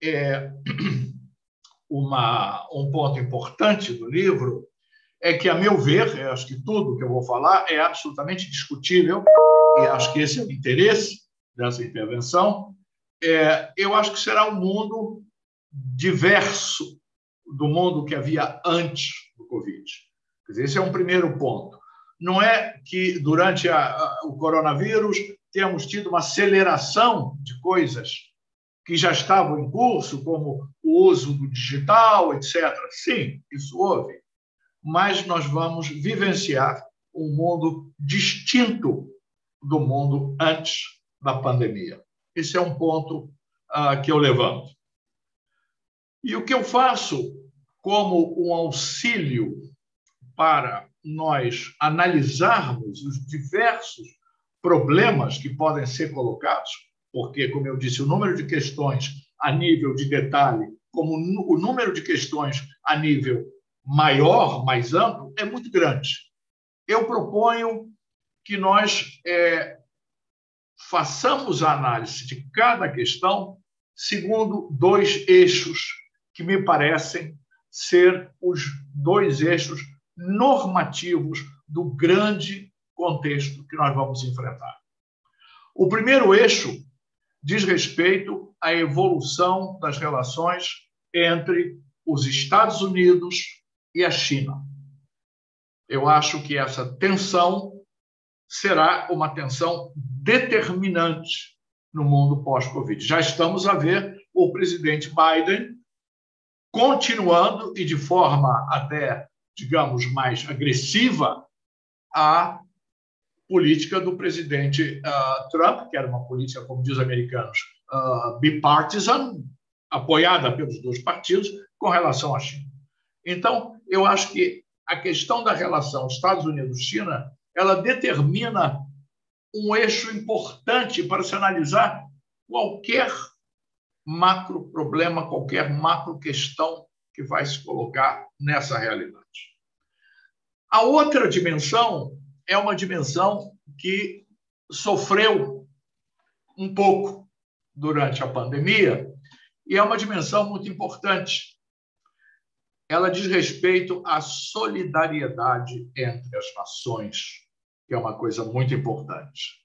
é, *clears throat* uma, um ponto importante do livro, é que, a meu ver, eu acho que tudo que eu vou falar é absolutamente discutível, e acho que esse é o interesse dessa intervenção, é, eu acho que será um mundo diverso do mundo que havia antes do Covid. Esse é um primeiro ponto. Não é que durante a, a, o coronavírus temos tido uma aceleração de coisas que já estavam em curso, como o uso do digital, etc. Sim, isso houve. Mas nós vamos vivenciar um mundo distinto do mundo antes da pandemia. Esse é um ponto uh, que eu levanto. E o que eu faço como um auxílio para nós analisarmos os diversos problemas que podem ser colocados, porque, como eu disse, o número de questões a nível de detalhe, como o número de questões a nível maior, mais amplo, é muito grande. Eu proponho que nós é, façamos a análise de cada questão segundo dois eixos que me parecem ser os dois eixos normativos do grande contexto que nós vamos enfrentar. O primeiro eixo diz respeito à evolução das relações entre os Estados Unidos e a China. Eu acho que essa tensão será uma tensão determinante no mundo pós-Covid. Já estamos a ver o presidente Biden continuando e de forma até digamos, mais agressiva a política do presidente uh, Trump, que era uma política, como diz os americanos, uh, bipartisan, apoiada pelos dois partidos, com relação à China. Então, eu acho que a questão da relação Estados Unidos-China ela determina um eixo importante para se analisar qualquer macro problema, qualquer macro questão que vai se colocar nessa realidade. A outra dimensão é uma dimensão que sofreu um pouco durante a pandemia e é uma dimensão muito importante. Ela diz respeito à solidariedade entre as nações, que é uma coisa muito importante.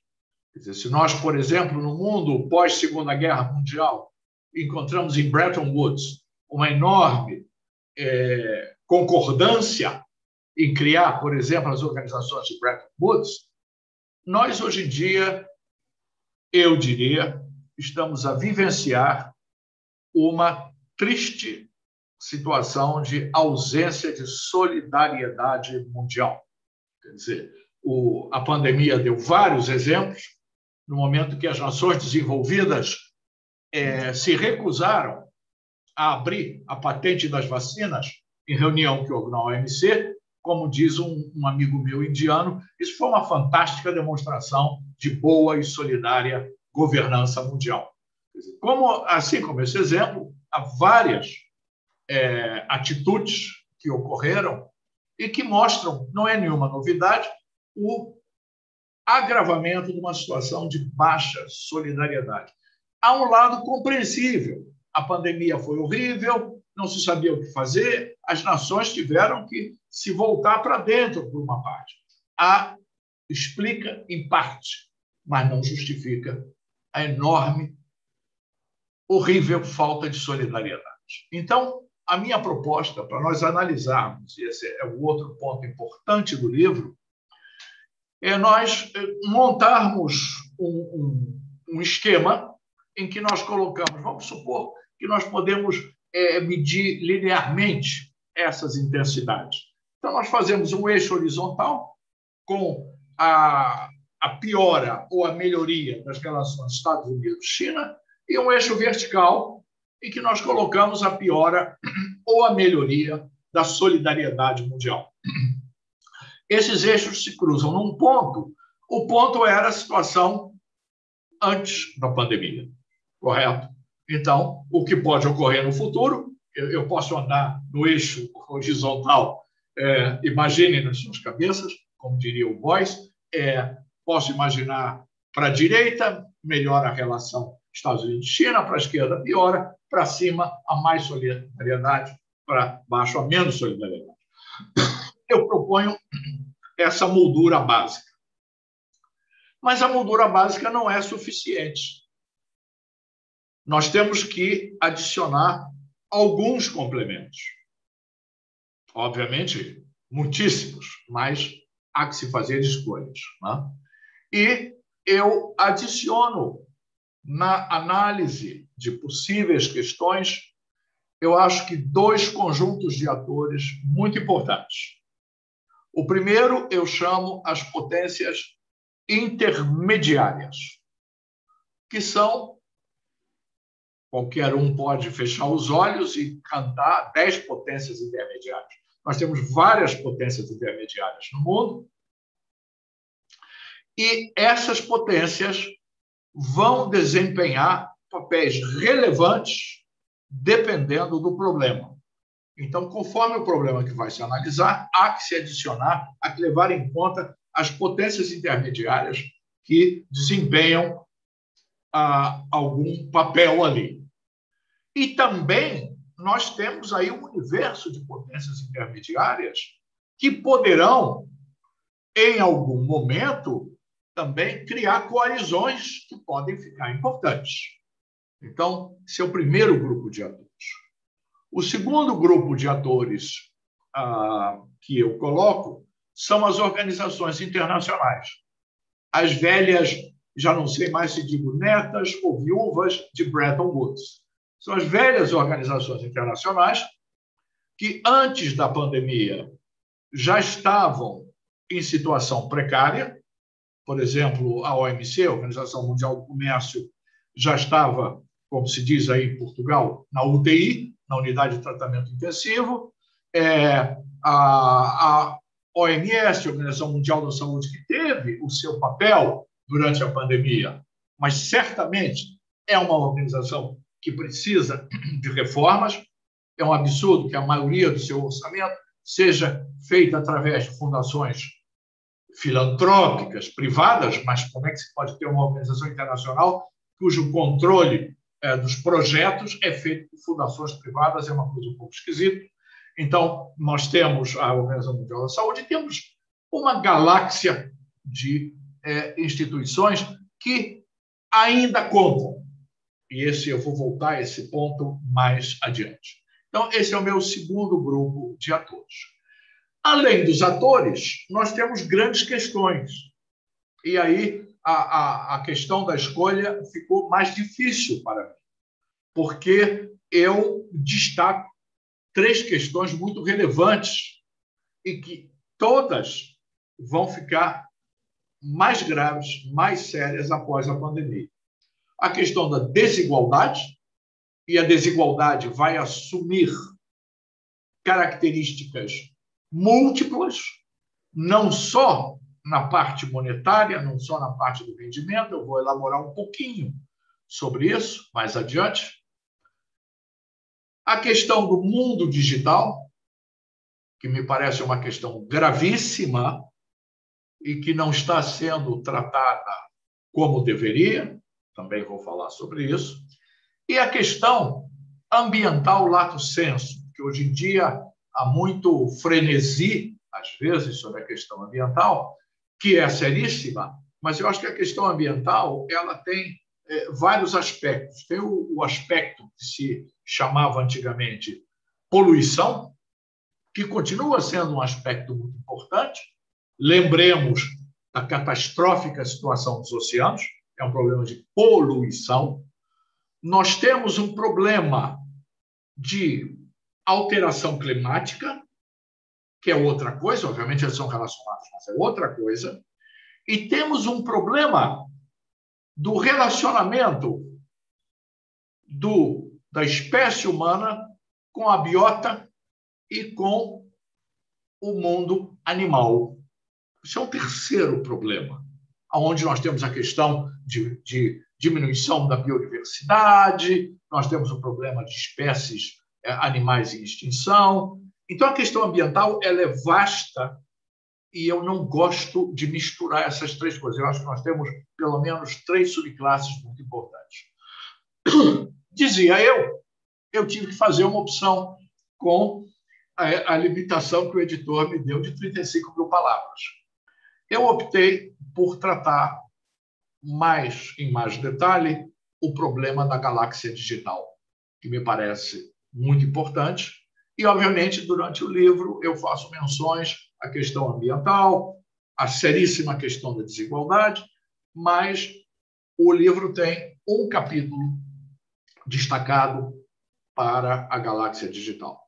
Dizer, se nós, por exemplo, no mundo pós-Segunda Guerra Mundial, encontramos em Bretton Woods uma enorme é, concordância em criar, por exemplo, as organizações de Bretton Woods, nós hoje em dia, eu diria, estamos a vivenciar uma triste situação de ausência de solidariedade mundial. Quer dizer, o, a pandemia deu vários exemplos, no momento que as nações desenvolvidas é, se recusaram a abrir a patente das vacinas em reunião que houve na OMC, como diz um, um amigo meu indiano, isso foi uma fantástica demonstração de boa e solidária governança mundial. Como, assim como esse exemplo, há várias é, atitudes que ocorreram e que mostram, não é nenhuma novidade, o agravamento de uma situação de baixa solidariedade. Há um lado compreensível. A pandemia foi horrível, não se sabia o que fazer, as nações tiveram que se voltar para dentro por uma parte. A explica em parte, mas não justifica a enorme, horrível falta de solidariedade. Então, a minha proposta para nós analisarmos, e esse é o outro ponto importante do livro, é nós eh, montarmos um, um, um esquema em que nós colocamos, vamos supor que nós podemos é, medir linearmente essas intensidades. Então, nós fazemos um eixo horizontal com a, a piora ou a melhoria das relações Estados Unidos-China e um eixo vertical em que nós colocamos a piora *clears throat* ou a melhoria da solidariedade mundial. Esses eixos se cruzam num ponto. O ponto era a situação antes da pandemia, correto? Então, o que pode ocorrer no futuro, eu, posso andar no eixo horizontal, é, imagine nas suas cabeças, como diria o Boyce, é, posso imaginar para a direita, melhora a relação Estados Unidos-China, para a esquerda, piora, para cima, a mais solidariedade, para baixo, a menos solidariedade. Eu proponho essa moldura básica. Mas a moldura básica não é suficiente nós temos que adicionar alguns complementos. Obviamente, muitíssimos, mas há que se fazer escolhas. Né? E eu adiciono na análise de possíveis questões, eu acho que dois conjuntos de atores muito importantes. O primeiro eu chamo as potências intermediárias, que são Qualquer um pode fechar os olhos e cantar dez potências intermediárias. Nós temos várias potências intermediárias no mundo. E essas potências vão desempenhar papéis relevantes dependendo do problema. Então, conforme o problema que vai se analisar, há que se adicionar, há que levar em conta as potências intermediárias que desempenham ah, algum papel ali. E também nós temos aí um universo de potências intermediárias que poderão, em algum momento, também criar coalizões que podem ficar importantes. Então, esse é o primeiro grupo de atores. O segundo grupo de atores ah, que eu coloco são as organizações internacionais. As velhas, já não sei mais se digo netas ou viúvas de Bretton Woods. São as velhas organizações internacionais que, antes da pandemia, já estavam em situação precária, por exemplo, a OMC, a Organização Mundial do Comércio, já estava, como se diz aí em Portugal, na UTI, na unidade de tratamento intensivo. É, a, a OMS, a Organização Mundial da Saúde, que teve o seu papel durante a pandemia, mas certamente é uma organização que precisa de reformas. É um absurdo que a maioria do seu orçamento seja feita através de fundações filantrópicas, privadas, mas como é que se pode ter uma organização internacional cujo controle é, dos projetos é feito por fundações privadas? É uma coisa um pouco esquisita. Então, nós temos a Organização Mundial da Saúde temos uma galáxia de é, instituições que ainda contam. E esse eu vou voltar a esse ponto mais adiante. Então, esse é o meu segundo grupo de atores. Além dos atores, nós temos grandes questões. E aí a, a, a questão da escolha ficou mais difícil para mim, porque eu destaco três questões muito relevantes e que todas vão ficar mais graves, mais sérias após a pandemia. A questão da desigualdade, e a desigualdade vai assumir características múltiplas, não só na parte monetária, não só na parte do rendimento, eu vou elaborar um pouquinho sobre isso mais adiante. A questão do mundo digital, que me parece uma questão gravíssima e que não está sendo tratada como deveria, também vou falar sobre isso. E a questão ambiental lato senso, que hoje em dia há muito frenesi, às vezes, sobre a questão ambiental, que é seríssima, mas eu acho que a questão ambiental ela tem é, vários aspectos. Tem o, o aspecto que se chamava antigamente poluição, que continua sendo um aspecto muito importante. Lembremos da catastrófica situação dos oceanos, é um problema de poluição. Nós temos um problema de alteração climática, que é outra coisa, obviamente eles são relacionados, mas é outra coisa. E temos um problema do relacionamento do, da espécie humana com a biota e com o mundo animal. Isso é um terceiro problema, onde nós temos a questão de, de diminuição da biodiversidade, nós temos o problema de espécies é, animais em extinção. Então, a questão ambiental ela é vasta e eu não gosto de misturar essas três coisas. Eu acho que nós temos, pelo menos, três subclasses muito importantes. *coughs* Dizia eu, eu tive que fazer uma opção com a, a limitação que o editor me deu de 35 mil palavras. Eu optei por tratar mais, em mais detalhe, o problema da galáxia digital, que me parece muito importante. E, obviamente, durante o livro, eu faço menções à questão ambiental, à seríssima questão da desigualdade, mas o livro tem um capítulo destacado para a galáxia digital.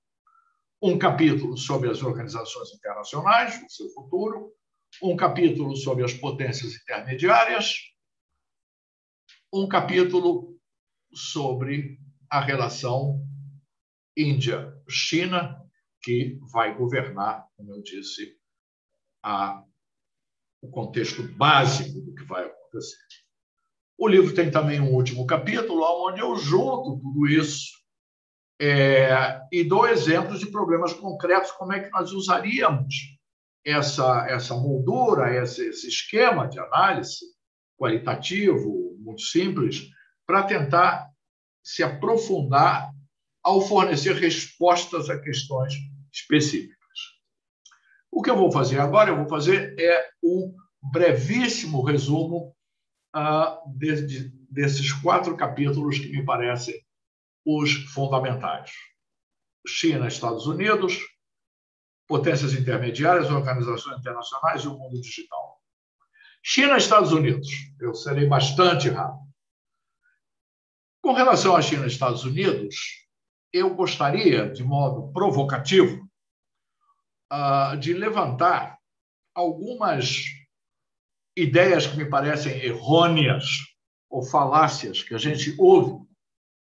Um capítulo sobre as organizações internacionais, o seu futuro, um capítulo sobre as potências intermediárias, um capítulo sobre a relação Índia-China, que vai governar, como eu disse, a, o contexto básico do que vai acontecer. O livro tem também um último capítulo, onde eu junto tudo isso é, e dou exemplos de problemas concretos, como é que nós usaríamos essa, essa moldura, esse, esse esquema de análise qualitativo, muito simples, para tentar se aprofundar ao fornecer respostas a questões específicas. O que eu vou fazer agora, eu vou fazer é um brevíssimo resumo uh, de, desses quatro capítulos que me parecem os fundamentais. China, Estados Unidos, potências intermediárias, organizações internacionais e o mundo digital. China, Estados Unidos. Eu serei bastante rápido. Com relação à China e Estados Unidos, eu gostaria, de modo provocativo, ah, de levantar algumas ideias que me parecem errôneas ou falácias que a gente ouve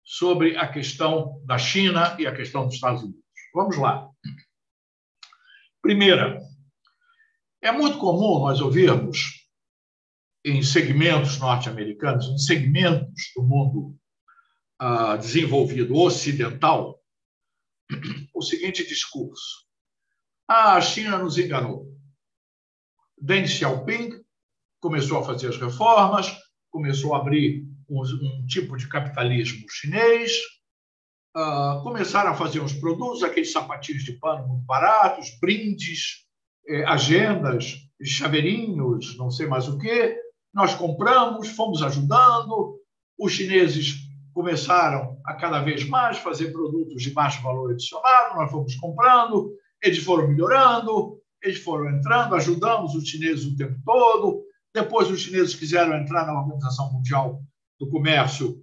sobre a questão da China e a questão dos Estados Unidos. Vamos lá. Primeira, é muito comum nós ouvirmos em segmentos norte-americanos, em segmentos do mundo desenvolvido ocidental, o seguinte discurso: ah, a China nos enganou. Deng Xiaoping começou a fazer as reformas, começou a abrir um, um tipo de capitalismo chinês, uh, começaram a fazer uns produtos, aqueles sapatinhos de pano muito baratos, brindes, eh, agendas, chaveirinhos, não sei mais o que. Nós compramos, fomos ajudando, os chineses começaram a cada vez mais fazer produtos de baixo valor adicionado, nós fomos comprando, eles foram melhorando, eles foram entrando, ajudamos os chineses o tempo todo. Depois, os chineses quiseram entrar na Organização Mundial do Comércio,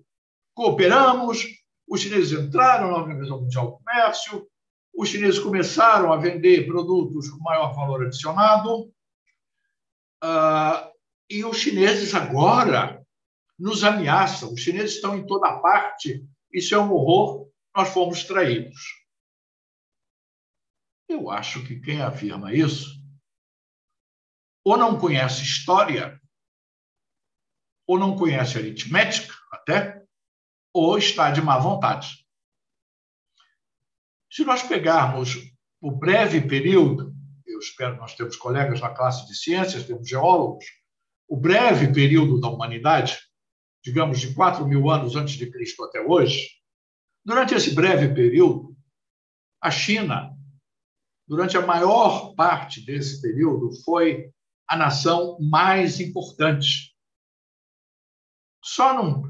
cooperamos. Os chineses entraram na Organização Mundial do Comércio. Os chineses começaram a vender produtos com maior valor adicionado. Uh, e os chineses agora nos ameaçam. Os chineses estão em toda parte. Isso é um horror. Nós fomos traídos. Eu acho que quem afirma isso ou não conhece história, ou não conhece aritmética, até, ou está de má vontade. Se nós pegarmos o breve período, eu espero nós temos colegas na classe de ciências, temos geólogos, o breve período da humanidade, digamos de 4 mil anos antes de Cristo até hoje, durante esse breve período, a China durante a maior parte desse período, foi a nação mais importante. Só num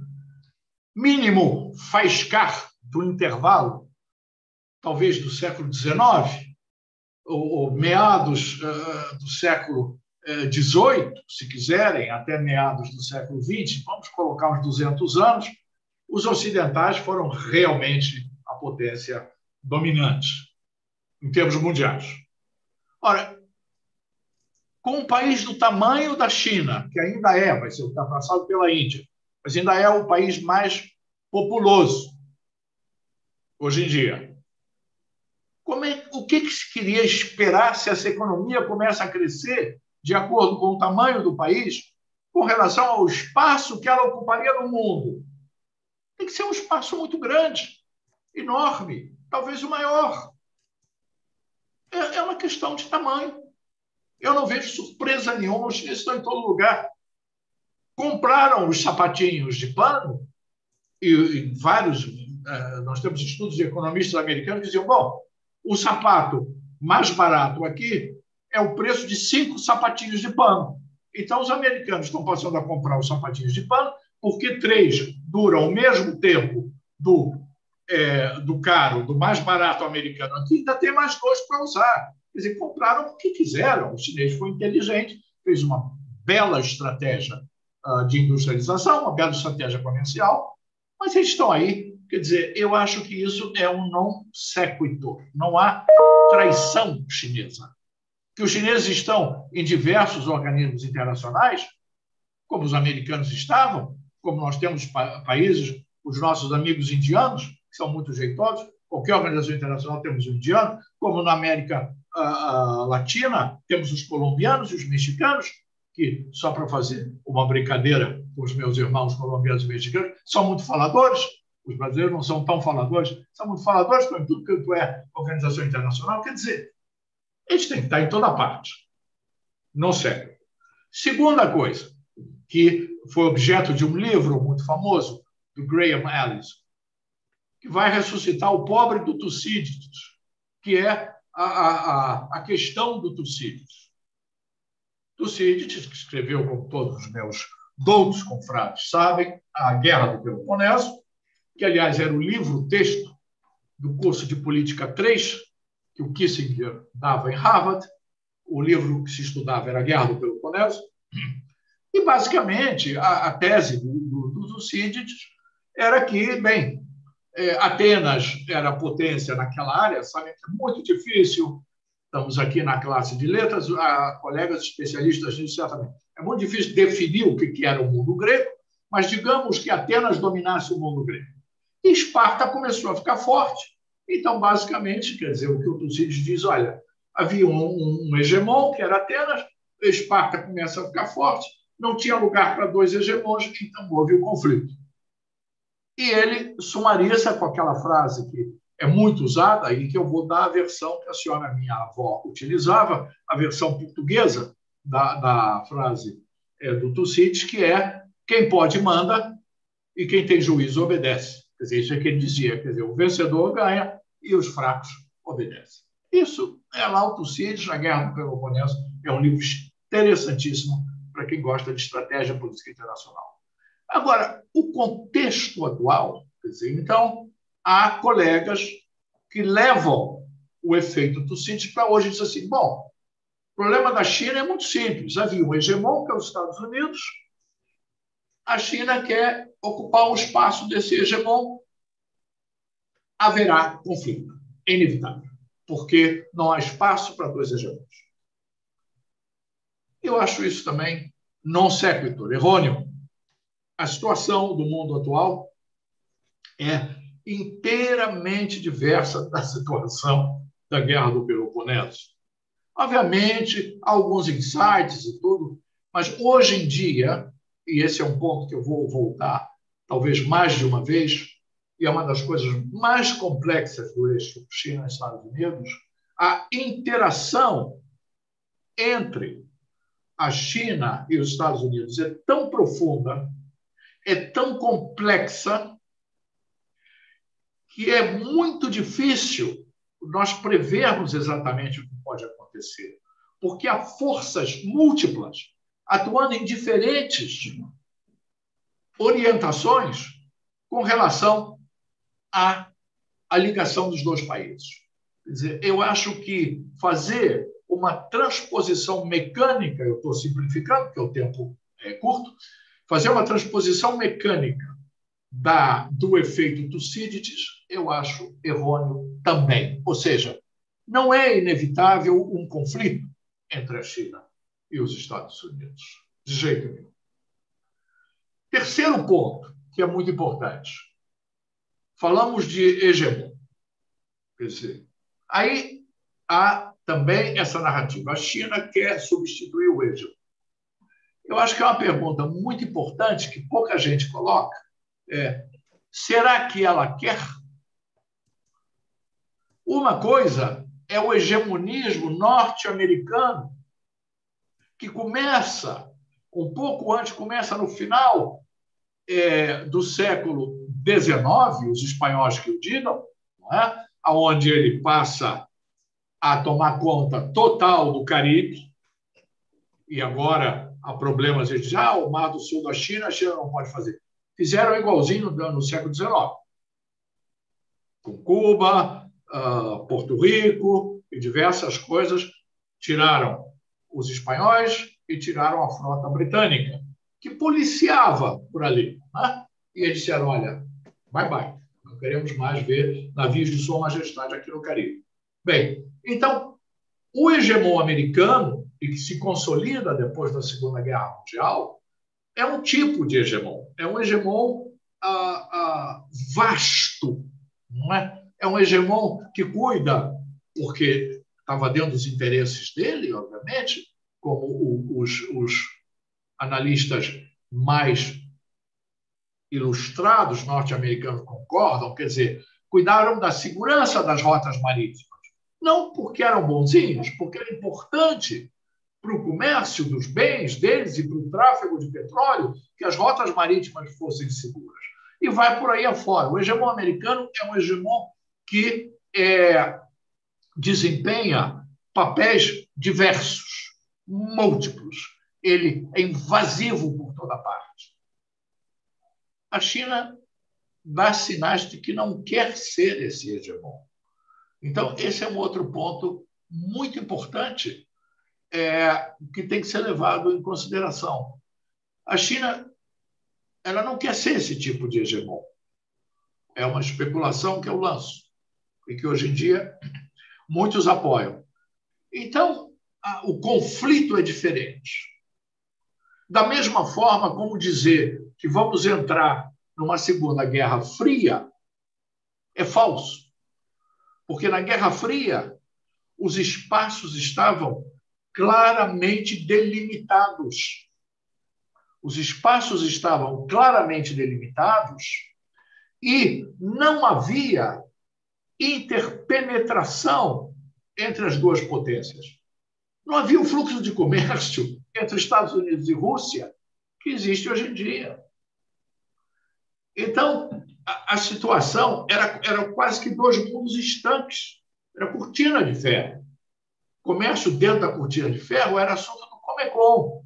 mínimo faiscar do intervalo, talvez do século XIX, ou, meados uh, do século XVIII, uh, se quiserem, até meados do século XX, vamos colocar uns 200 anos, os ocidentais foram realmente a potência dominante em termos mundiais. Ora, com um país do tamanho da China, que ainda é, vai ser ultrapassado pela Índia, mas ainda é o país mais populoso hoje em dia. É, o que, que se queria esperar se essa economia começa a crescer de acordo com o tamanho do país, com relação ao espaço que ela ocuparia no mundo? Tem que ser um espaço muito grande, enorme, talvez o maior. É, é uma questão de tamanho. Eu não vejo surpresa nenhuma, os chineses estão em todo lugar. Compraram os sapatinhos de pano, e, e vários, uh, nós temos estudos de economistas americanos que diziam: bom, o sapato mais barato aqui é o preço de cinco sapatinhos de pano. Então, os americanos estão passando a comprar os sapatinhos de pano, porque três duram o mesmo tempo do é, do caro, do mais barato americano aqui, ainda tem mais dois para usar. Quer dizer, compraram o que quiseram. O chinês foi inteligente, fez uma bela estratégia uh, de industrialização, uma bela estratégia comercial, mas eles estão aí. Quer dizer, eu acho que isso é um não sequitur. Não há traição chinesa. Que os chineses estão em diversos organismos internacionais, como os americanos estavam, como nós temos pa países, os nossos amigos indianos, que são muito jeitosos. Qualquer organização internacional temos um indiano, como na América Latina temos os colombianos e os mexicanos, que, só para fazer uma brincadeira com os meus irmãos colombianos e mexicanos, são muito faladores. Os brasileiros não são tão faladores, são muito faladores, em tudo que é organização internacional. Quer dizer, eles têm que estar em toda parte. Não sério. Segunda coisa, que foi objeto de um livro muito famoso, do Graham Ellis, que vai ressuscitar o pobre do Tucídides, que é a, a, a questão do Tucídides. Tucídides, que escreveu, como todos os meus doutos confrades sabem, a Guerra do Peloponeso, que, aliás, era o livro-texto do curso de Política 3, que o Kissinger dava em Harvard. O livro que se estudava era Guerra do Peloponeso. E, basicamente, a, a tese do, do, do era que, bem, é, Atenas era potência naquela área, sabe? É muito difícil estamos aqui na classe de letras, a, colegas especialistas nisso certamente. É muito difícil definir o que era o mundo grego, mas digamos que Atenas dominasse o mundo grego. E Esparta começou a ficar forte. Então, basicamente, quer dizer, o que o Tucídides diz, olha, havia um, um hegemon, que era Atenas, Esparta começa a ficar forte, não tinha lugar para dois hegemons, então houve o conflito. E ele sumariza com aquela frase que é muito usada e que eu vou dar a versão que a senhora minha avó utilizava, a versão portuguesa da, da frase é, do Tucídides, que é quem pode manda e quem tem juízo obedece. Quer dizer, isso é que ele dizia, quer dizer, o vencedor ganha e os fracos obedecem. Isso é lá Tucídides, A Guerra do Peloponeso, é um livro interessantíssimo para quem gosta de estratégia política internacional. Agora, o contexto atual, quer dizer, então, há colegas que levam o efeito Tucídides para hoje e dizem assim, bom, o problema da China é muito simples. Havia um hegemon, que é os Estados Unidos, a China quer ocupar o espaço desse hegemon, haverá conflito. É inevitável, porque não há espaço para dois hegemons. Eu acho isso também non sequitur, errôneo. A situação do mundo atual é inteiramente diversa da situação da Guerra do Peloponeso. Obviamente, alguns insights e tudo, mas hoje em dia, e esse é um ponto que eu vou voltar talvez mais de uma vez, e é uma das coisas mais complexas do eixo China-Estados Unidos, a interação entre a China e os Estados Unidos é tão profunda, é tão complexa, que é muito difícil nós prevermos exatamente o que pode acontecer, porque há forças múltiplas atuando em diferentes orientações com relação à ligação dos dois países. Quer dizer, eu acho que fazer uma transposição mecânica, eu estou simplificando, porque o tempo é curto, fazer uma transposição mecânica da, do efeito Tucídides, eu acho errôneo também. Ou seja, não é inevitável um conflito entre a China e os Estados Unidos. De jeito nenhum. Terceiro ponto, que é muito importante. Falamos de hegemon. Aí há também essa narrativa. A China quer substituir o hegemon. Eu acho que é uma pergunta muito importante que pouca gente coloca. É, será que ela quer? Uma coisa é o hegemonismo norte-americano, que começa um pouco antes, começa no final é, do século XIX, os espanhóis que o digam, é? onde ele passa a tomar conta total do Caribe, e agora há problemas, eles dizem, ah, o Mar do Sul da China, a China não pode fazer. Fizeram igualzinho no, no século XIX, com Cuba, uh, Porto Rico e diversas coisas, tiraram os espanhóis e tiraram a frota britânica, que policiava por ali. Né? E eles disseram, olha, bye bye, não queremos mais ver navios de sua majestade aqui no Caribe. Bem, então, o hegemon americano, e que se consolida depois da Segunda Guerra Mundial, é um tipo de hegemon. É um hegemon ah, ah, vasto, não é? É um hegemon que cuida, porque estava dentro dos interesses dele, obviamente, como os, os analistas mais ilustrados norte-americanos concordam, quer dizer, cuidaram da segurança das rotas marítimas não porque eram bonzinhos, porque era importante para o comércio dos bens deles e para o tráfego de petróleo que as rotas marítimas fossem seguras. E vai por aí afora. O hegemon americano é um hegemon que é, desempenha papéis diversos, múltiplos. Ele é invasivo por toda parte. A China dá sinais de que não quer ser esse hegemon. Então, esse é um outro ponto muito importante é, que tem que ser levado em consideração. A China ela não quer ser esse tipo de hegemon. É uma especulação que eu lanço e que hoje em dia muitos apoiam. Então, a, o conflito é diferente. Da mesma forma como dizer que vamos entrar numa Segunda Guerra Fria é falso. Porque na Guerra Fria, os espaços estavam claramente delimitados. Os espaços estavam claramente delimitados e não havia interpenetração entre as duas potências. Não havia o fluxo de comércio entre Estados Unidos e Rússia que existe hoje em dia. Então, a, a situação era, era quase que dois mundos estanques. Era cortina de ferro. Comércio dentro da cortina de ferro era assunto do Comecon.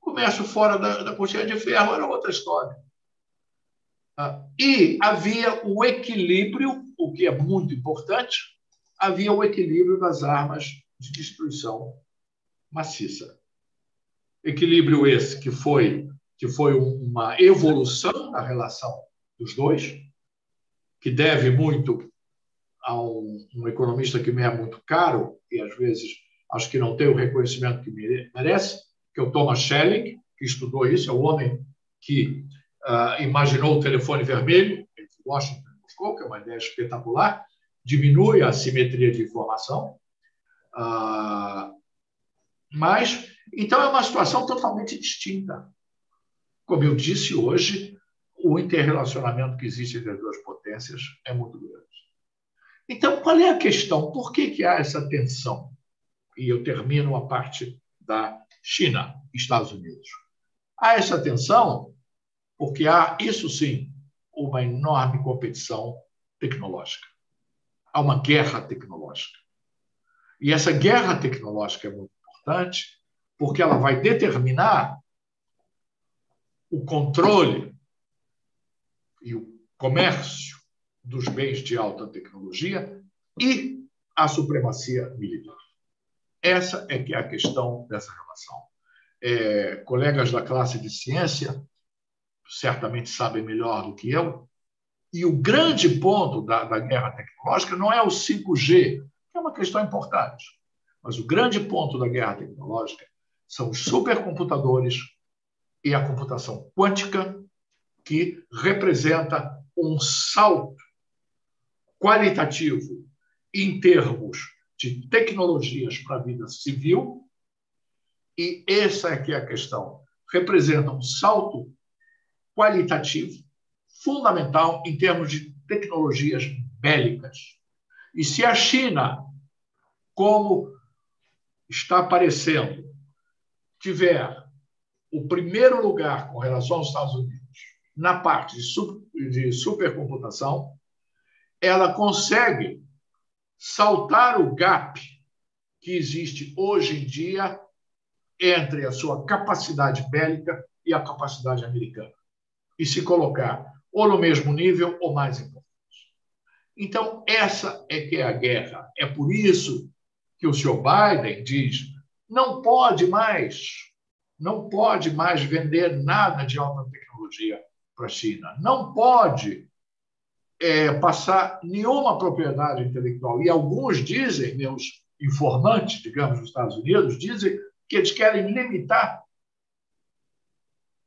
Comércio fora da, da cortina de ferro era outra história. Ah, e havia o equilíbrio, o que é muito importante, havia o equilíbrio das armas de destruição maciça. Equilíbrio esse que foi que foi uma evolução da relação dos dois, que deve muito a um, um, economista que me é muito caro e às vezes acho que não tem o reconhecimento que merece, que é o Thomas Schelling, que estudou isso, é o homem que uh, imaginou o telefone vermelho entre Washington e Moscou, que é uma ideia espetacular, diminui a simetria de informação, uh, mas então é uma situação totalmente distinta. Como eu disse hoje, o interrelacionamento que existe entre as duas potências é muito grande. Então, qual é a questão? Por que, que há essa tensão? E eu termino a parte da China, Estados Unidos. Há essa tensão porque há, isso sim, uma enorme competição tecnológica. Há uma guerra tecnológica. E essa guerra tecnológica é muito importante porque ela vai determinar o controle e o comércio dos bens de alta tecnologia e a supremacia militar. Essa é que é a questão dessa relação. É, colegas da classe de ciência certamente sabem melhor do que eu, e o grande ponto da, da guerra tecnológica não é o 5G, que é uma questão importante, mas o grande ponto da guerra tecnológica são os supercomputadores e a computação quântica, que representa um salto qualitativo em termos de tecnologias para a vida civil, e essa é que é a questão. Representa um salto qualitativo fundamental em termos de tecnologias bélicas. E se a China, como está aparecendo, tiver o primeiro lugar com relação aos Estados Unidos na parte de, supercomputação, ela consegue saltar o gap que existe hoje em dia entre a sua capacidade bélica e a capacidade americana e se colocar ou no mesmo nível ou mais importante. Então, essa é que é a guerra. É por isso que o senhor Biden diz: não pode mais não pode mais vender nada de alta tecnologia para a China. Não pode é, passar nenhuma propriedade intelectual. E alguns dizem, meus informantes, digamos, dos Estados Unidos, dizem que eles querem limitar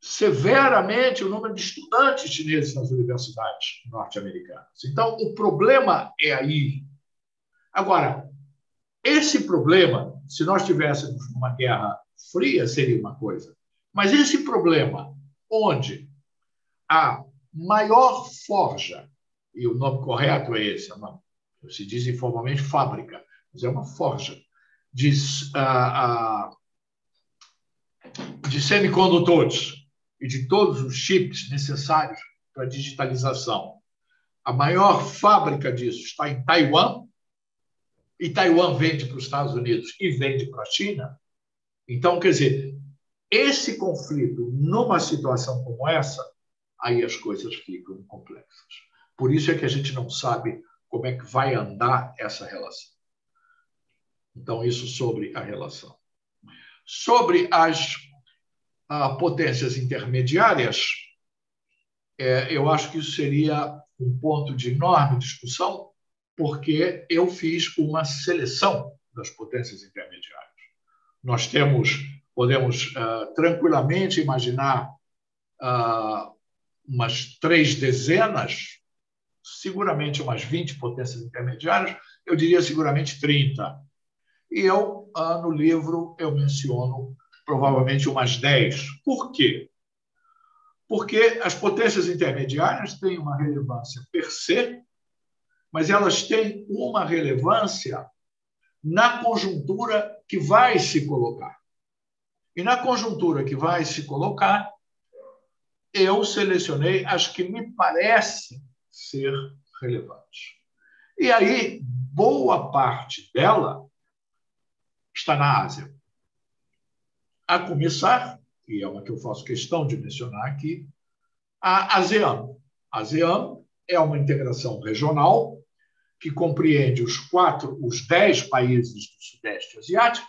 severamente o número de estudantes chineses nas universidades norte-americanas. Então, o problema é aí. Agora, esse problema, se nós tivéssemos uma guerra fria seria uma coisa. Mas esse problema, onde a maior forja, e o nome correto é esse, é uma, se diz informalmente fábrica, mas é uma forja de, uh, uh, de semicondutores e de todos os chips necessários para a digitalização. A maior fábrica disso está em Taiwan, e Taiwan vende para os Estados Unidos e vende para a China, então, quer dizer, esse conflito, numa situação como essa, aí as coisas ficam complexas. Por isso é que a gente não sabe como é que vai andar essa relação. Então, isso sobre a relação. Sobre as uh, potências intermediárias, é, eu acho que isso seria um ponto de enorme discussão, porque eu fiz uma seleção das potências intermediárias. Nós temos, podemos uh, tranquilamente imaginar uh, umas três dezenas, seguramente umas 20 potências intermediárias, eu diria seguramente 30. E eu, uh, no livro, eu menciono provavelmente umas 10. Por quê? Porque as potências intermediárias têm uma relevância per se, mas elas têm uma relevância na conjuntura que vai se colocar. E na conjuntura que vai se colocar, eu selecionei as que me parecem ser relevantes. E aí, boa parte dela está na Ásia. A começar, e é uma que eu faço questão de mencionar aqui, a ASEAN. A ASEAN é uma integração regional que compreende os quatro, os dez países do Sudeste Asiático.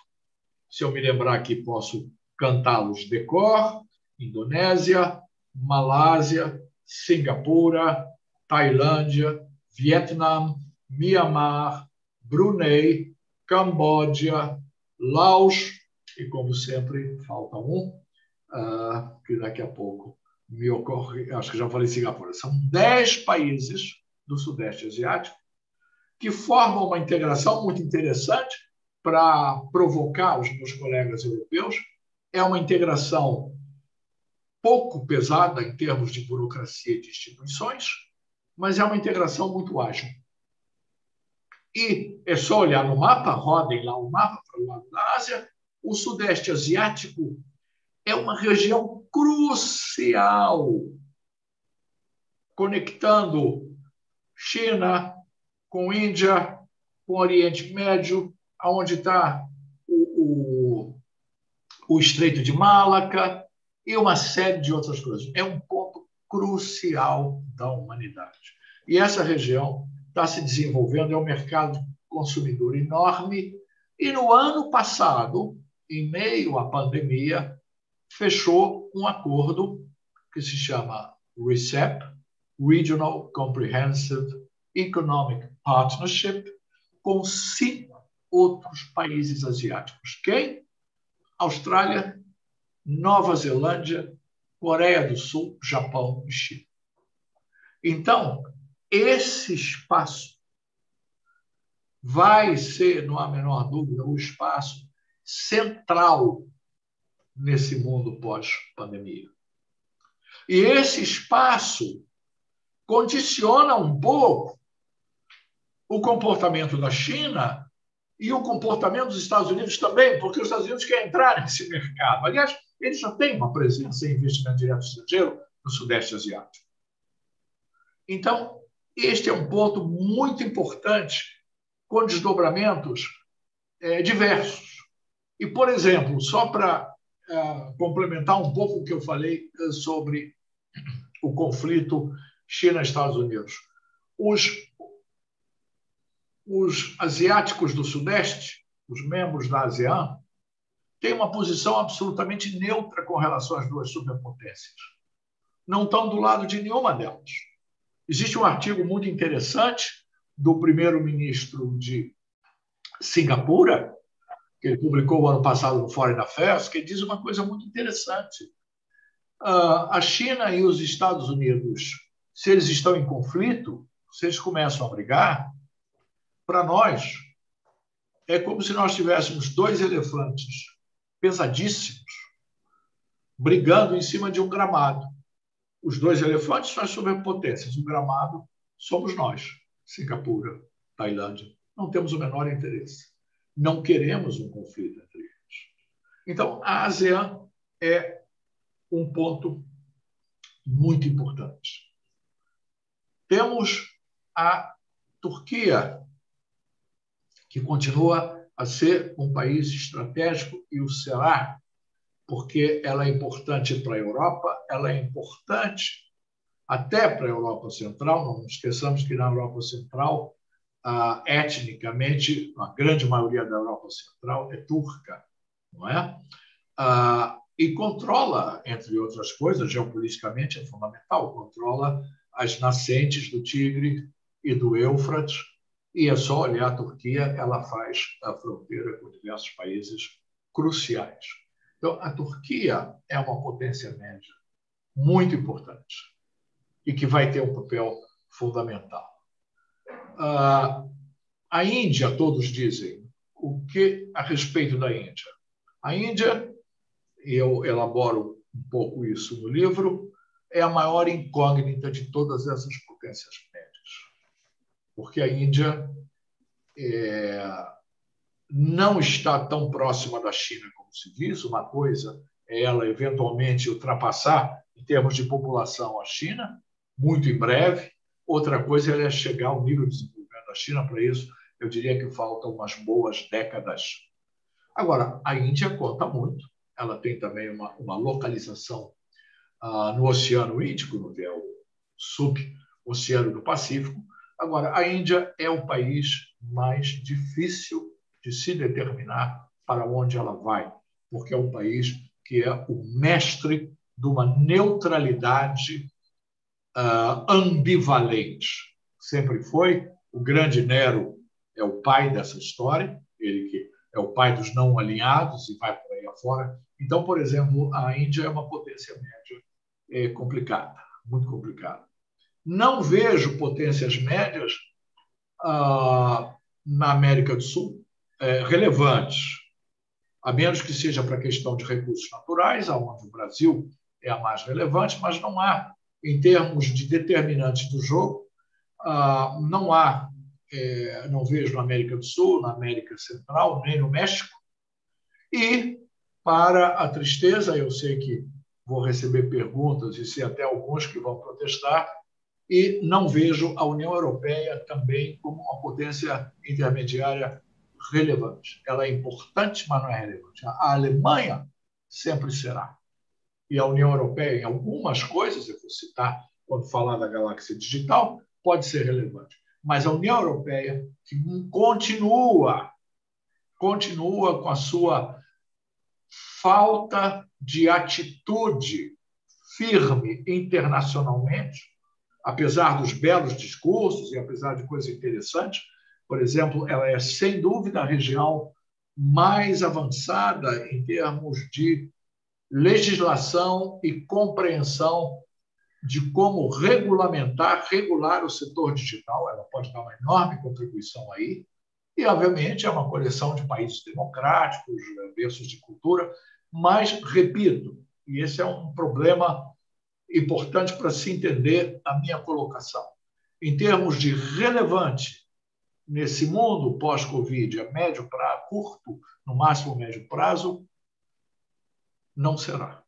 Se eu me lembrar aqui, posso cantá-los de cor: Indonésia, Malásia, Singapura, Tailândia, Vietnã, Myanmar, Brunei, Camboja, Laos e, como sempre, falta um, uh, que daqui a pouco me ocorre, acho que já falei Singapura. São dez países do Sudeste Asiático que formam uma integração muito interessante para provocar os meus colegas europeus. É uma integração pouco pesada em termos de burocracia e de instituições, mas é uma integração muito ágil. E é só olhar no mapa, rodem lá o mapa para o lado da Ásia, o Sudeste Asiático é uma região crucial, conectando China, com Índia, com Oriente Médio, aonde está o, o, o Estreito de Malaca e uma série de outras coisas. É um ponto crucial da humanidade. E essa região está se desenvolvendo, é um mercado consumidor enorme. E no ano passado, em meio à pandemia, fechou um acordo que se chama RECEP, Regional Comprehensive Economic Partnership com cinco outros países asiáticos. Quem? Austrália, Nova Zelândia, Coreia do Sul, Japão e China. Então, esse espaço vai ser, não há menor dúvida, o espaço central nesse mundo pós-pandemia. E esse espaço condiciona um pouco o comportamento da China e o comportamento dos Estados Unidos também, porque os Estados Unidos querem entrar nesse mercado. Aliás, eles já têm uma presença em investimento direto estrangeiro no Sudeste Asiático. Então, este é um ponto muito importante, com desdobramentos é, diversos. E, por exemplo, só para é, complementar um pouco o que eu falei é, sobre o conflito China-Estados Unidos, os os asiáticos do Sudeste, os membros da ASEAN, têm uma posição absolutamente neutra com relação às duas superpotências. Não estão do lado de nenhuma delas. Existe um artigo muito interessante do primeiro-ministro de Singapura, que ele publicou ano passado no Foreign Affairs, que diz uma coisa muito interessante. Uh, a China e os Estados Unidos, se eles estão em conflito, se eles começam a brigar, para nós, é como se nós tivéssemos dois elefantes pesadíssimos brigando em cima de um gramado. Os dois elefantes são as superpotências, o gramado somos nós, Singapura, Tailândia. Não temos o menor interesse. Não queremos um conflito entre eles. Então, a ASEAN é um ponto muito importante. Temos a Turquia, que continua a ser um país estratégico e o será, porque ela é importante para a Europa, ela é importante até para a Europa Central. Não esqueçamos que na Europa Central, ah, etnicamente, a grande maioria da Europa Central é turca, não é? Ah, e controla, entre outras coisas, geopoliticamente é fundamental, controla as nascentes do Tigre e do Eufrates, E é só olhar a Turquia, ela faz a fronteira com diversos países cruciais. Então, a Turquia é uma potência média muito importante e que vai ter um papel fundamental. Ah, a Índia, todos dizem, o que a respeito da Índia? A Índia, eu elaboro um pouco isso no livro, é a maior incógnita de todas essas potências. Porque a Índia é, não está tão próxima da China como se diz. Uma coisa é ela eventualmente ultrapassar, em termos de população, a China, muito em breve. Outra coisa é chegar ao nível de desenvolvimento da China. Para isso, eu diria que faltam umas boas décadas. Agora, a Índia conta muito. Ela tem também uma, uma localização ah, no Oceano Índico, que é o suboceano do Pacífico. Agora, a Índia é o país mais difícil de se determinar para onde ela vai, porque é um país que é o mestre de uma neutralidade uh, ambivalente. Sempre foi. O grande Nero é o pai dessa história, ele que é o pai dos não alinhados e vai por aí afora. Então, por exemplo, a Índia é uma potência média é, complicada, muito complicada. Não vejo potências médias ah, na América do Sul é, relevantes, a menos que seja para a questão de recursos naturais, onde o Brasil é a mais relevante, mas não há, em termos de determinantes do jogo, ah, não há, é, não vejo na América do Sul, na América Central, nem no México. E, para a tristeza, eu sei que vou receber perguntas e se até alguns que vão protestar, e não vejo a União Europeia também como uma potência intermediária relevante. Ela é importante, mas não é relevante. A Alemanha sempre será. E a União Europeia, em algumas coisas, eu vou citar quando falar da galáxia digital, pode ser relevante. Mas a União Europeia, que continua, continua com a sua falta de atitude firme internacionalmente, apesar dos belos discursos e apesar de coisas interessantes, por exemplo, ela é sem dúvida a região mais avançada em termos de legislação e compreensão de como regulamentar, regular o setor digital. Ela pode dar uma enorme contribuição aí. E, obviamente, é uma coleção de países democráticos, berços de cultura, mas, repito, e esse é um problema importante para se entender a minha colocação. Em termos de relevante nesse mundo pós-Covid, a médio prazo, curto, no máximo médio prazo, não será.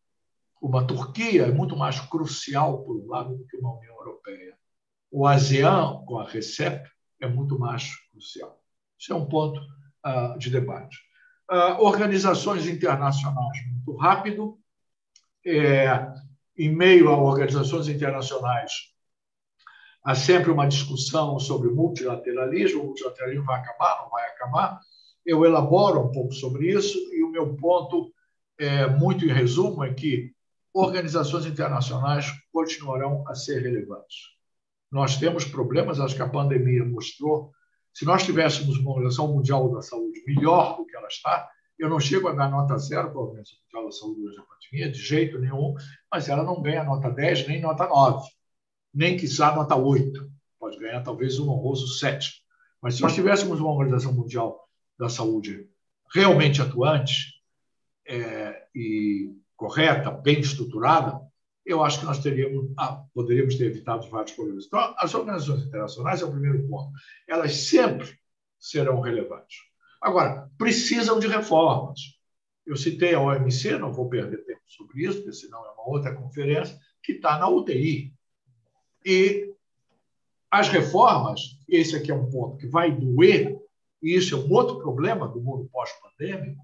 Uma Turquia é muito mais crucial, por um lado, do que uma União Europeia. O ASEAN, com a RECEP, é muito mais crucial. Isso é um ponto uh, de debate. Uh, organizações internacionais, muito rápido. É, em meio a organizações internacionais, há sempre uma discussão sobre multilateralismo. O multilateralismo vai acabar, não vai acabar. Eu elaboro um pouco sobre isso e o meu ponto, é, muito em resumo, é que organizações internacionais continuarão a ser relevantes. Nós temos problemas, acho que a pandemia mostrou. Se nós tivéssemos uma Organização Mundial da Saúde melhor do que ela está, eu não chego a dar nota zero para a Organização Mundial da Saúde hoje da pandemia, de jeito nenhum, mas ela não ganha nota 10 nem nota 9, nem quiçá nota 8. Pode ganhar talvez um honroso 7. Mas se nós tivéssemos uma Organização Mundial da Saúde realmente atuante é, e correta, bem estruturada, eu acho que nós teríamos, ah, poderíamos ter evitado vários problemas. Então, as organizações internacionais é o primeiro ponto. Elas sempre serão relevantes. Agora, precisam de reformas. Eu citei a OMC, não vou perder tempo sobre isso, porque senão é uma outra conferência, que está na UTI. E as reformas, esse aqui é um ponto que vai doer, e isso é um outro problema do mundo pós-pandêmico,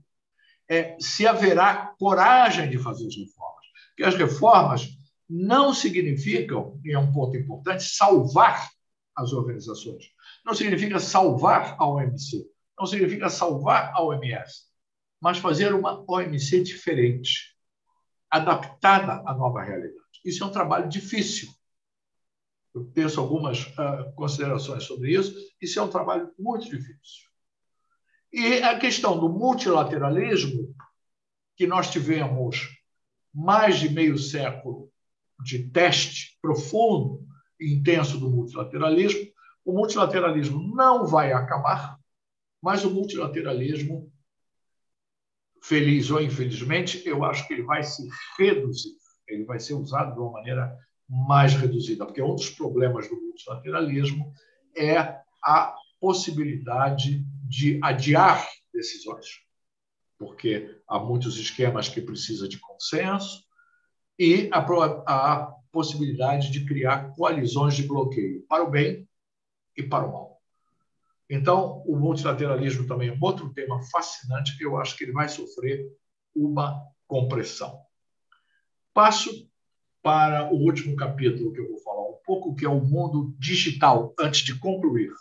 é se haverá coragem de fazer as reformas. Porque as reformas não significam, e é um ponto importante, salvar as organizações. Não significa salvar a OMC não significa salvar a OMS, mas fazer uma OMC diferente, adaptada à nova realidade. Isso é um trabalho difícil. Eu penso algumas uh, considerações sobre isso. Isso é um trabalho muito difícil. E a questão do multilateralismo, que nós tivemos mais de meio século de teste profundo e intenso do multilateralismo, o multilateralismo não vai acabar, mas o multilateralismo, feliz ou infelizmente, eu acho que ele vai se reduzir, ele vai ser usado de uma maneira mais reduzida, porque um dos problemas do multilateralismo é a possibilidade de adiar decisões, porque há muitos esquemas que precisa de consenso e a, a possibilidade de criar coalizões de bloqueio para o bem e para o mal. Então, o multilateralismo também é outro tema fascinante que eu acho que ele vai sofrer uma compressão. Passo para o último capítulo que eu vou falar um pouco, que é o mundo digital, antes de concluir.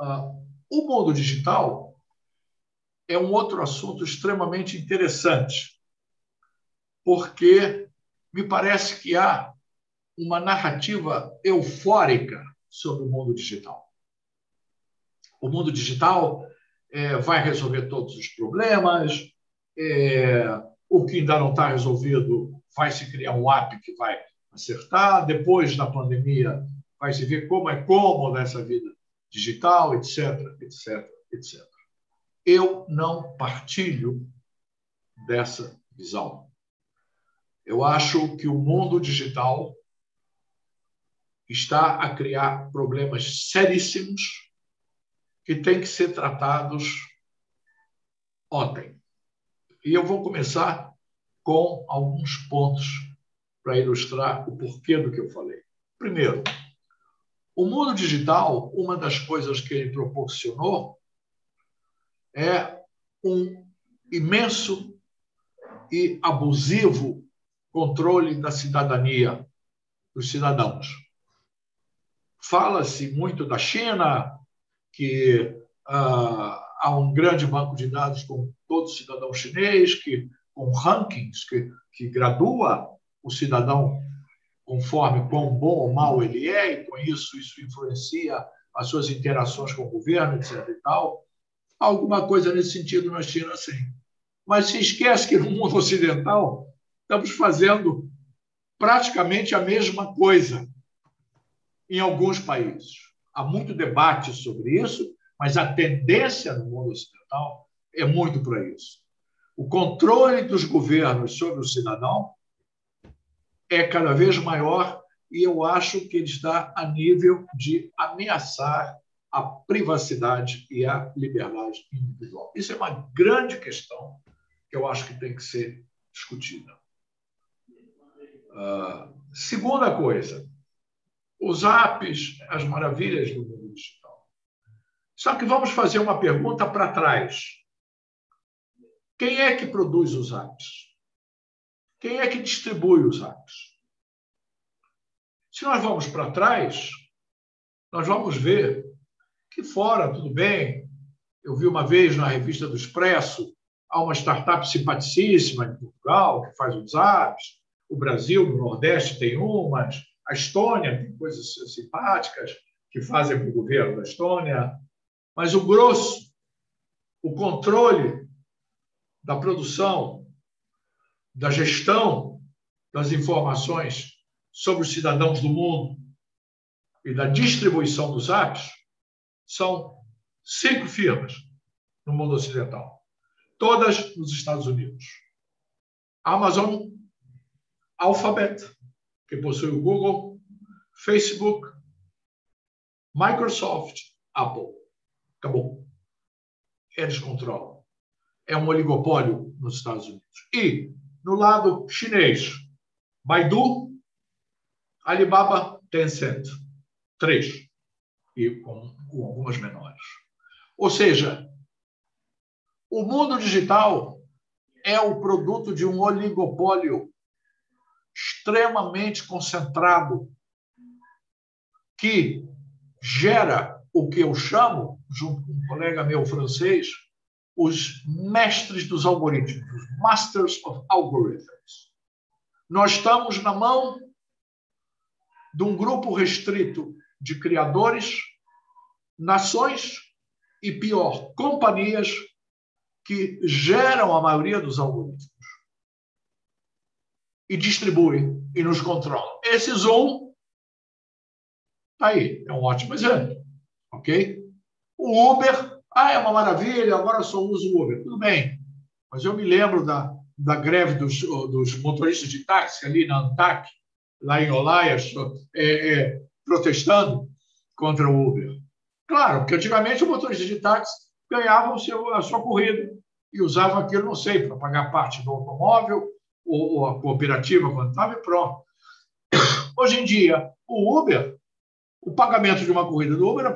Uh, o mundo digital é um outro assunto extremamente interessante, porque me parece que há uma narrativa eufórica sobre o mundo digital. O mundo digital é, vai resolver todos os problemas, é, o que ainda não está resolvido vai se criar um app que vai acertar, depois da pandemia vai se ver como é cômodo essa vida digital, etc, etc, etc. Eu não partilho dessa visão. Eu acho que o mundo digital está a criar problemas seríssimos que têm que ser tratados ontem. E eu vou começar com alguns pontos para ilustrar o porquê do que eu falei. Primeiro, o mundo digital, uma das coisas que ele proporcionou é um imenso e abusivo controle da cidadania dos cidadãos. Fala-se muito da China, que ah, há um grande banco de dados com todo cidadão chinês, que com rankings que, que gradua o cidadão conforme quão bom ou mal ele é, e com isso isso influencia as suas interações com o governo, etc. E tal. Alguma coisa nesse sentido na China, sim. Mas se esquece que no mundo ocidental estamos fazendo praticamente a mesma coisa em alguns países. Há muito debate sobre isso, mas a tendência no mundo ocidental é muito para isso. O controle dos governos sobre o cidadão é cada vez maior e eu acho que ele está a nível de ameaçar a privacidade e a liberdade individual. Isso é uma grande questão que eu acho que tem que ser discutida. Uh, segunda coisa, os apps, as maravilhas do mundo digital. Só que vamos fazer uma pergunta para trás. Quem é que produz os apps? Quem é que distribui os apps? Se nós vamos para trás, nós vamos ver que fora, tudo bem, eu vi uma vez na revista do Expresso, há uma startup simpaticíssima em Portugal que faz os apps, o Brasil, no Nordeste, tem umas, a Estônia tem coisas simpáticas que fazem para o governo da Estônia, mas o grosso, o controle da produção, da gestão das informações sobre os cidadãos do mundo e da distribuição dos apps são cinco firmas no mundo ocidental, todas nos Estados Unidos. Amazon, Alphabet, que possui o Google, Facebook, Microsoft, Apple. Acabou. Eles controlam. É um oligopólio nos Estados Unidos. E, no lado chinês, Baidu, Alibaba, Tencent. Três. E com, com algumas menores. Ou seja, o mundo digital é o produto de um oligopólio extremamente concentrado que gera o que eu chamo, junto com um colega meu francês, os mestres dos algoritmos, os masters of algorithms. Nós estamos na mão de um grupo restrito de criadores, nações e, pior, companhias que geram a maioria dos algoritmos e distribuem e nos controlam. Esse Zoom está aí, é um ótimo exemplo, ok? O Uber, ah, é uma maravilha, agora só uso o Uber. Tudo bem, mas eu me lembro da, da greve dos, dos motoristas de táxi ali na ANTAC, lá em Olaias, é, é, protestando contra o Uber. Claro, porque antigamente o motorista de táxi ganhava o seu, a sua corrida e usava aquilo, não sei, para pagar parte do automóvel ou, ou a cooperativa estava e pronto. Hoje em dia, o Uber, o pagamento de uma corrida do Uber, a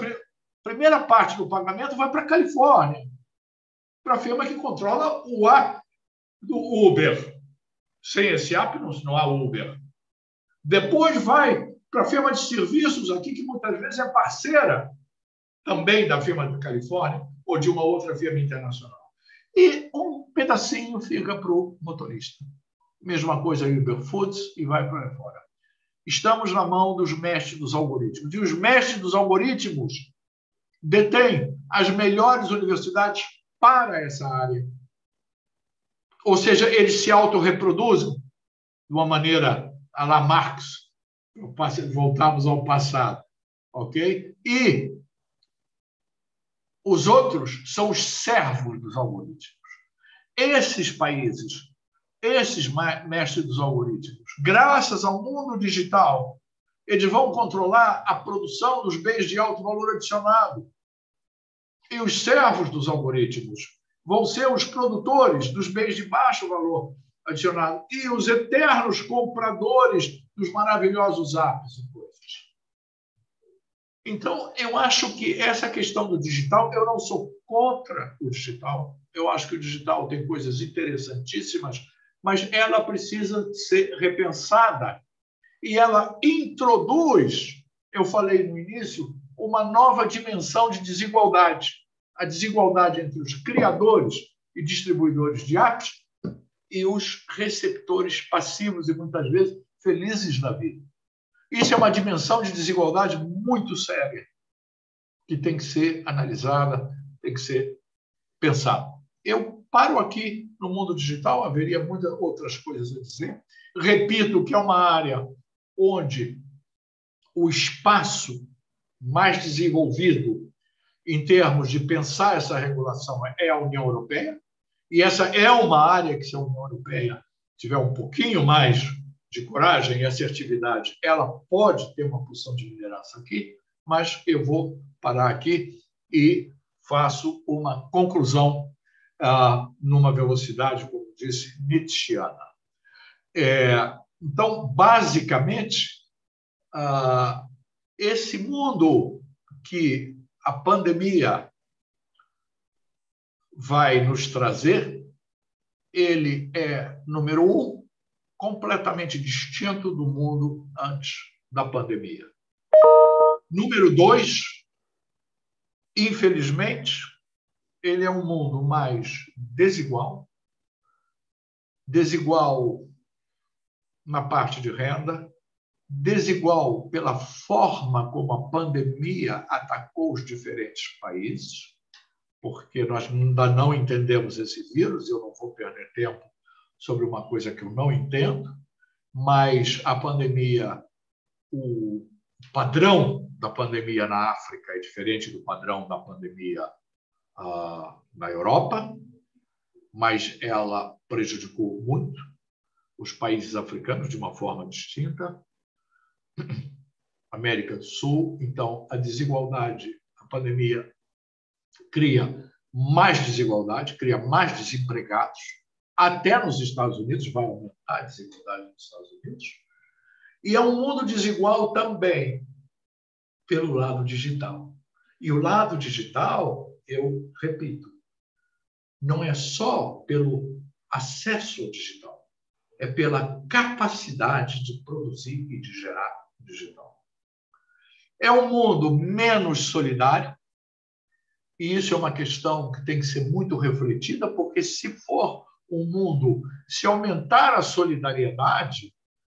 primeira parte do pagamento vai para a Califórnia, para a firma que controla o app do Uber. Sem esse app não, não há Uber. Depois vai para a firma de serviços aqui, que muitas vezes é parceira também da firma da Califórnia ou de uma outra firma internacional. E um pedacinho fica para o motorista. Mesma coisa Uber Foods e vai para fora. Estamos na mão dos mestres dos algoritmos. E os mestres dos algoritmos detêm as melhores universidades para essa área. Ou seja, eles se autorreproduzem de uma maneira a la Marx. Voltamos ao passado. Ok? E os outros são os servos dos algoritmos. Esses países, esses mestres dos algoritmos, graças ao mundo digital, eles vão controlar a produção dos bens de alto valor adicionado. E os servos dos algoritmos vão ser os produtores dos bens de baixo valor adicionado e os eternos compradores dos maravilhosos apps e coisas. Então, eu acho que essa questão do digital, eu não sou contra o digital. Eu acho que o digital tem coisas interessantíssimas, mas ela precisa ser repensada. E ela introduz, eu falei no início, uma nova dimensão de desigualdade. A desigualdade entre os criadores e distribuidores de apps e os receptores passivos e muitas vezes felizes na vida. Isso é uma dimensão de desigualdade muito séria, que tem que ser analisada, tem que ser pensada. Eu paro aqui no mundo digital, haveria muitas outras coisas a dizer. Repito que é uma área onde o espaço mais desenvolvido em termos de pensar essa regulação é a União Europeia, e essa é uma área que, se a União Europeia tiver um pouquinho mais de coragem e assertividade, ela pode ter uma posição de liderança aqui, mas eu vou parar aqui e faço uma conclusão numa velocidade, como disse, Nietzscheana. É, então, basicamente, ah, esse mundo que a pandemia vai nos trazer, ele é, número um, completamente distinto do mundo antes da pandemia. Número dois, infelizmente, ele é um mundo mais desigual desigual na parte de renda, desigual pela forma como a pandemia atacou os diferentes países, porque nós ainda não entendemos esse vírus, eu não vou perder tempo sobre uma coisa que eu não entendo, mas a pandemia, o padrão da pandemia na África é diferente do padrão da pandemia na Europa, mas ela prejudicou muito os países africanos de uma forma distinta. América do Sul, então a desigualdade, a pandemia cria mais desigualdade, cria mais desempregados, até nos Estados Unidos, vai aumentar a desigualdade nos Estados Unidos. E é um mundo desigual também pelo lado digital. E o lado digital, eu repito, não é só pelo acesso ao digital, é pela capacidade de produzir e de gerar digital. É um mundo menos solidário, e isso é uma questão que tem que ser muito refletida, porque se for o mundo, se aumentar a solidariedade,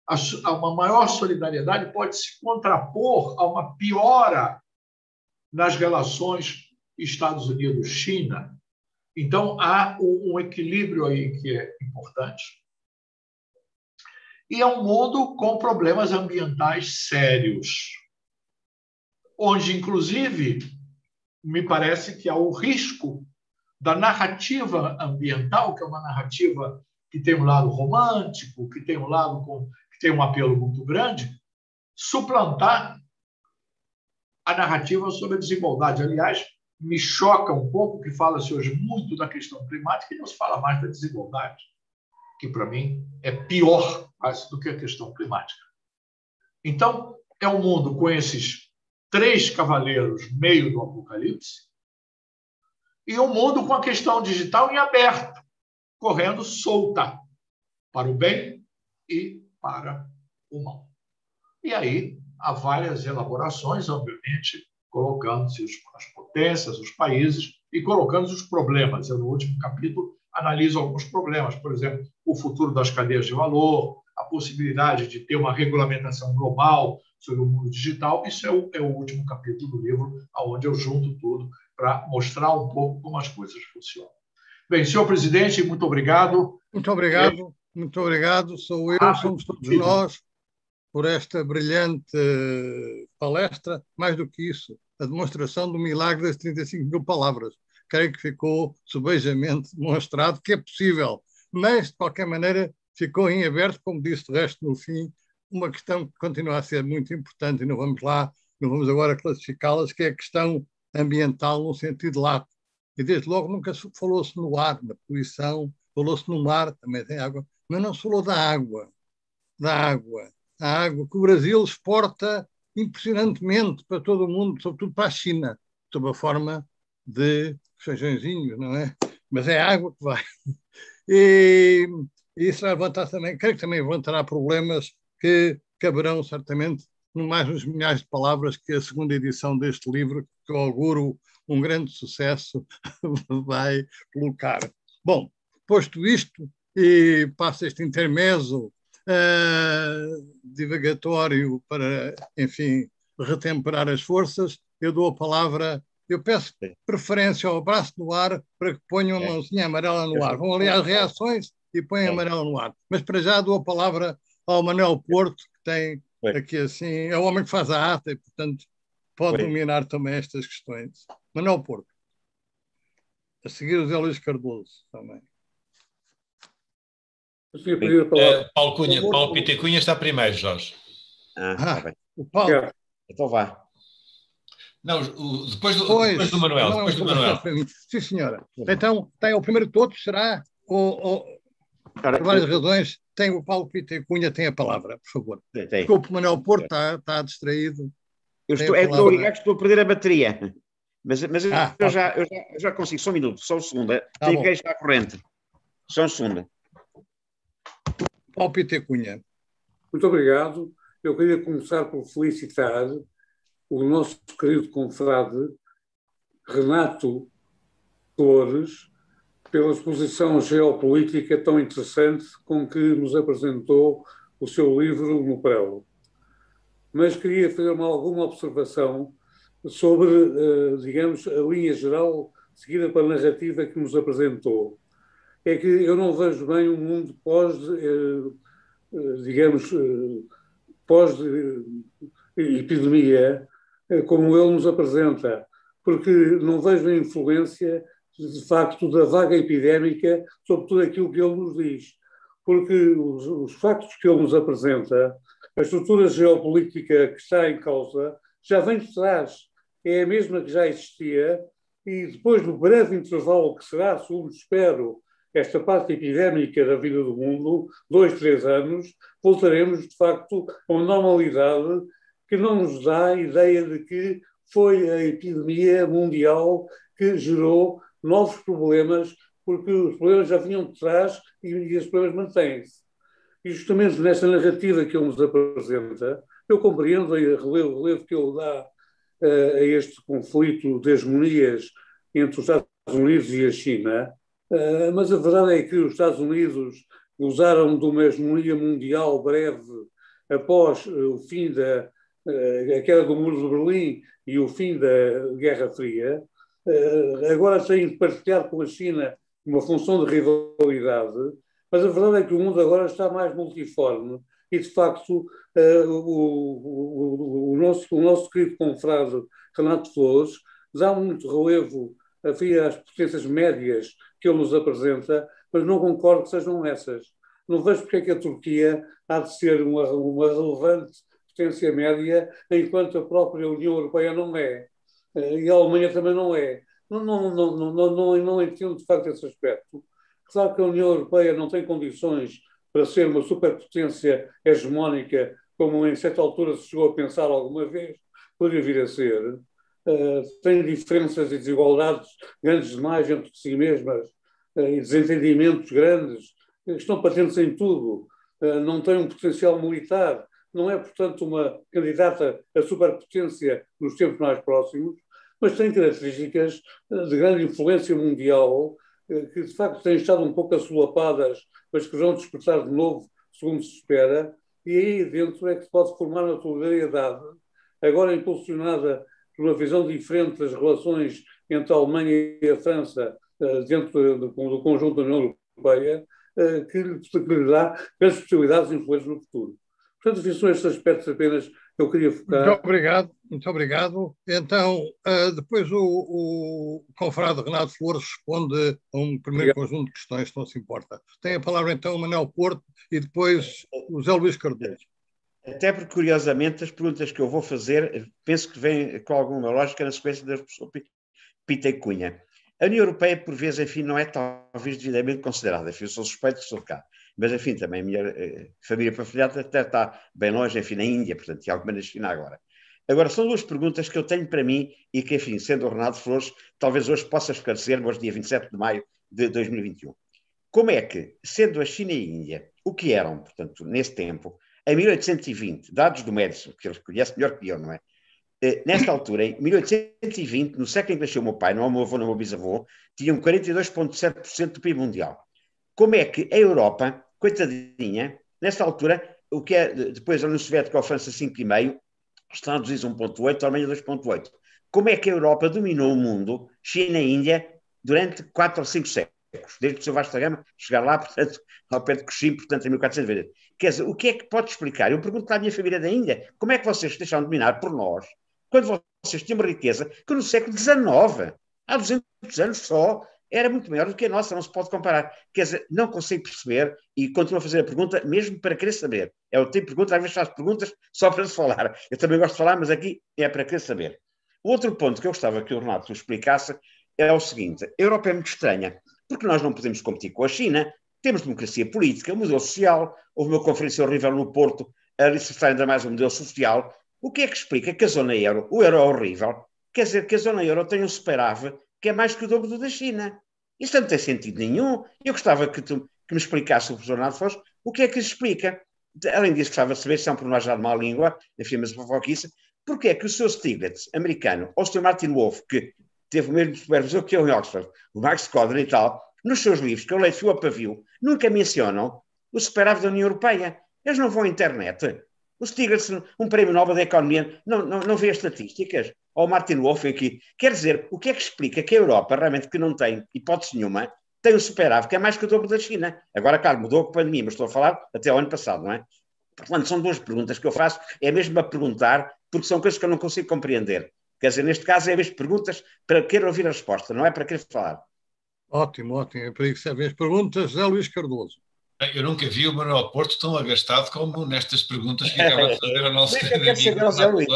a uma maior solidariedade pode se contrapor a uma piora nas relações Estados Unidos-China. Então, há um equilíbrio aí que é importante. E é um mundo com problemas ambientais sérios, onde, inclusive, me parece que há o risco da narrativa ambiental, que é uma narrativa que tem um lado romântico, que tem um lado com, que tem um apelo muito grande, suplantar a narrativa sobre a desigualdade. Aliás, me choca um pouco que fala-se hoje muito da questão climática e não se fala mais da desigualdade, que para mim é pior quase do que a questão climática. Então, é um mundo com esses três cavaleiros meio do apocalipse e um mundo com a questão digital em aberto, correndo solta para o bem e para o mal. E aí há várias elaborações, obviamente, colocando-se as potências, os países e colocando os problemas. Eu, no último capítulo, analiso alguns problemas, por exemplo, o futuro das cadeias de valor, a possibilidade de ter uma regulamentação global sobre o mundo digital. Isso é o, é o último capítulo do livro, onde eu junto tudo para mostrar um pouco como as coisas funcionam. Bem, senhor presidente, muito obrigado. Muito obrigado, muito obrigado. Sou eu, ah, somos todos nós por esta brilhante palestra. Mais do que isso, a demonstração do milagre das 35 mil palavras. Creio que ficou subejamente demonstrado que é possível, mas, de qualquer maneira, ficou em aberto, como disse o resto no fim, uma questão que continua a ser muito importante e não vamos lá, não vamos agora classificá-las, que é a questão ambiental no sentido lato. E desde logo nunca falou-se no ar, na poluição, falou-se no mar, também tem água, mas não se falou da água, da água a água que o Brasil exporta impressionantemente para todo o mundo, sobretudo para a China, sob a forma de feijõezinhos, não é? Mas é água que vai. E, e isso levantar também, creio que também levantará problemas que caberão certamente no mais uns milhares de palavras que a segunda edição deste livro, que auguro um grande sucesso, *laughs* vai colocar. Bom, posto isto, e passa este intermezzo uh, divagatório para, enfim, retemperar as forças, eu dou a palavra, eu peço preferência ao braço no ar para que ponham a mãozinha amarela no ar. Vão ali às reações e põem a amarela no ar. Mas para já dou a palavra ao Manuel Porto, que tem aqui assim, é o homem que faz a ata e, portanto, pode dominar também estas questões. Manuel Porto. A seguir o Zé Luís Cardoso também. Uh, Paulo Cunha, Paulo Pita Cunha está primeiro, Jorge. Ah, tá bem. O Paulo. Então vá. Não, o, depois, do, pois, depois do Manuel. Não, depois do Manuel. Sim, senhora. Então, tem o primeiro de todos, será? Ou, ou, por várias razões, tem o Paulo Pita Cunha tem a palavra, por favor. Tem. Desculpe, o Manuel Porto está, está distraído. Eu estou, é, estou que estou a perder a bateria. Mas, mas ah, eu, já, eu, já, eu já consigo, só um minuto, só um segundo. Tá Tem que estar à corrente. Só um segundo. Palpite Cunha. Muito obrigado. Eu queria começar por felicitar o nosso querido confrade Renato Flores pela exposição geopolítica tão interessante com que nos apresentou o seu livro no Prelo. Mas queria fazer uma, alguma observação sobre, eh, digamos, a linha geral seguida pela narrativa que nos apresentou é que eu não vejo bem um mundo pós, eh, eh, digamos, eh, pós-epidemia, como ele nos apresenta, porque não vejo a influência, de facto, da vaga epidémica sobre tudo aquilo que ele nos diz. Porque os, os factos que ele nos apresenta, a estrutura geopolítica que está em causa, já vem de trás. É a mesma que já existia, e depois do breve intervalo que será, segundo espero, esta parte epidémica da vida do mundo, dois, três anos, voltaremos, de facto, a uma normalidade que não nos dá a ideia de que foi a epidemia mundial que gerou novos problemas, porque os problemas já vinham de trás e, os problemas mantêm-se. E justamente nessa narrativa que ele nos apresenta, eu compreendo o relevo, relevo que ele dá uh, a este conflito de hegemonias entre os Estados Unidos e a China, mas a verdade é que os Estados Unidos usaram de uma hegemonia mundial breve após o fim da a queda do muro de Berlim e o fim da Guerra Fria, agora têm partilhado com a China uma função de rivalidade, mas a verdade é que o mundo agora está mais multiforme e, de facto, o, o, o, nosso, o nosso querido confrade Renato Flores dá muito relevo havia as potências médias que ele nos apresenta, mas não concordo que sejam essas. Não vejo porque é que a Turquia há de ser uma, uma relevante potência média, enquanto a própria União Europeia não é. Eh, e a Alemanha também não é. Não, não, não, não, não, não, não entendo de facto esse aspecto. Claro que a União Europeia não tem condições para ser uma superpotência hegemónica, como em certa altura se chegou a pensar alguma vez, poderia vir a ser. Uh, tem diferenças e desigualdades grandes demais entre si mesmas uh, e desentendimentos grandes, estão patentes em tudo. Uh, não tem um potencial militar, não é, portanto, uma candidata a superpotência nos tempos mais próximos, mas tem características de grande influência mundial que, de facto, têm estado um pouco assolapadas, mas que vão despertar de novo, segundo se espera, e aí dentro é que se pode formar a solidariedade, agora impulsionada por uma visão diferente das relações entre a Alemanha e a França eh, dentro do, do conjunto da União Europeia, eh, que lhe dá grandes possibilidades de influência no futuro. Portanto, são estes aspectos apenas que eu queria focar. Muito obrigado, muito obrigado. Então, uh, depois o, o confrade Renato Flores responde a um primeiro obrigado. conjunto de questões, se não se importa. Tem a palavra então o Manuel Porto e depois o Zé Luís Cardoso. Até porque, curiosamente, as perguntas que eu vou fazer, penso que vêm com alguma lógica na sequência das pessoas Pita e Cunha. A União Europeia, por vezes, enfim, não é talvez devidamente considerada. Enfim, eu sou suspeito que sou de cá. Mas, enfim, também a minha eh, família familiar até está bem longe, enfim, na Índia, portanto, e alguma na China agora. Agora, são duas perguntas que eu tenho para mim e que, enfim, sendo o Renato Flores, talvez hoje possa esclarecer, hoje, dia 27 de maio de 2021. Como é que, sendo a China e a Índia o que eram, portanto, nesse tempo, em 1820, dados do Madison, que ele conhece melhor que eu, não é? Eh, nesta altura, em 1820, no século em que nasceu o meu pai, não é o meu avô, não é o meu bisavô, tinham 42,7% do PIB mundial. Como é que a Europa, coitadinha, nesta altura, o que é depois a União Soviética, a França 5,5%, os Estados Unidos 1,8%, a Alemanha 2,8%. Como é que a Europa dominou o mundo, China e Índia, durante 4 ou 5 séculos? desde o seu Vasco da Gama chegar lá, *laughs* portanto, ao pé de Coxim, portanto, em 1490. Quer dizer, o que é que pode explicar? Eu pergunto a minha família da Índia, como é que vocês deixaram dominar por nós, quando vocês tinham uma riqueza que no século XIX, há 200 anos só, era muito maior do que a nossa, não se pode comparar. Quer dizer, não consigo perceber e continuo a fazer a pergunta mesmo para querer saber. É o tipo de pergunta, às vezes faço perguntas só para se falar. Eu também gosto de falar, mas aqui é para querer saber. O outro ponto que eu gostava que o Renato explicasse é o seguinte: a Europa é muito estranha porque nós não podemos competir com a China, temos democracia política, modelo social, houve uma conferência horrível no Porto a alicerçar ainda mais o modelo social. O que é que explica que a zona euro, o euro é horrível, quer dizer que a zona euro tem um superávit que é mais que o dobro do da China. Isso não tem sentido nenhum. Eu gostava que, tu, que me explicasse o professor Renato Foz o que é que explica. Além disso, gostava de saber se é um pormenor de má língua, enfim, mas fofoquice, porque é que o seu Stiglitz, americano, ou o Sr. Martin Wolf, que teve o mesmo supervisor que eu em Oxford, o Max Codron e tal, nos seus livros, que eu leio fio a pavio, nunca mencionam o superávit da União Europeia. Eles não vão à internet. O Stiglitz, um prémio Nobel da Economia, não, não, não vê as estatísticas. Ou o Martin Wolf aqui. Quer dizer, o que é que explica que a Europa, realmente que não tem hipótese nenhuma, tem um superávit que é mais que o dobro da China. Agora, claro, mudou a pandemia, mas estou a falar até o ano passado, não é? Portanto, são duas perguntas que eu faço. É mesmo a perguntar, porque são coisas que eu não consigo compreender. Quer dizer, neste caso é mesmo perguntas para querer ouvir a resposta, não é para querer falar. Ótimo, ótimo. É para isso que servem as perguntas. José Luís Cardoso. Eu nunca vi o Manuel Porto tão agastado como nestas perguntas que acaba de fazer ao *laughs* nosso é quero saber, José Luís.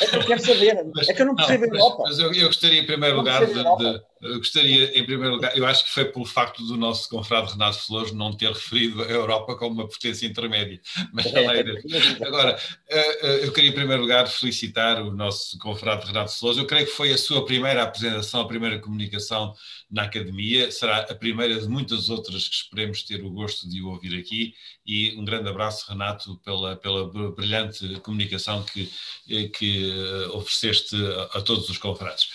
É que eu quero saber. Mas, é que eu não percebo não, Europa. Mas, mas eu, eu, gostaria, em primeiro lugar, de, de, eu gostaria, em primeiro lugar, eu acho que foi pelo facto do nosso confrade Renato Flores não ter referido a Europa como uma potência intermédia. *laughs* Mas é, Agora, eh, eh, eu queria, em primeiro lugar, felicitar o nosso confrade Renato Flores. Eu creio que foi a sua primeira apresentação, a primeira comunicação na academia. Será a primeira de muitas outras que esperemos ter o gosto de ouvir aqui. E um grande abraço, Renato, pela, pela brilhante comunicação que, eh, que ofereceste a, a todos os confrades.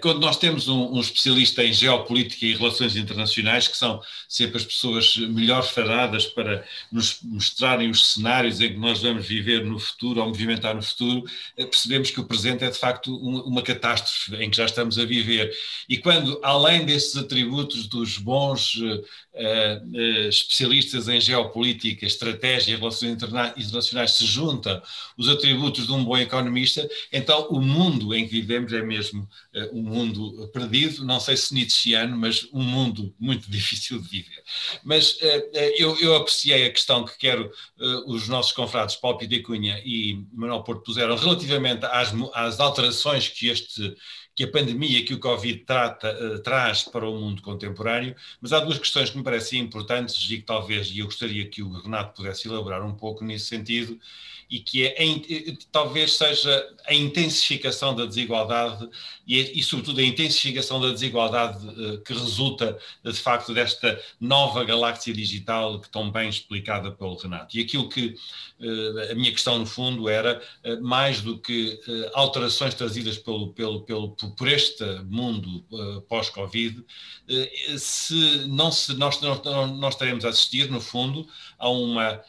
Quando nós temos um, um especialista em geopolítica e relações internacionais, que são sempre as pessoas melhor faradas para nos mostrarem os cenários em que nós vamos viver no futuro ou movimentar no futuro, eh, percebemos que o presente é de facto uma catástrofe em que já estamos a viver. E quando, além desses atributos dos bons uh, uh, especialistas em geopolítica, estratégia e relações internacionais se juntam os atributos de um bom economista, então o mundo em que vivemos é mesmo uh, um mundo perdido, não sei se nietzscheano, mas um mundo muito *laughs* difícil de viver. Mas eu, eu, apreciei a questão que quero os nossos confrados Paulo Pita Cunha e Manuel Porto puseram relativamente às, às alterações que este que a pandemia que o Covid trata, uh, traz para o mundo contemporâneo, mas há duas questões que me parecem importantes e que talvez, e eu gostaria que o Renato pudesse elaborar um pouco nesse sentido, e que é, a, talvez seja a intensificação da desigualdade e, e sobretudo, a intensificação da desigualdade uh, que resulta, de facto, desta nova galáxia digital que tão bem explicada pelo Renato. E aquilo que uh, a minha questão, no fundo, era mais do que alterações trazidas pelo, pelo, pelo, por este mundo pós-Covid, se não se nós, nós, nós estaremos a assistir, no fundo, a uma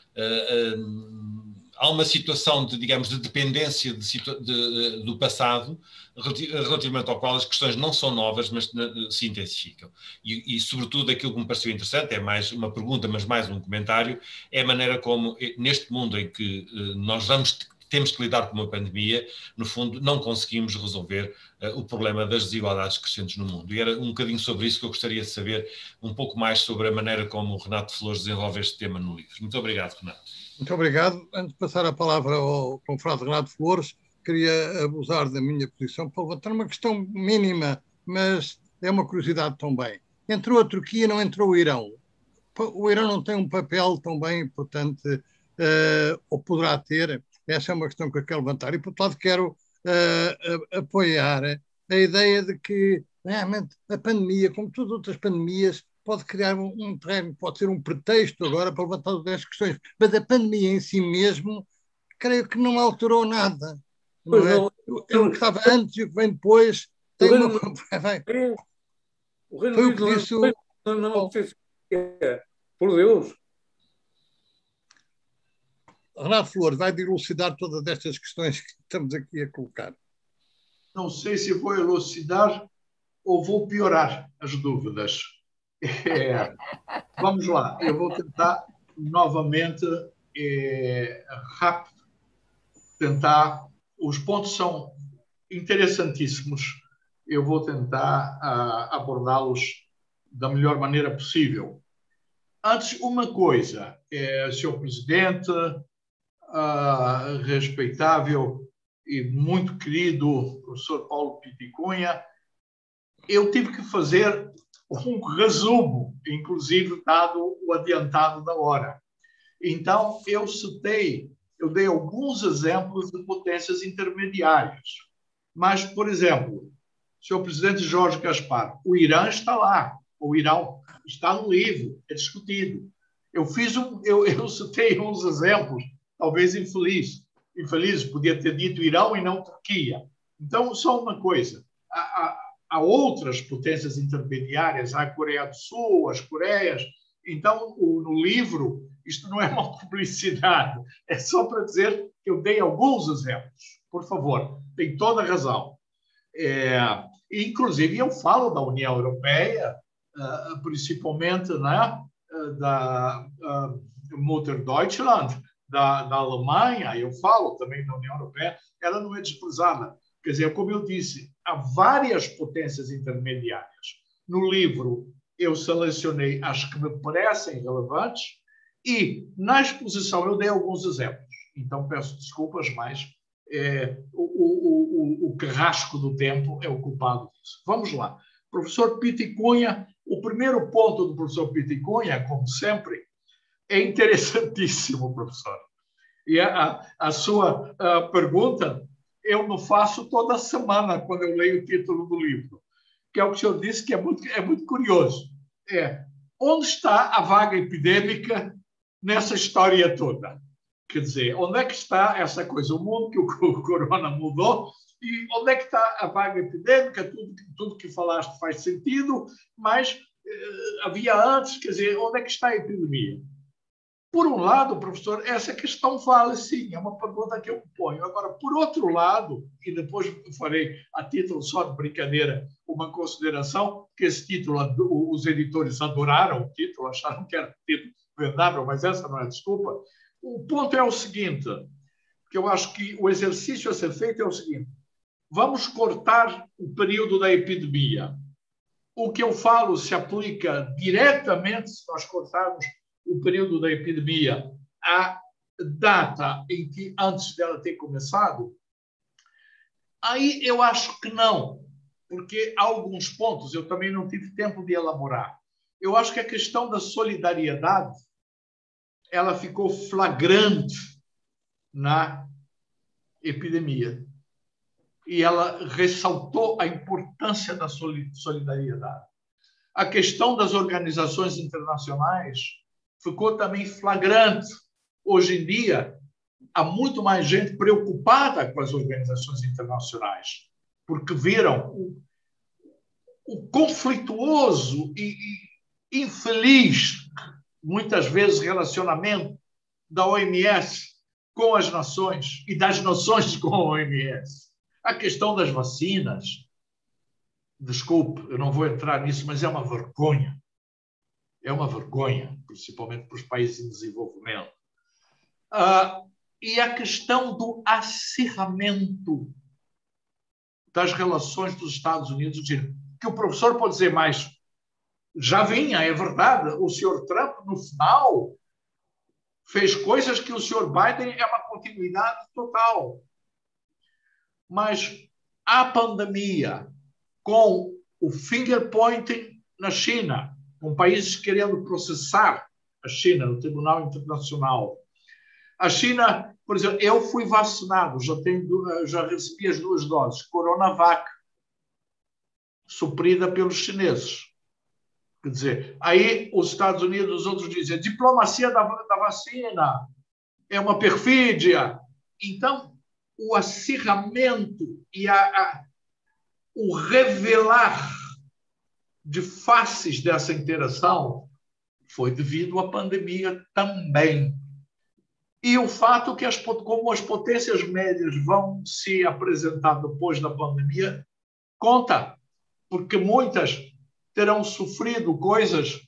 há uma situação de, digamos, de dependência de, de, do passado, relativamente ao qual as questões não são novas, mas se intensificam. E, e, sobretudo, aquilo que me pareceu interessante, é mais uma pergunta, mas mais um comentário, é a maneira como, eh, neste mundo em que eh, nós vamos temos que lidar com uma pandemia, no fundo, não conseguimos resolver uh, o problema das desigualdades crescentes no mundo. E era um bocadinho sobre isso que eu gostaria de saber um pouco mais sobre a maneira como o Renato Flores desenvolve este tema no livro. Muito obrigado, Renato. Muito obrigado. Antes de passar a palavra ao confrade Renato Flores, queria abusar da minha posição para levantar uma questão mínima, mas é uma curiosidade também. Entrou a Turquia, não entrou o Irão. O Irão não tem um papel tão bem importante, uh, ou poderá ter. Essa é uma questão que eu quero levantar. E, por outro lado, quero uh, apoiar a ideia de que realmente a pandemia, como todas as outras pandemias, pode criar um, um terreno, pode ser um pretexto agora para levantar as questões, mas a pandemia em si mesmo, creio que não alterou nada. Não é? o que estava antes e o que vem depois tem o uma. *laughs* Vai. O Reino Foi o que disse. Não, não, é. por Deus. Renato Flores vai elucidar todas estas questões que estamos aqui a colocar. Não sei se vou elucidar ou vou piorar as dúvidas. É, vamos lá, eu vou tentar novamente, é, rápido, tentar. Os pontos são interessantíssimos. Eu vou tentar abordá-los da melhor maneira possível. Antes, uma coisa, é, senhor presidente, uh, respeitável e muito querido professor Paulo Piticunha, eu tive que fazer um resumo, inclusive dado o adiantado da hora. Então, eu citei, eu dei alguns exemplos de potências intermediárias. Mas, por exemplo, senhor presidente Jorge Gaspar, o Irã está lá, o Irão está no livro, é discutido. Eu fiz um, eu, *laughs* eu citei uns exemplos, talvez infeliz, infeliz, podia ter dito Irão e não Turquia. Então, só uma coisa, a, a, há outras potências intermediárias, a Coreia do Sul, as Coreias. Então, o, no livro, isto não é uma *laughs* publicidade, é só para dizer que eu dei alguns exemplos. Por favor, tem toda a razão. É, inclusive, eu falo da União Europeia, uh, principalmente né, da uh, Mutter Deutschland, da, da Alemanha, eu falo também da União Europeia, ela não é desprezada. Quer dizer, como eu disse, há várias potências intermediárias. No livro, eu selecionei as que me parecem relevantes e, na exposição, eu dei alguns exemplos. Então, peço desculpas, mas é, o, o, o, o carrasco do tempo é o culpado disso. Vamos lá. Professor Piticunha, o primeiro ponto do professor Piticunha, como sempre, é interessantíssimo, professor. E a, a sua a pergunta eu não faço toda semana quando eu leio o título do livro, que é o que o senhor disse que é muito, é muito curioso. É, onde está a vaga epidêmica nessa história toda? Quer dizer, onde é que está essa coisa? O mundo que o *laughs* corona mudou e onde é que está a vaga epidêmica? Tudo, tudo que falaste faz sentido, mas eh, havia antes, quer dizer, onde é que está a epidemia? Por um lado, professor, essa questão vale sim, é uma pergunta que eu ponho. Agora, por outro lado, e depois farei a título só de brincadeira uma consideração, que esse título, os editores adoraram o título, acharam que era título vendável, mas essa não é desculpa. O ponto é o seguinte, que eu acho que o exercício a ser feito é o seguinte, vamos cortar o período da epidemia. O que eu falo se aplica diretamente se nós cortarmos o período da epidemia à data em que antes dela ter começado? Aí eu acho que não, porque há alguns pontos eu também não tive tempo de elaborar. Eu acho que a questão da solidariedade ela ficou flagrante na epidemia e ela ressaltou a importância da solidariedade. A questão das organizações internacionais ficou também flagrante. Hoje em dia, há muito mais gente preocupada com as organizações internacionais, porque viram o, o conflituoso e, e infeliz, muitas vezes, relacionamento da OMS com as nações e das nações *laughs* com a OMS. A questão das vacinas, desculpe, eu não vou entrar nisso, mas é uma vergonha é uma vergonha, principalmente para os países em desenvolvimento. Ah, e a questão do acirramento das relações dos Estados Unidos, que o professor pode dizer mais, já vinha, é verdade, o senhor Trump, no final, fez coisas que o senhor Biden é uma continuidade total. Mas a pandemia, com o finger pointing na China, com países querendo processar a China no Tribunal Internacional. A China, por exemplo, eu fui vacinado, já, tenho, já recebi as duas doses, Coronavac, suprida pelos chineses. Quer dizer, aí os Estados Unidos, os outros dizem, diplomacia da, da vacina é uma perfídia. Então, o acirramento e a, a, o revelar de faces dessa interação foi devido à pandemia também. E o fato que, as, como as potências médias vão se apresentar depois da pandemia, conta, porque muitas terão sofrido coisas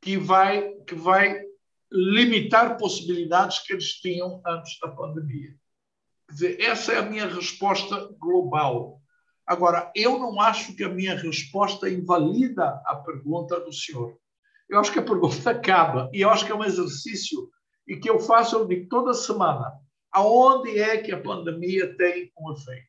que vai, que vai limitar possibilidades que eles tinham antes da pandemia. Quer dizer, essa é a minha resposta global. Agora, eu não acho que a minha resposta invalida a pergunta do senhor. Eu acho que a pergunta *laughs* acaba, e eu acho que é um exercício e que eu faço digo, toda semana. Aonde é que a pandemia tem um efeito?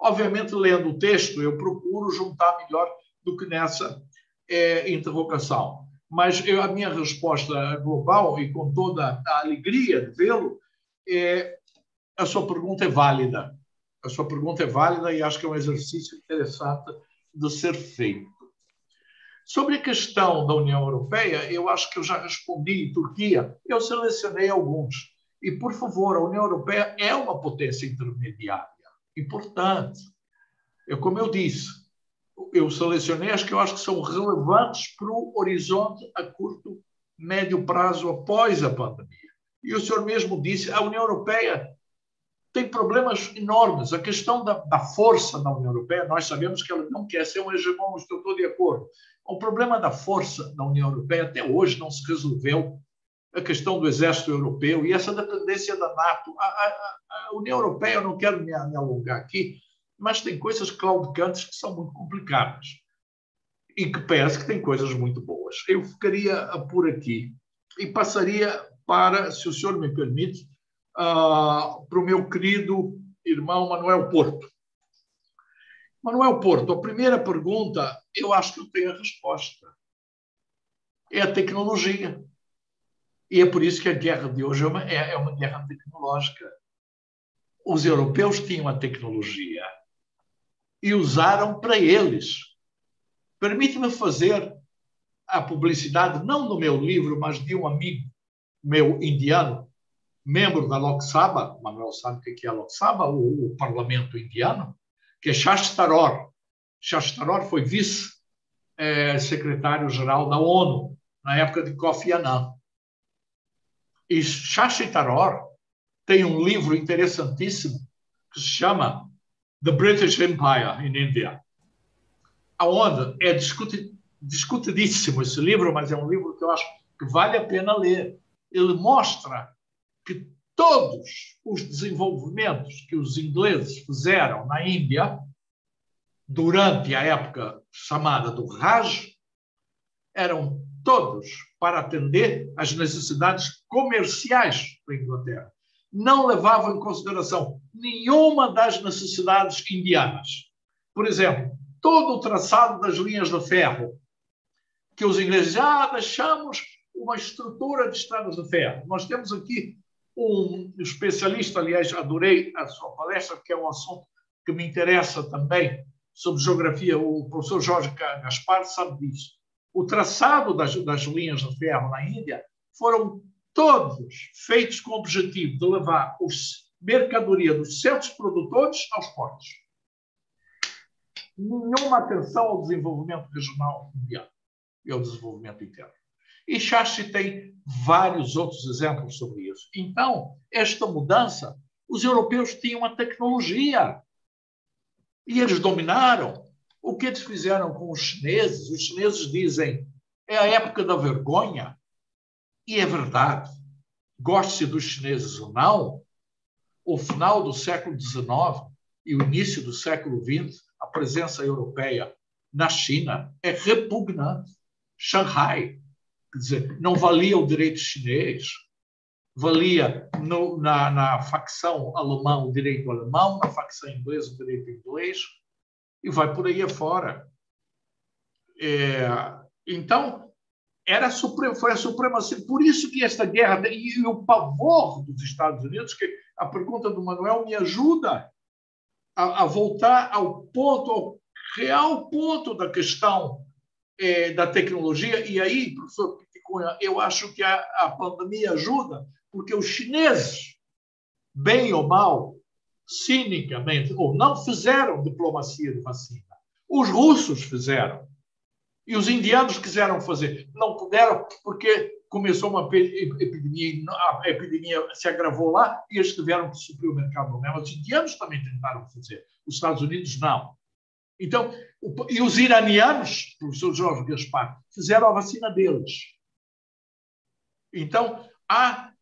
Obviamente, lendo o texto, eu procuro juntar melhor do que nessa é, interrogação. Mas eu, a minha resposta global, e com toda a alegria de vê-lo, é, a sua pergunta é válida a sua pergunta é válida e acho que é um exercício interessante de ser feito. Sobre a questão da União Europeia, eu acho que eu já respondi. Turquia, eu selecionei alguns. E, por favor, a União Europeia é uma potência intermediária, importante. Eu, como eu disse, eu selecionei as que eu acho que são relevantes para o horizonte a curto, médio prazo após a pandemia. E o senhor mesmo disse, a União Europeia tem problemas enormes. A questão da, da, força na União Europeia, nós sabemos que ela não quer ser um hegemon, estou de acordo. O problema da força na União Europeia até hoje não se resolveu. A questão do exército europeu e essa dependência da NATO. A, a, a União Europeia, eu não quero me, me alongar aqui, mas tem coisas claudicantes que são muito complicadas e que parece que tem coisas muito boas. Eu ficaria por aqui e passaria para, se o senhor me permite, uh, para o meu querido irmão Manuel Porto. Manuel Porto, a primeira pergunta, eu acho que eu tenho a resposta. É a tecnologia. E é por isso que a guerra de hoje é uma, é, é uma guerra tecnológica. Os europeus tinham a tecnologia e usaram para eles. Permite-me fazer a publicidade, não do meu livro, mas de um amigo meu indiano, membro da Lok Sabha, Manuel sabe o que é a Lok Sabha, o, o parlamento indiano, que é. Shashi Tharoor foi vice-secretário-geral da ONU na época de Kofi Annan. E Shashi Tharoor tem um livro interessantíssimo que se chama The British Empire in India, aonde é discutidíssimo esse livro, mas é um livro que eu acho que vale a pena ler. Ele mostra que todos os desenvolvimentos que os ingleses fizeram na Índia durante a época chamada do Raj eram todos para atender às necessidades comerciais da Inglaterra. Não levavam em consideração nenhuma das necessidades indianas. Por exemplo, todo o traçado das linhas de ferro que os ingleses já ah, deixamos uma estrutura de estradas de ferro. Nós temos aqui um especialista, aliás, adorei a sua palestra, que é um assunto que me interessa também, sobre geografia. O professor Jorge Gaspar sabe disso. O traçado das, das linhas de ferro na Índia foram todos feitos com o objetivo de levar os mercadoria dos centros produtores aos portos. Nenhuma atenção ao desenvolvimento regional mundial e ao desenvolvimento interno. E Chachi tem vários outros exemplos sobre isso. Então, esta mudança, os europeus tinham a tecnologia e eles dominaram. O que eles fizeram com os chineses? Os chineses dizem é a época da vergonha. E é verdade. Goste dos chineses ou não, o final do século XIX e o início do século XX, a presença europeia na China é repugnante. Shanghai. Quer dizer, não valia o direito chinês, valia no, na, na facção alemã o direito alemão, na facção inglesa o direito inglês, e vai por aí afora. É, então, era a foi a supremacia. Por isso que esta guerra, e o pavor dos Estados Unidos, que a pergunta do Manuel me ajuda a, a voltar ao ponto, ao real ponto da questão é, da tecnologia. E aí, professor Piticunha, eu acho que a, a pandemia ajuda, porque os chineses, bem ou mal, cinicamente, ou não fizeram diplomacia de vacina. Os russos fizeram. E os indianos quiseram fazer. Não puderam, porque começou uma epidemia, a epidemia se agravou lá e eles tiveram que suprir o mercado Mas Os indianos também tentaram fazer. Os Estados Unidos não. Então, e os iranianos, professor Jorge Gaspar, fizeram a vacina deles. Então, a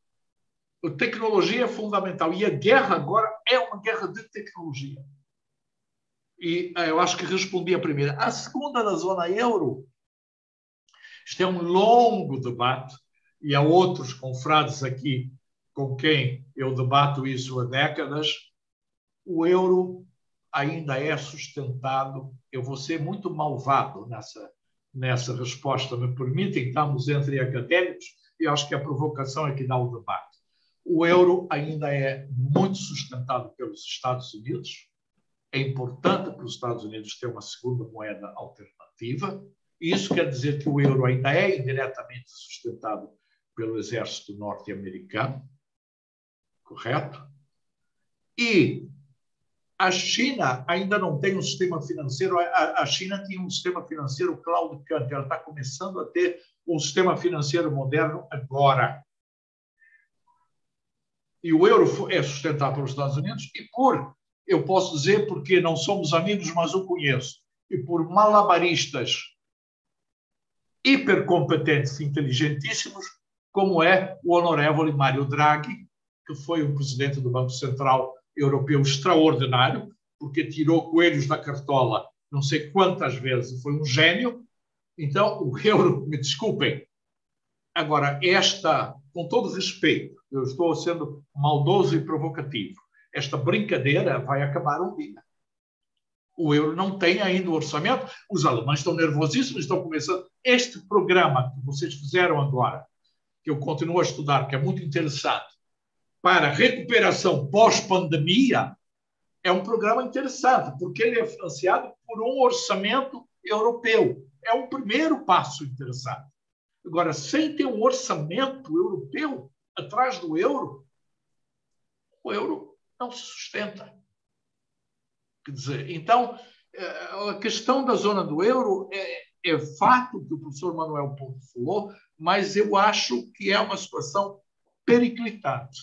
tecnologia é fundamental. E a guerra agora é uma guerra de tecnologia. E eh, eu acho que respondi a primeira. A segunda, da zona euro, isto é um longo debate, e há outros confrades aqui com quem eu debato isso há décadas. O euro ainda é sustentado. Eu vou ser muito malvado nessa, nessa resposta, me permitem, estamos entre académicos e acho que a provocação é que dá o debate. O euro ainda é muito sustentado pelos Estados Unidos. É importante para os Estados Unidos ter uma segunda moeda alternativa. E isso quer dizer que o euro ainda é indiretamente sustentado pelo exército norte-americano, correto? E a China ainda não tem um sistema financeiro. A, China tinha um sistema financeiro claudicante. Ela está começando a ter um sistema financeiro moderno agora. E o euro é sustentado pelos Estados Unidos e por, eu posso dizer, porque não somos amigos, mas o conheço, e por malabaristas hipercompetentes, inteligentíssimos, como é o honorável Mário Draghi, que foi o presidente do Banco Central europeu extraordinário, porque tirou coelhos da cartola não sei quantas vezes, foi um gênio. Então, o *laughs* euro, me desculpem. Agora, esta, com todo respeito, eu estou sendo maldoso e provocativo, esta brincadeira vai acabar um dia. O euro não tem ainda o orçamento, os alemães estão nervosíssimos, estão começando. Este programa que vocês fizeram agora, que eu continuo a estudar, que é muito interessante, para recuperação pós-pandemia é um programa interessante, porque ele é financiado por um orçamento europeu. É um primeiro passo interessante. Agora, sem ter um orçamento europeu atrás do euro, o euro não se sustenta. Quer dizer, então, eh, a questão da zona do euro é, é fato que o professor Manuel Ponto falou, mas eu acho que é uma situação periclitante.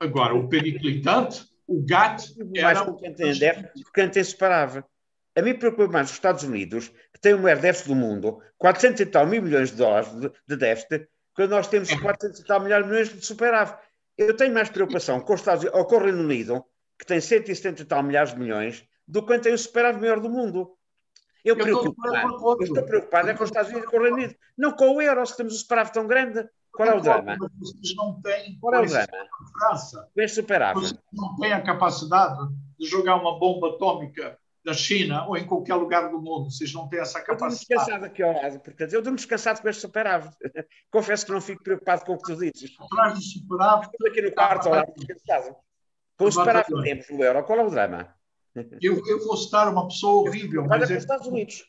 Agora, o periclitante, o GATT era... Mais que tem déficit do que antes separava. A mim preocupa mais os Estados Unidos, que tem o maior déficit do mundo, 400 e tal mil milhões de dólares de, de déficit, quando nós temos 400 e tal milhões de superávit. Eu tenho mais preocupação com os Estados Unidos, ou com o Reino Unido, que tem 170 e tal milhares de milhões, do que quando tem o superávit maior do mundo. Eu, eu preocupo eu estou preocupado é com os Estados Unidos e com o Reino Unido, não com o euro, se temos o superávit tão grande. Qual é o drama? Vocês não têm Qual é o drama? França. Vocês não têm a capacidade de jogar uma bomba atômica da China ou em qualquer lugar do mundo. Vocês não têm essa capacidade. Eu estou descansado aqui ao lado, portanto, eu estou descansado com este superávit. *laughs* Confesso que não fico preocupado com o que tu dizes. Atrás do superávit. Estou aqui no quarto ao lado descansado. Com o superávit temos o euro. Qual é o drama? Eu, eu vou citar uma pessoa horrível. Mas é, Estados Unidos.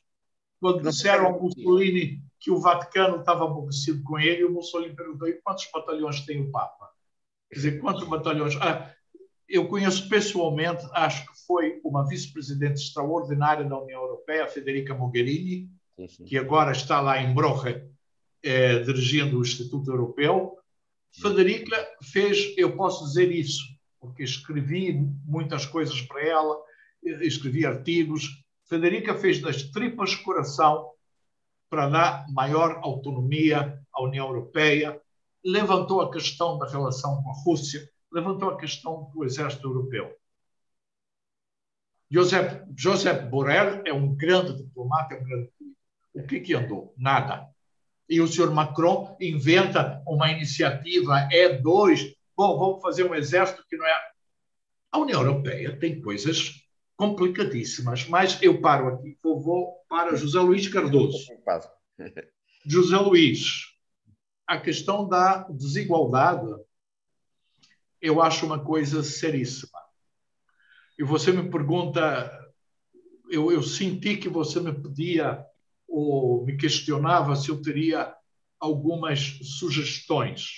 Quando disseram ao Mussolini que o Vaticano estava aborrecido com ele, o Mussolini perguntou: quantos batalhões tem o Papa? Quer dizer, quantos batalhões? Ah, eu conheço pessoalmente, acho que foi uma vice-presidente extraordinária da União Europeia, Federica Mogherini, sim, sim. que agora está lá em Broche, eh, dirigindo o Instituto Europeu. Federica fez, eu posso dizer isso, porque escrevi muitas coisas para ela, escrevi artigos. Federica fez das tripas coração para dar maior autonomia à União Europeia, levantou a questão da relação com a Rússia, levantou a questão do exército europeu. Josep, Josep Borrell é um grande diplomata, é um grande político. O que, que andou? Nada. E o senhor Macron inventa uma iniciativa E2. Bom, vamos fazer um exército que não é. A União Europeia tem coisas complicadíssimas, mas eu paro aqui, vou, vou para José Luís Cardoso. *laughs* José Luís, a questão da desigualdade eu acho uma coisa seríssima. E você me pergunta, eu, eu senti que você me pedia ou me questionava se eu teria algumas sugestões.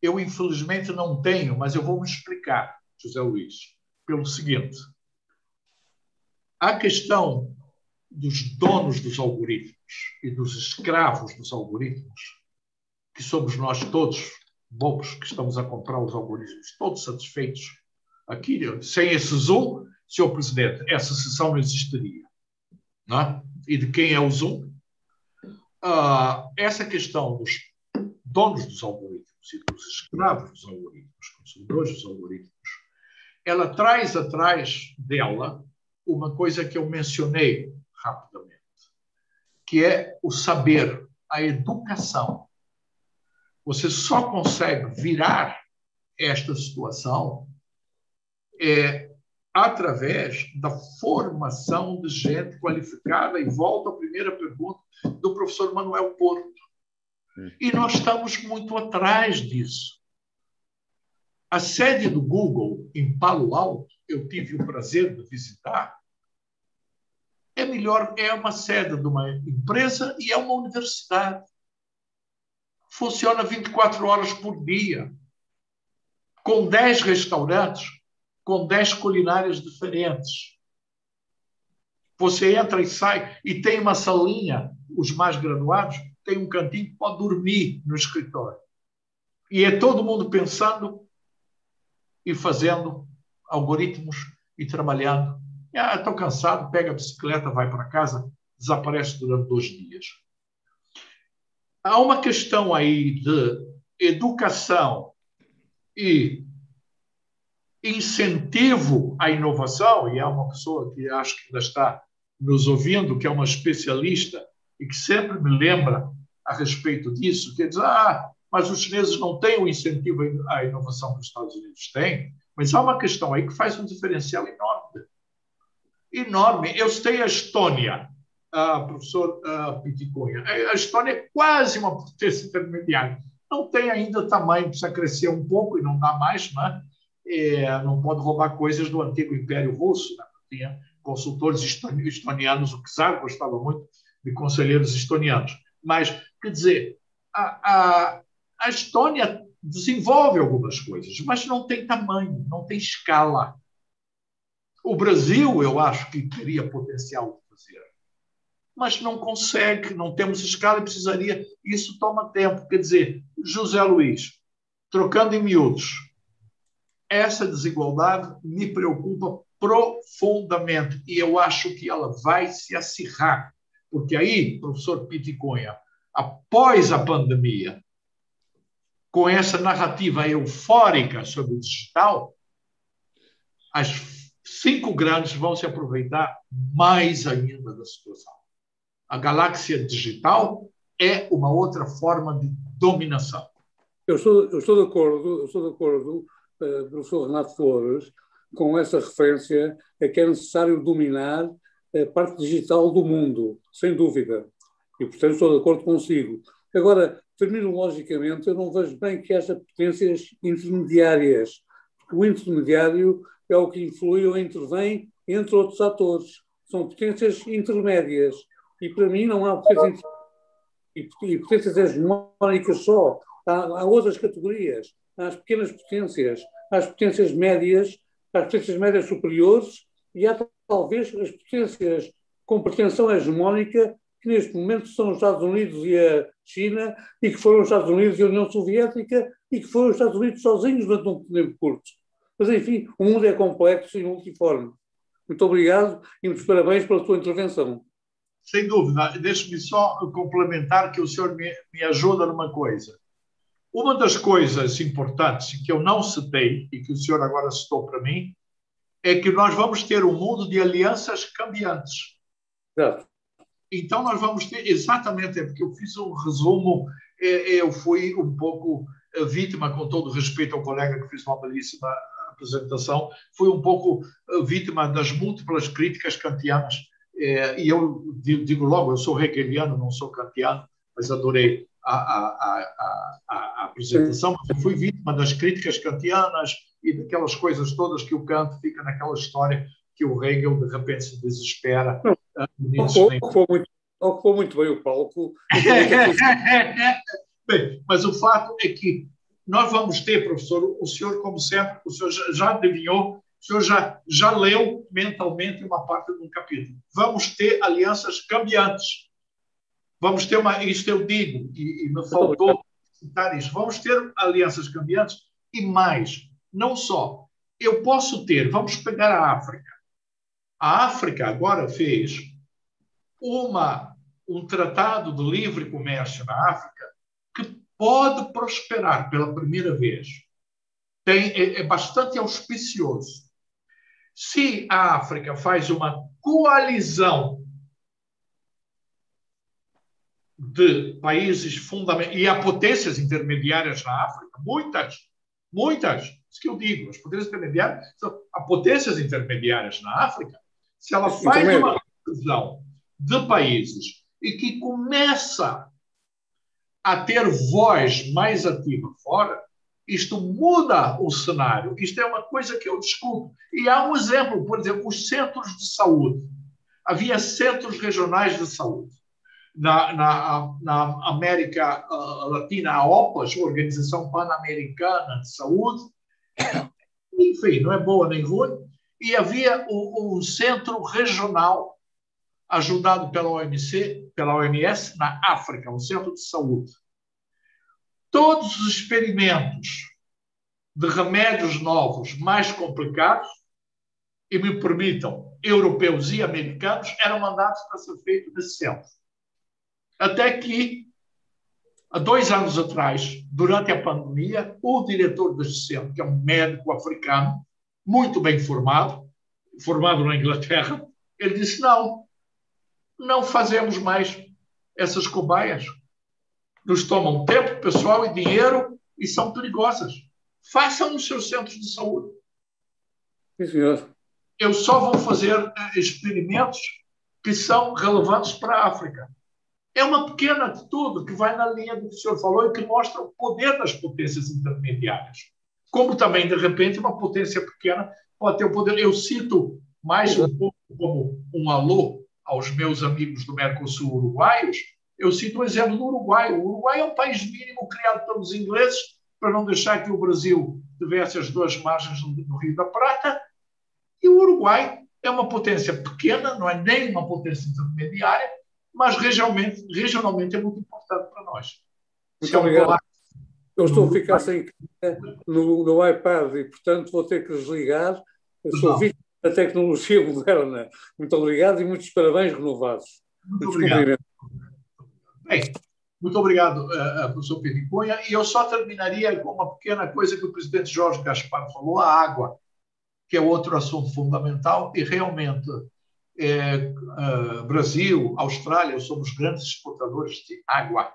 Eu, infelizmente, não tenho, mas eu vou me explicar, José Luís, pelo seguinte: a questão dos donos dos algoritmos e dos escravos dos algoritmos, que somos nós todos, bobos que estamos a comprar os algoritmos, todos satisfeitos. Aqui, sem esse Zoom, senhor presidente, essa sessão não existiria. Não é? E de quem é o Zoom? Ah, essa questão dos donos dos algoritmos e dos escravos dos algoritmos, consumidores dos algoritmos, ela traz atrás dela uma coisa que eu mencionei rapidamente, que é o saber, a educação você só consegue virar esta situação é, através da formação de gente qualificada. E volto à primeira pergunta do professor Manuel Porto. Hum. E nós estamos muito atrás disso. A sede do Google, em Palo Alto, eu tive o prazer de visitar, é melhor, é uma sede de uma empresa e é uma universidade funciona 24 horas por dia, com 10 restaurantes, com 10 culinárias diferentes. Você entra e sai e tem uma salinha, os mais graduados, tem um cantinho que pode dormir no escritório. E é todo mundo pensando e fazendo algoritmos e trabalhando. Ah, estou cansado, pega a bicicleta, vai para casa, desaparece durante dois dias há uma questão aí de educação e incentivo à inovação, e há uma pessoa que acho que ainda está nos ouvindo, que é uma especialista e que sempre me lembra a respeito disso, que diz, ah, mas os chineses não têm o incentivo à inovação que os Estados Unidos têm, mas há uma questão aí que faz um diferencial enorme. Enorme. Eu citei a Estônia uh, professor uh, Piticunha. A Estônia é quase uma potência intermediária. Não tem ainda tamanho, precisa crescer um pouco e não dá mais, né? É, não pode roubar coisas do antigo Império Russo. Né? Tinha consultores estonianos, o Czar gostava muito de conselheiros estonianos. Mas, quer dizer, a, a, a Estônia desenvolve algumas coisas, mas não tem tamanho, não tem escala. O Brasil, eu acho que teria potencial de fazer, mas não consegue, não temos escala e precisaria. Isso toma tempo. Quer dizer, José Luiz, trocando em miúdos, essa desigualdade me preocupa profundamente e eu acho que ela vai se acirrar, porque aí, professor Piticonha, após a pandemia, com essa narrativa eufórica sobre o digital, as cinco grandes vão se aproveitar mais ainda da situação. A galáxia digital é uma outra forma de dominação. Eu estou, eu estou de acordo, eu estou de acordo, uh, professor Renato Flores, com essa referência a que é necessário dominar a parte digital do mundo, sem dúvida. E, portanto, estou de acordo consigo. Agora, terminologicamente, eu não vejo bem que haja potências intermediárias, porque o intermediário é o que influi ou intervém entre outros atores. São potências intermédias. E, para mim, não há potências, e potências hegemónicas só. Há, há outras categorias. Há as pequenas potências, há as potências médias, há as potências médias superiores e há, talvez, as potências com pretensão hegemónica que neste momento são os Estados Unidos e a China, e que foram os Estados Unidos e a União Soviética, e que foram os Estados Unidos sozinhos durante um tempo curto. Mas, enfim, o mundo é complexo e multiforme. Muito obrigado e muitos parabéns pela sua intervenção. Sem dúvida. Deixe-me só complementar que o senhor me, me ajuda numa coisa. Uma das coisas importantes que eu não citei e que o senhor agora citou para mim é que nós vamos ter um mundo de alianças cambiantes. Certo. Então, nós vamos ter exatamente, é porque eu fiz um resumo, é, é, eu fui um pouco vítima, com todo respeito ao colega que fez uma belíssima apresentação, fui um pouco vítima das múltiplas críticas kantianas. E eu digo logo, eu sou hegeliano, não sou kantiano, mas adorei a, a, a, a, apresentação, eu fui vítima das críticas kantianas e daquelas coisas todas que o Kant fica naquela história que o Hegel de repente se desespera. Ocupou, muito, ocupou muito bem o palco. *laughs* bem, mas o fato é que nós vamos ter, professor, o senhor, como sempre, o senhor já adivinhou, o senhor já, já leu mentalmente uma parte de um capítulo. Vamos ter alianças cambiantes. Vamos ter uma. Isto eu digo, e, e me faltou citar isso. Vamos ter alianças cambiantes e mais. Não só. Eu posso ter, vamos pegar a África. A África agora fez uma, um tratado de livre comércio na África que pode prosperar pela primeira vez. Tem, é, é bastante auspicioso. Se a África faz uma coalizão de países fundamentais, e há potências intermediárias na África, muitas, muitas, isso que eu digo, as potências intermediárias, há potências intermediárias na África, se ela faz uma divisão de países e que começa a ter voz mais ativa fora, isto muda o cenário. Isto é uma coisa que eu discuto. E há um exemplo, por exemplo, os centros de saúde. Havia centros regionais de saúde. Na, na, na América uh, Latina, a OPAS, Organização Pan-Americana de Saúde, *coughs* enfim, não é boa nem ruim, e havia um, centro regional ajudado pela OMC, pela OMS na África, um centro de saúde. Todos os experimentos de remédios novos mais complicados, e me permitam, europeus e americanos, eram mandados para ser feito nesse centro. Até que, há dois anos atrás, durante a pandemia, o diretor desse centro, que é um médico africano, muito bem formado, formado na Inglaterra, ele disse: não, não fazemos mais essas cobaias. Nos tomam tempo, pessoal e dinheiro e são perigosas. Façam nos seus centros de saúde. Sim, senhor. Eu só vou fazer eh, experimentos que são relevantes para a África. É uma pequena atitude que vai na linha do que o senhor falou e que mostra o poder das potências intermediárias como também, de repente, uma potência pequena pode ter o poder. Eu cito mais um pouco como um alô aos meus amigos do Mercosul uruguaios, eu cito o exemplo do Uruguai. O Uruguai é um país mínimo criado pelos ingleses para não deixar que o Brasil tivesse as duas margens no Rio da Prata. E o Uruguai é uma potência pequena, não é nem uma potência intermediária, mas regionalmente, regionalmente é muito importante para nós. Muito obrigado. Eu estou a ficar sem no, no iPad e, portanto, vou ter que desligar. Eu sou vítima da tecnologia *laughs* moderna. Muito obrigado e muitos parabéns renovados. Muito obrigado. Bem, muito obrigado, uh, professor Pedro Cunha. E eu só terminaria com uma pequena coisa que o presidente Jorge Gaspar falou, a água, que é outro assunto fundamental, e realmente é, uh, Brasil, Austrália, somos grandes exportadores de água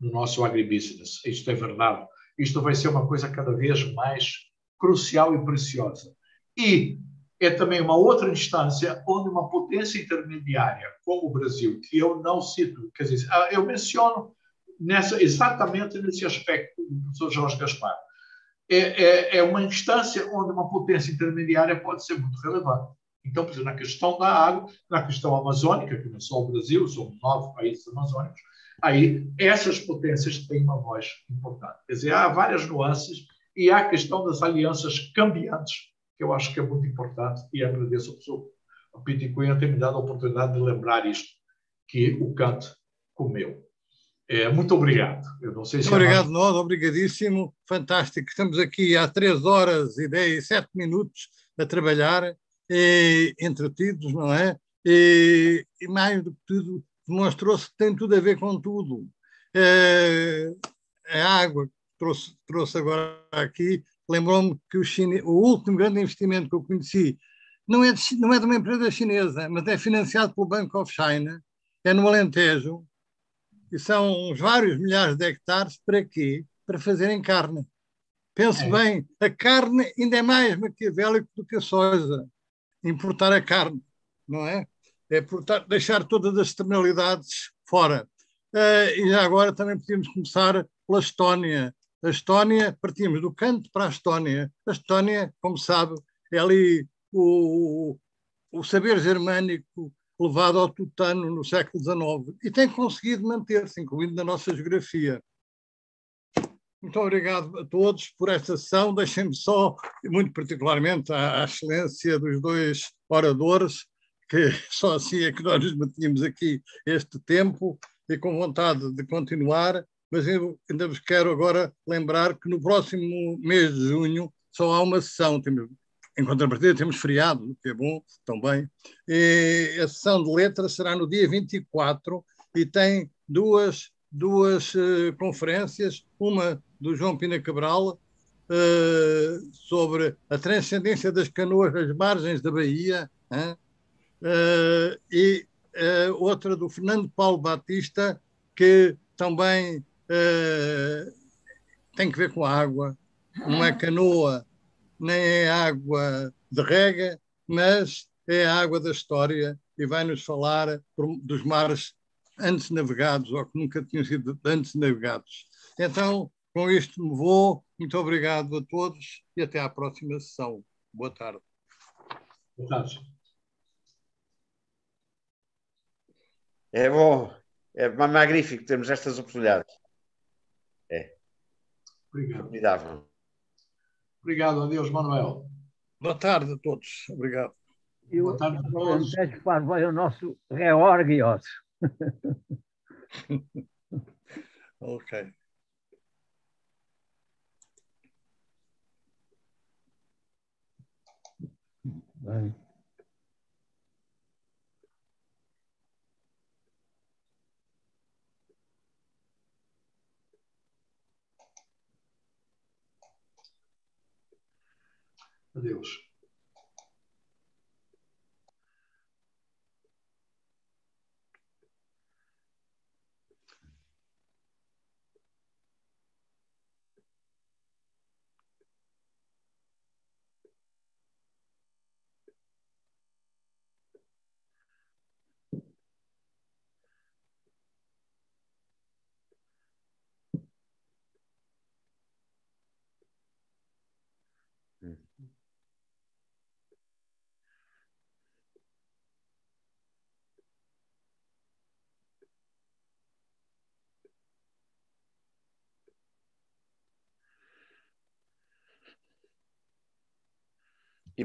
no nosso agribusiness. Isto é verdade. Isto vai ser uma coisa cada vez mais crucial e preciosa. E é também uma outra instância onde uma potência intermediária, como o Brasil, que eu não cito, quer dizer, ah, eu menciono nessa, exatamente nesse aspecto do professor Jorge Gaspar, é, é, é, uma instância onde uma potência intermediária pode ser muito relevante. Então, por exemplo, na questão da água, na questão amazônica, que não é só o Brasil, são nove países amazônicos, aí essas potências têm uma voz importante. Quer dizer, há várias nuances e há a questão das alianças cambiantes, que eu acho que é muito importante e agradeço ao professor Piticunha ter me dado a oportunidade de lembrar isto, que o Kant comeu. É, muito obrigado. Eu não sei se muito obrigado, nós, obrigadíssimo, fantástico. Estamos aqui há três horas e dez, sete minutos a trabalhar, e, entretidos, não é? E, e mais do que tudo, demonstrou-se que tem tudo a ver com tudo. É, a água que trouxe, trouxe agora aqui lembrou-me que o, chine... o, último grande investimento que eu conheci não é, de, não é de uma empresa chinesa, mas é financiado pelo Bank of China, é no Alentejo, e são uns vários milhares de hectares, para quê? Para fazerem carne. Pense é. bem, a carne ainda é mais maquiavélico do que a soja. Importar a carne, não é? É portar, deixar todas as externalidades fora. Uh, e já agora também podíamos começar pela Estónia, a Estónia, partimos do canto para a Estónia. A Estónia, como sabe, é ali o, o saber germânico levado ao tutano no século XIX e tem conseguido manter-se, incluindo na nossa geografia. Muito obrigado a todos por esta sessão. Deixem-me só, muito particularmente, à, à, excelência dos dois oradores, que *laughs* só assim é que nós nos mantínhamos aqui este tempo e com vontade de continuar mas ainda vos quero agora lembrar que no próximo mês de junho só há uma sessão. Temos, em contrapartida, temos feriado, o que é bom também. E a sessão de letras será no dia 24 e tem duas, duas uh, conferências, uma do João Pina Cabral, uh, sobre a transcendência das canoas às margens da Bahia, uh, e outra do Fernando Paulo Batista, que também uh, tem que ver com a água. Não é canoa, nem é água de rega, mas é a água da história e vai-nos falar dos mares antes navegados ou que nunca tinham sido antes navegados. Então, com isto me vou. Muito obrigado a todos e até à próxima sessão. Boa tarde. Boa tarde. É bom, é magnífico termos estas oportunidades. Obrigado. Formidável. Obrigado, adeus, Manuel. Boa tarde a todos. Obrigado. E Boa tarde a todos. vai o nosso Reorgios. *laughs* ok. Bem. Adeus. E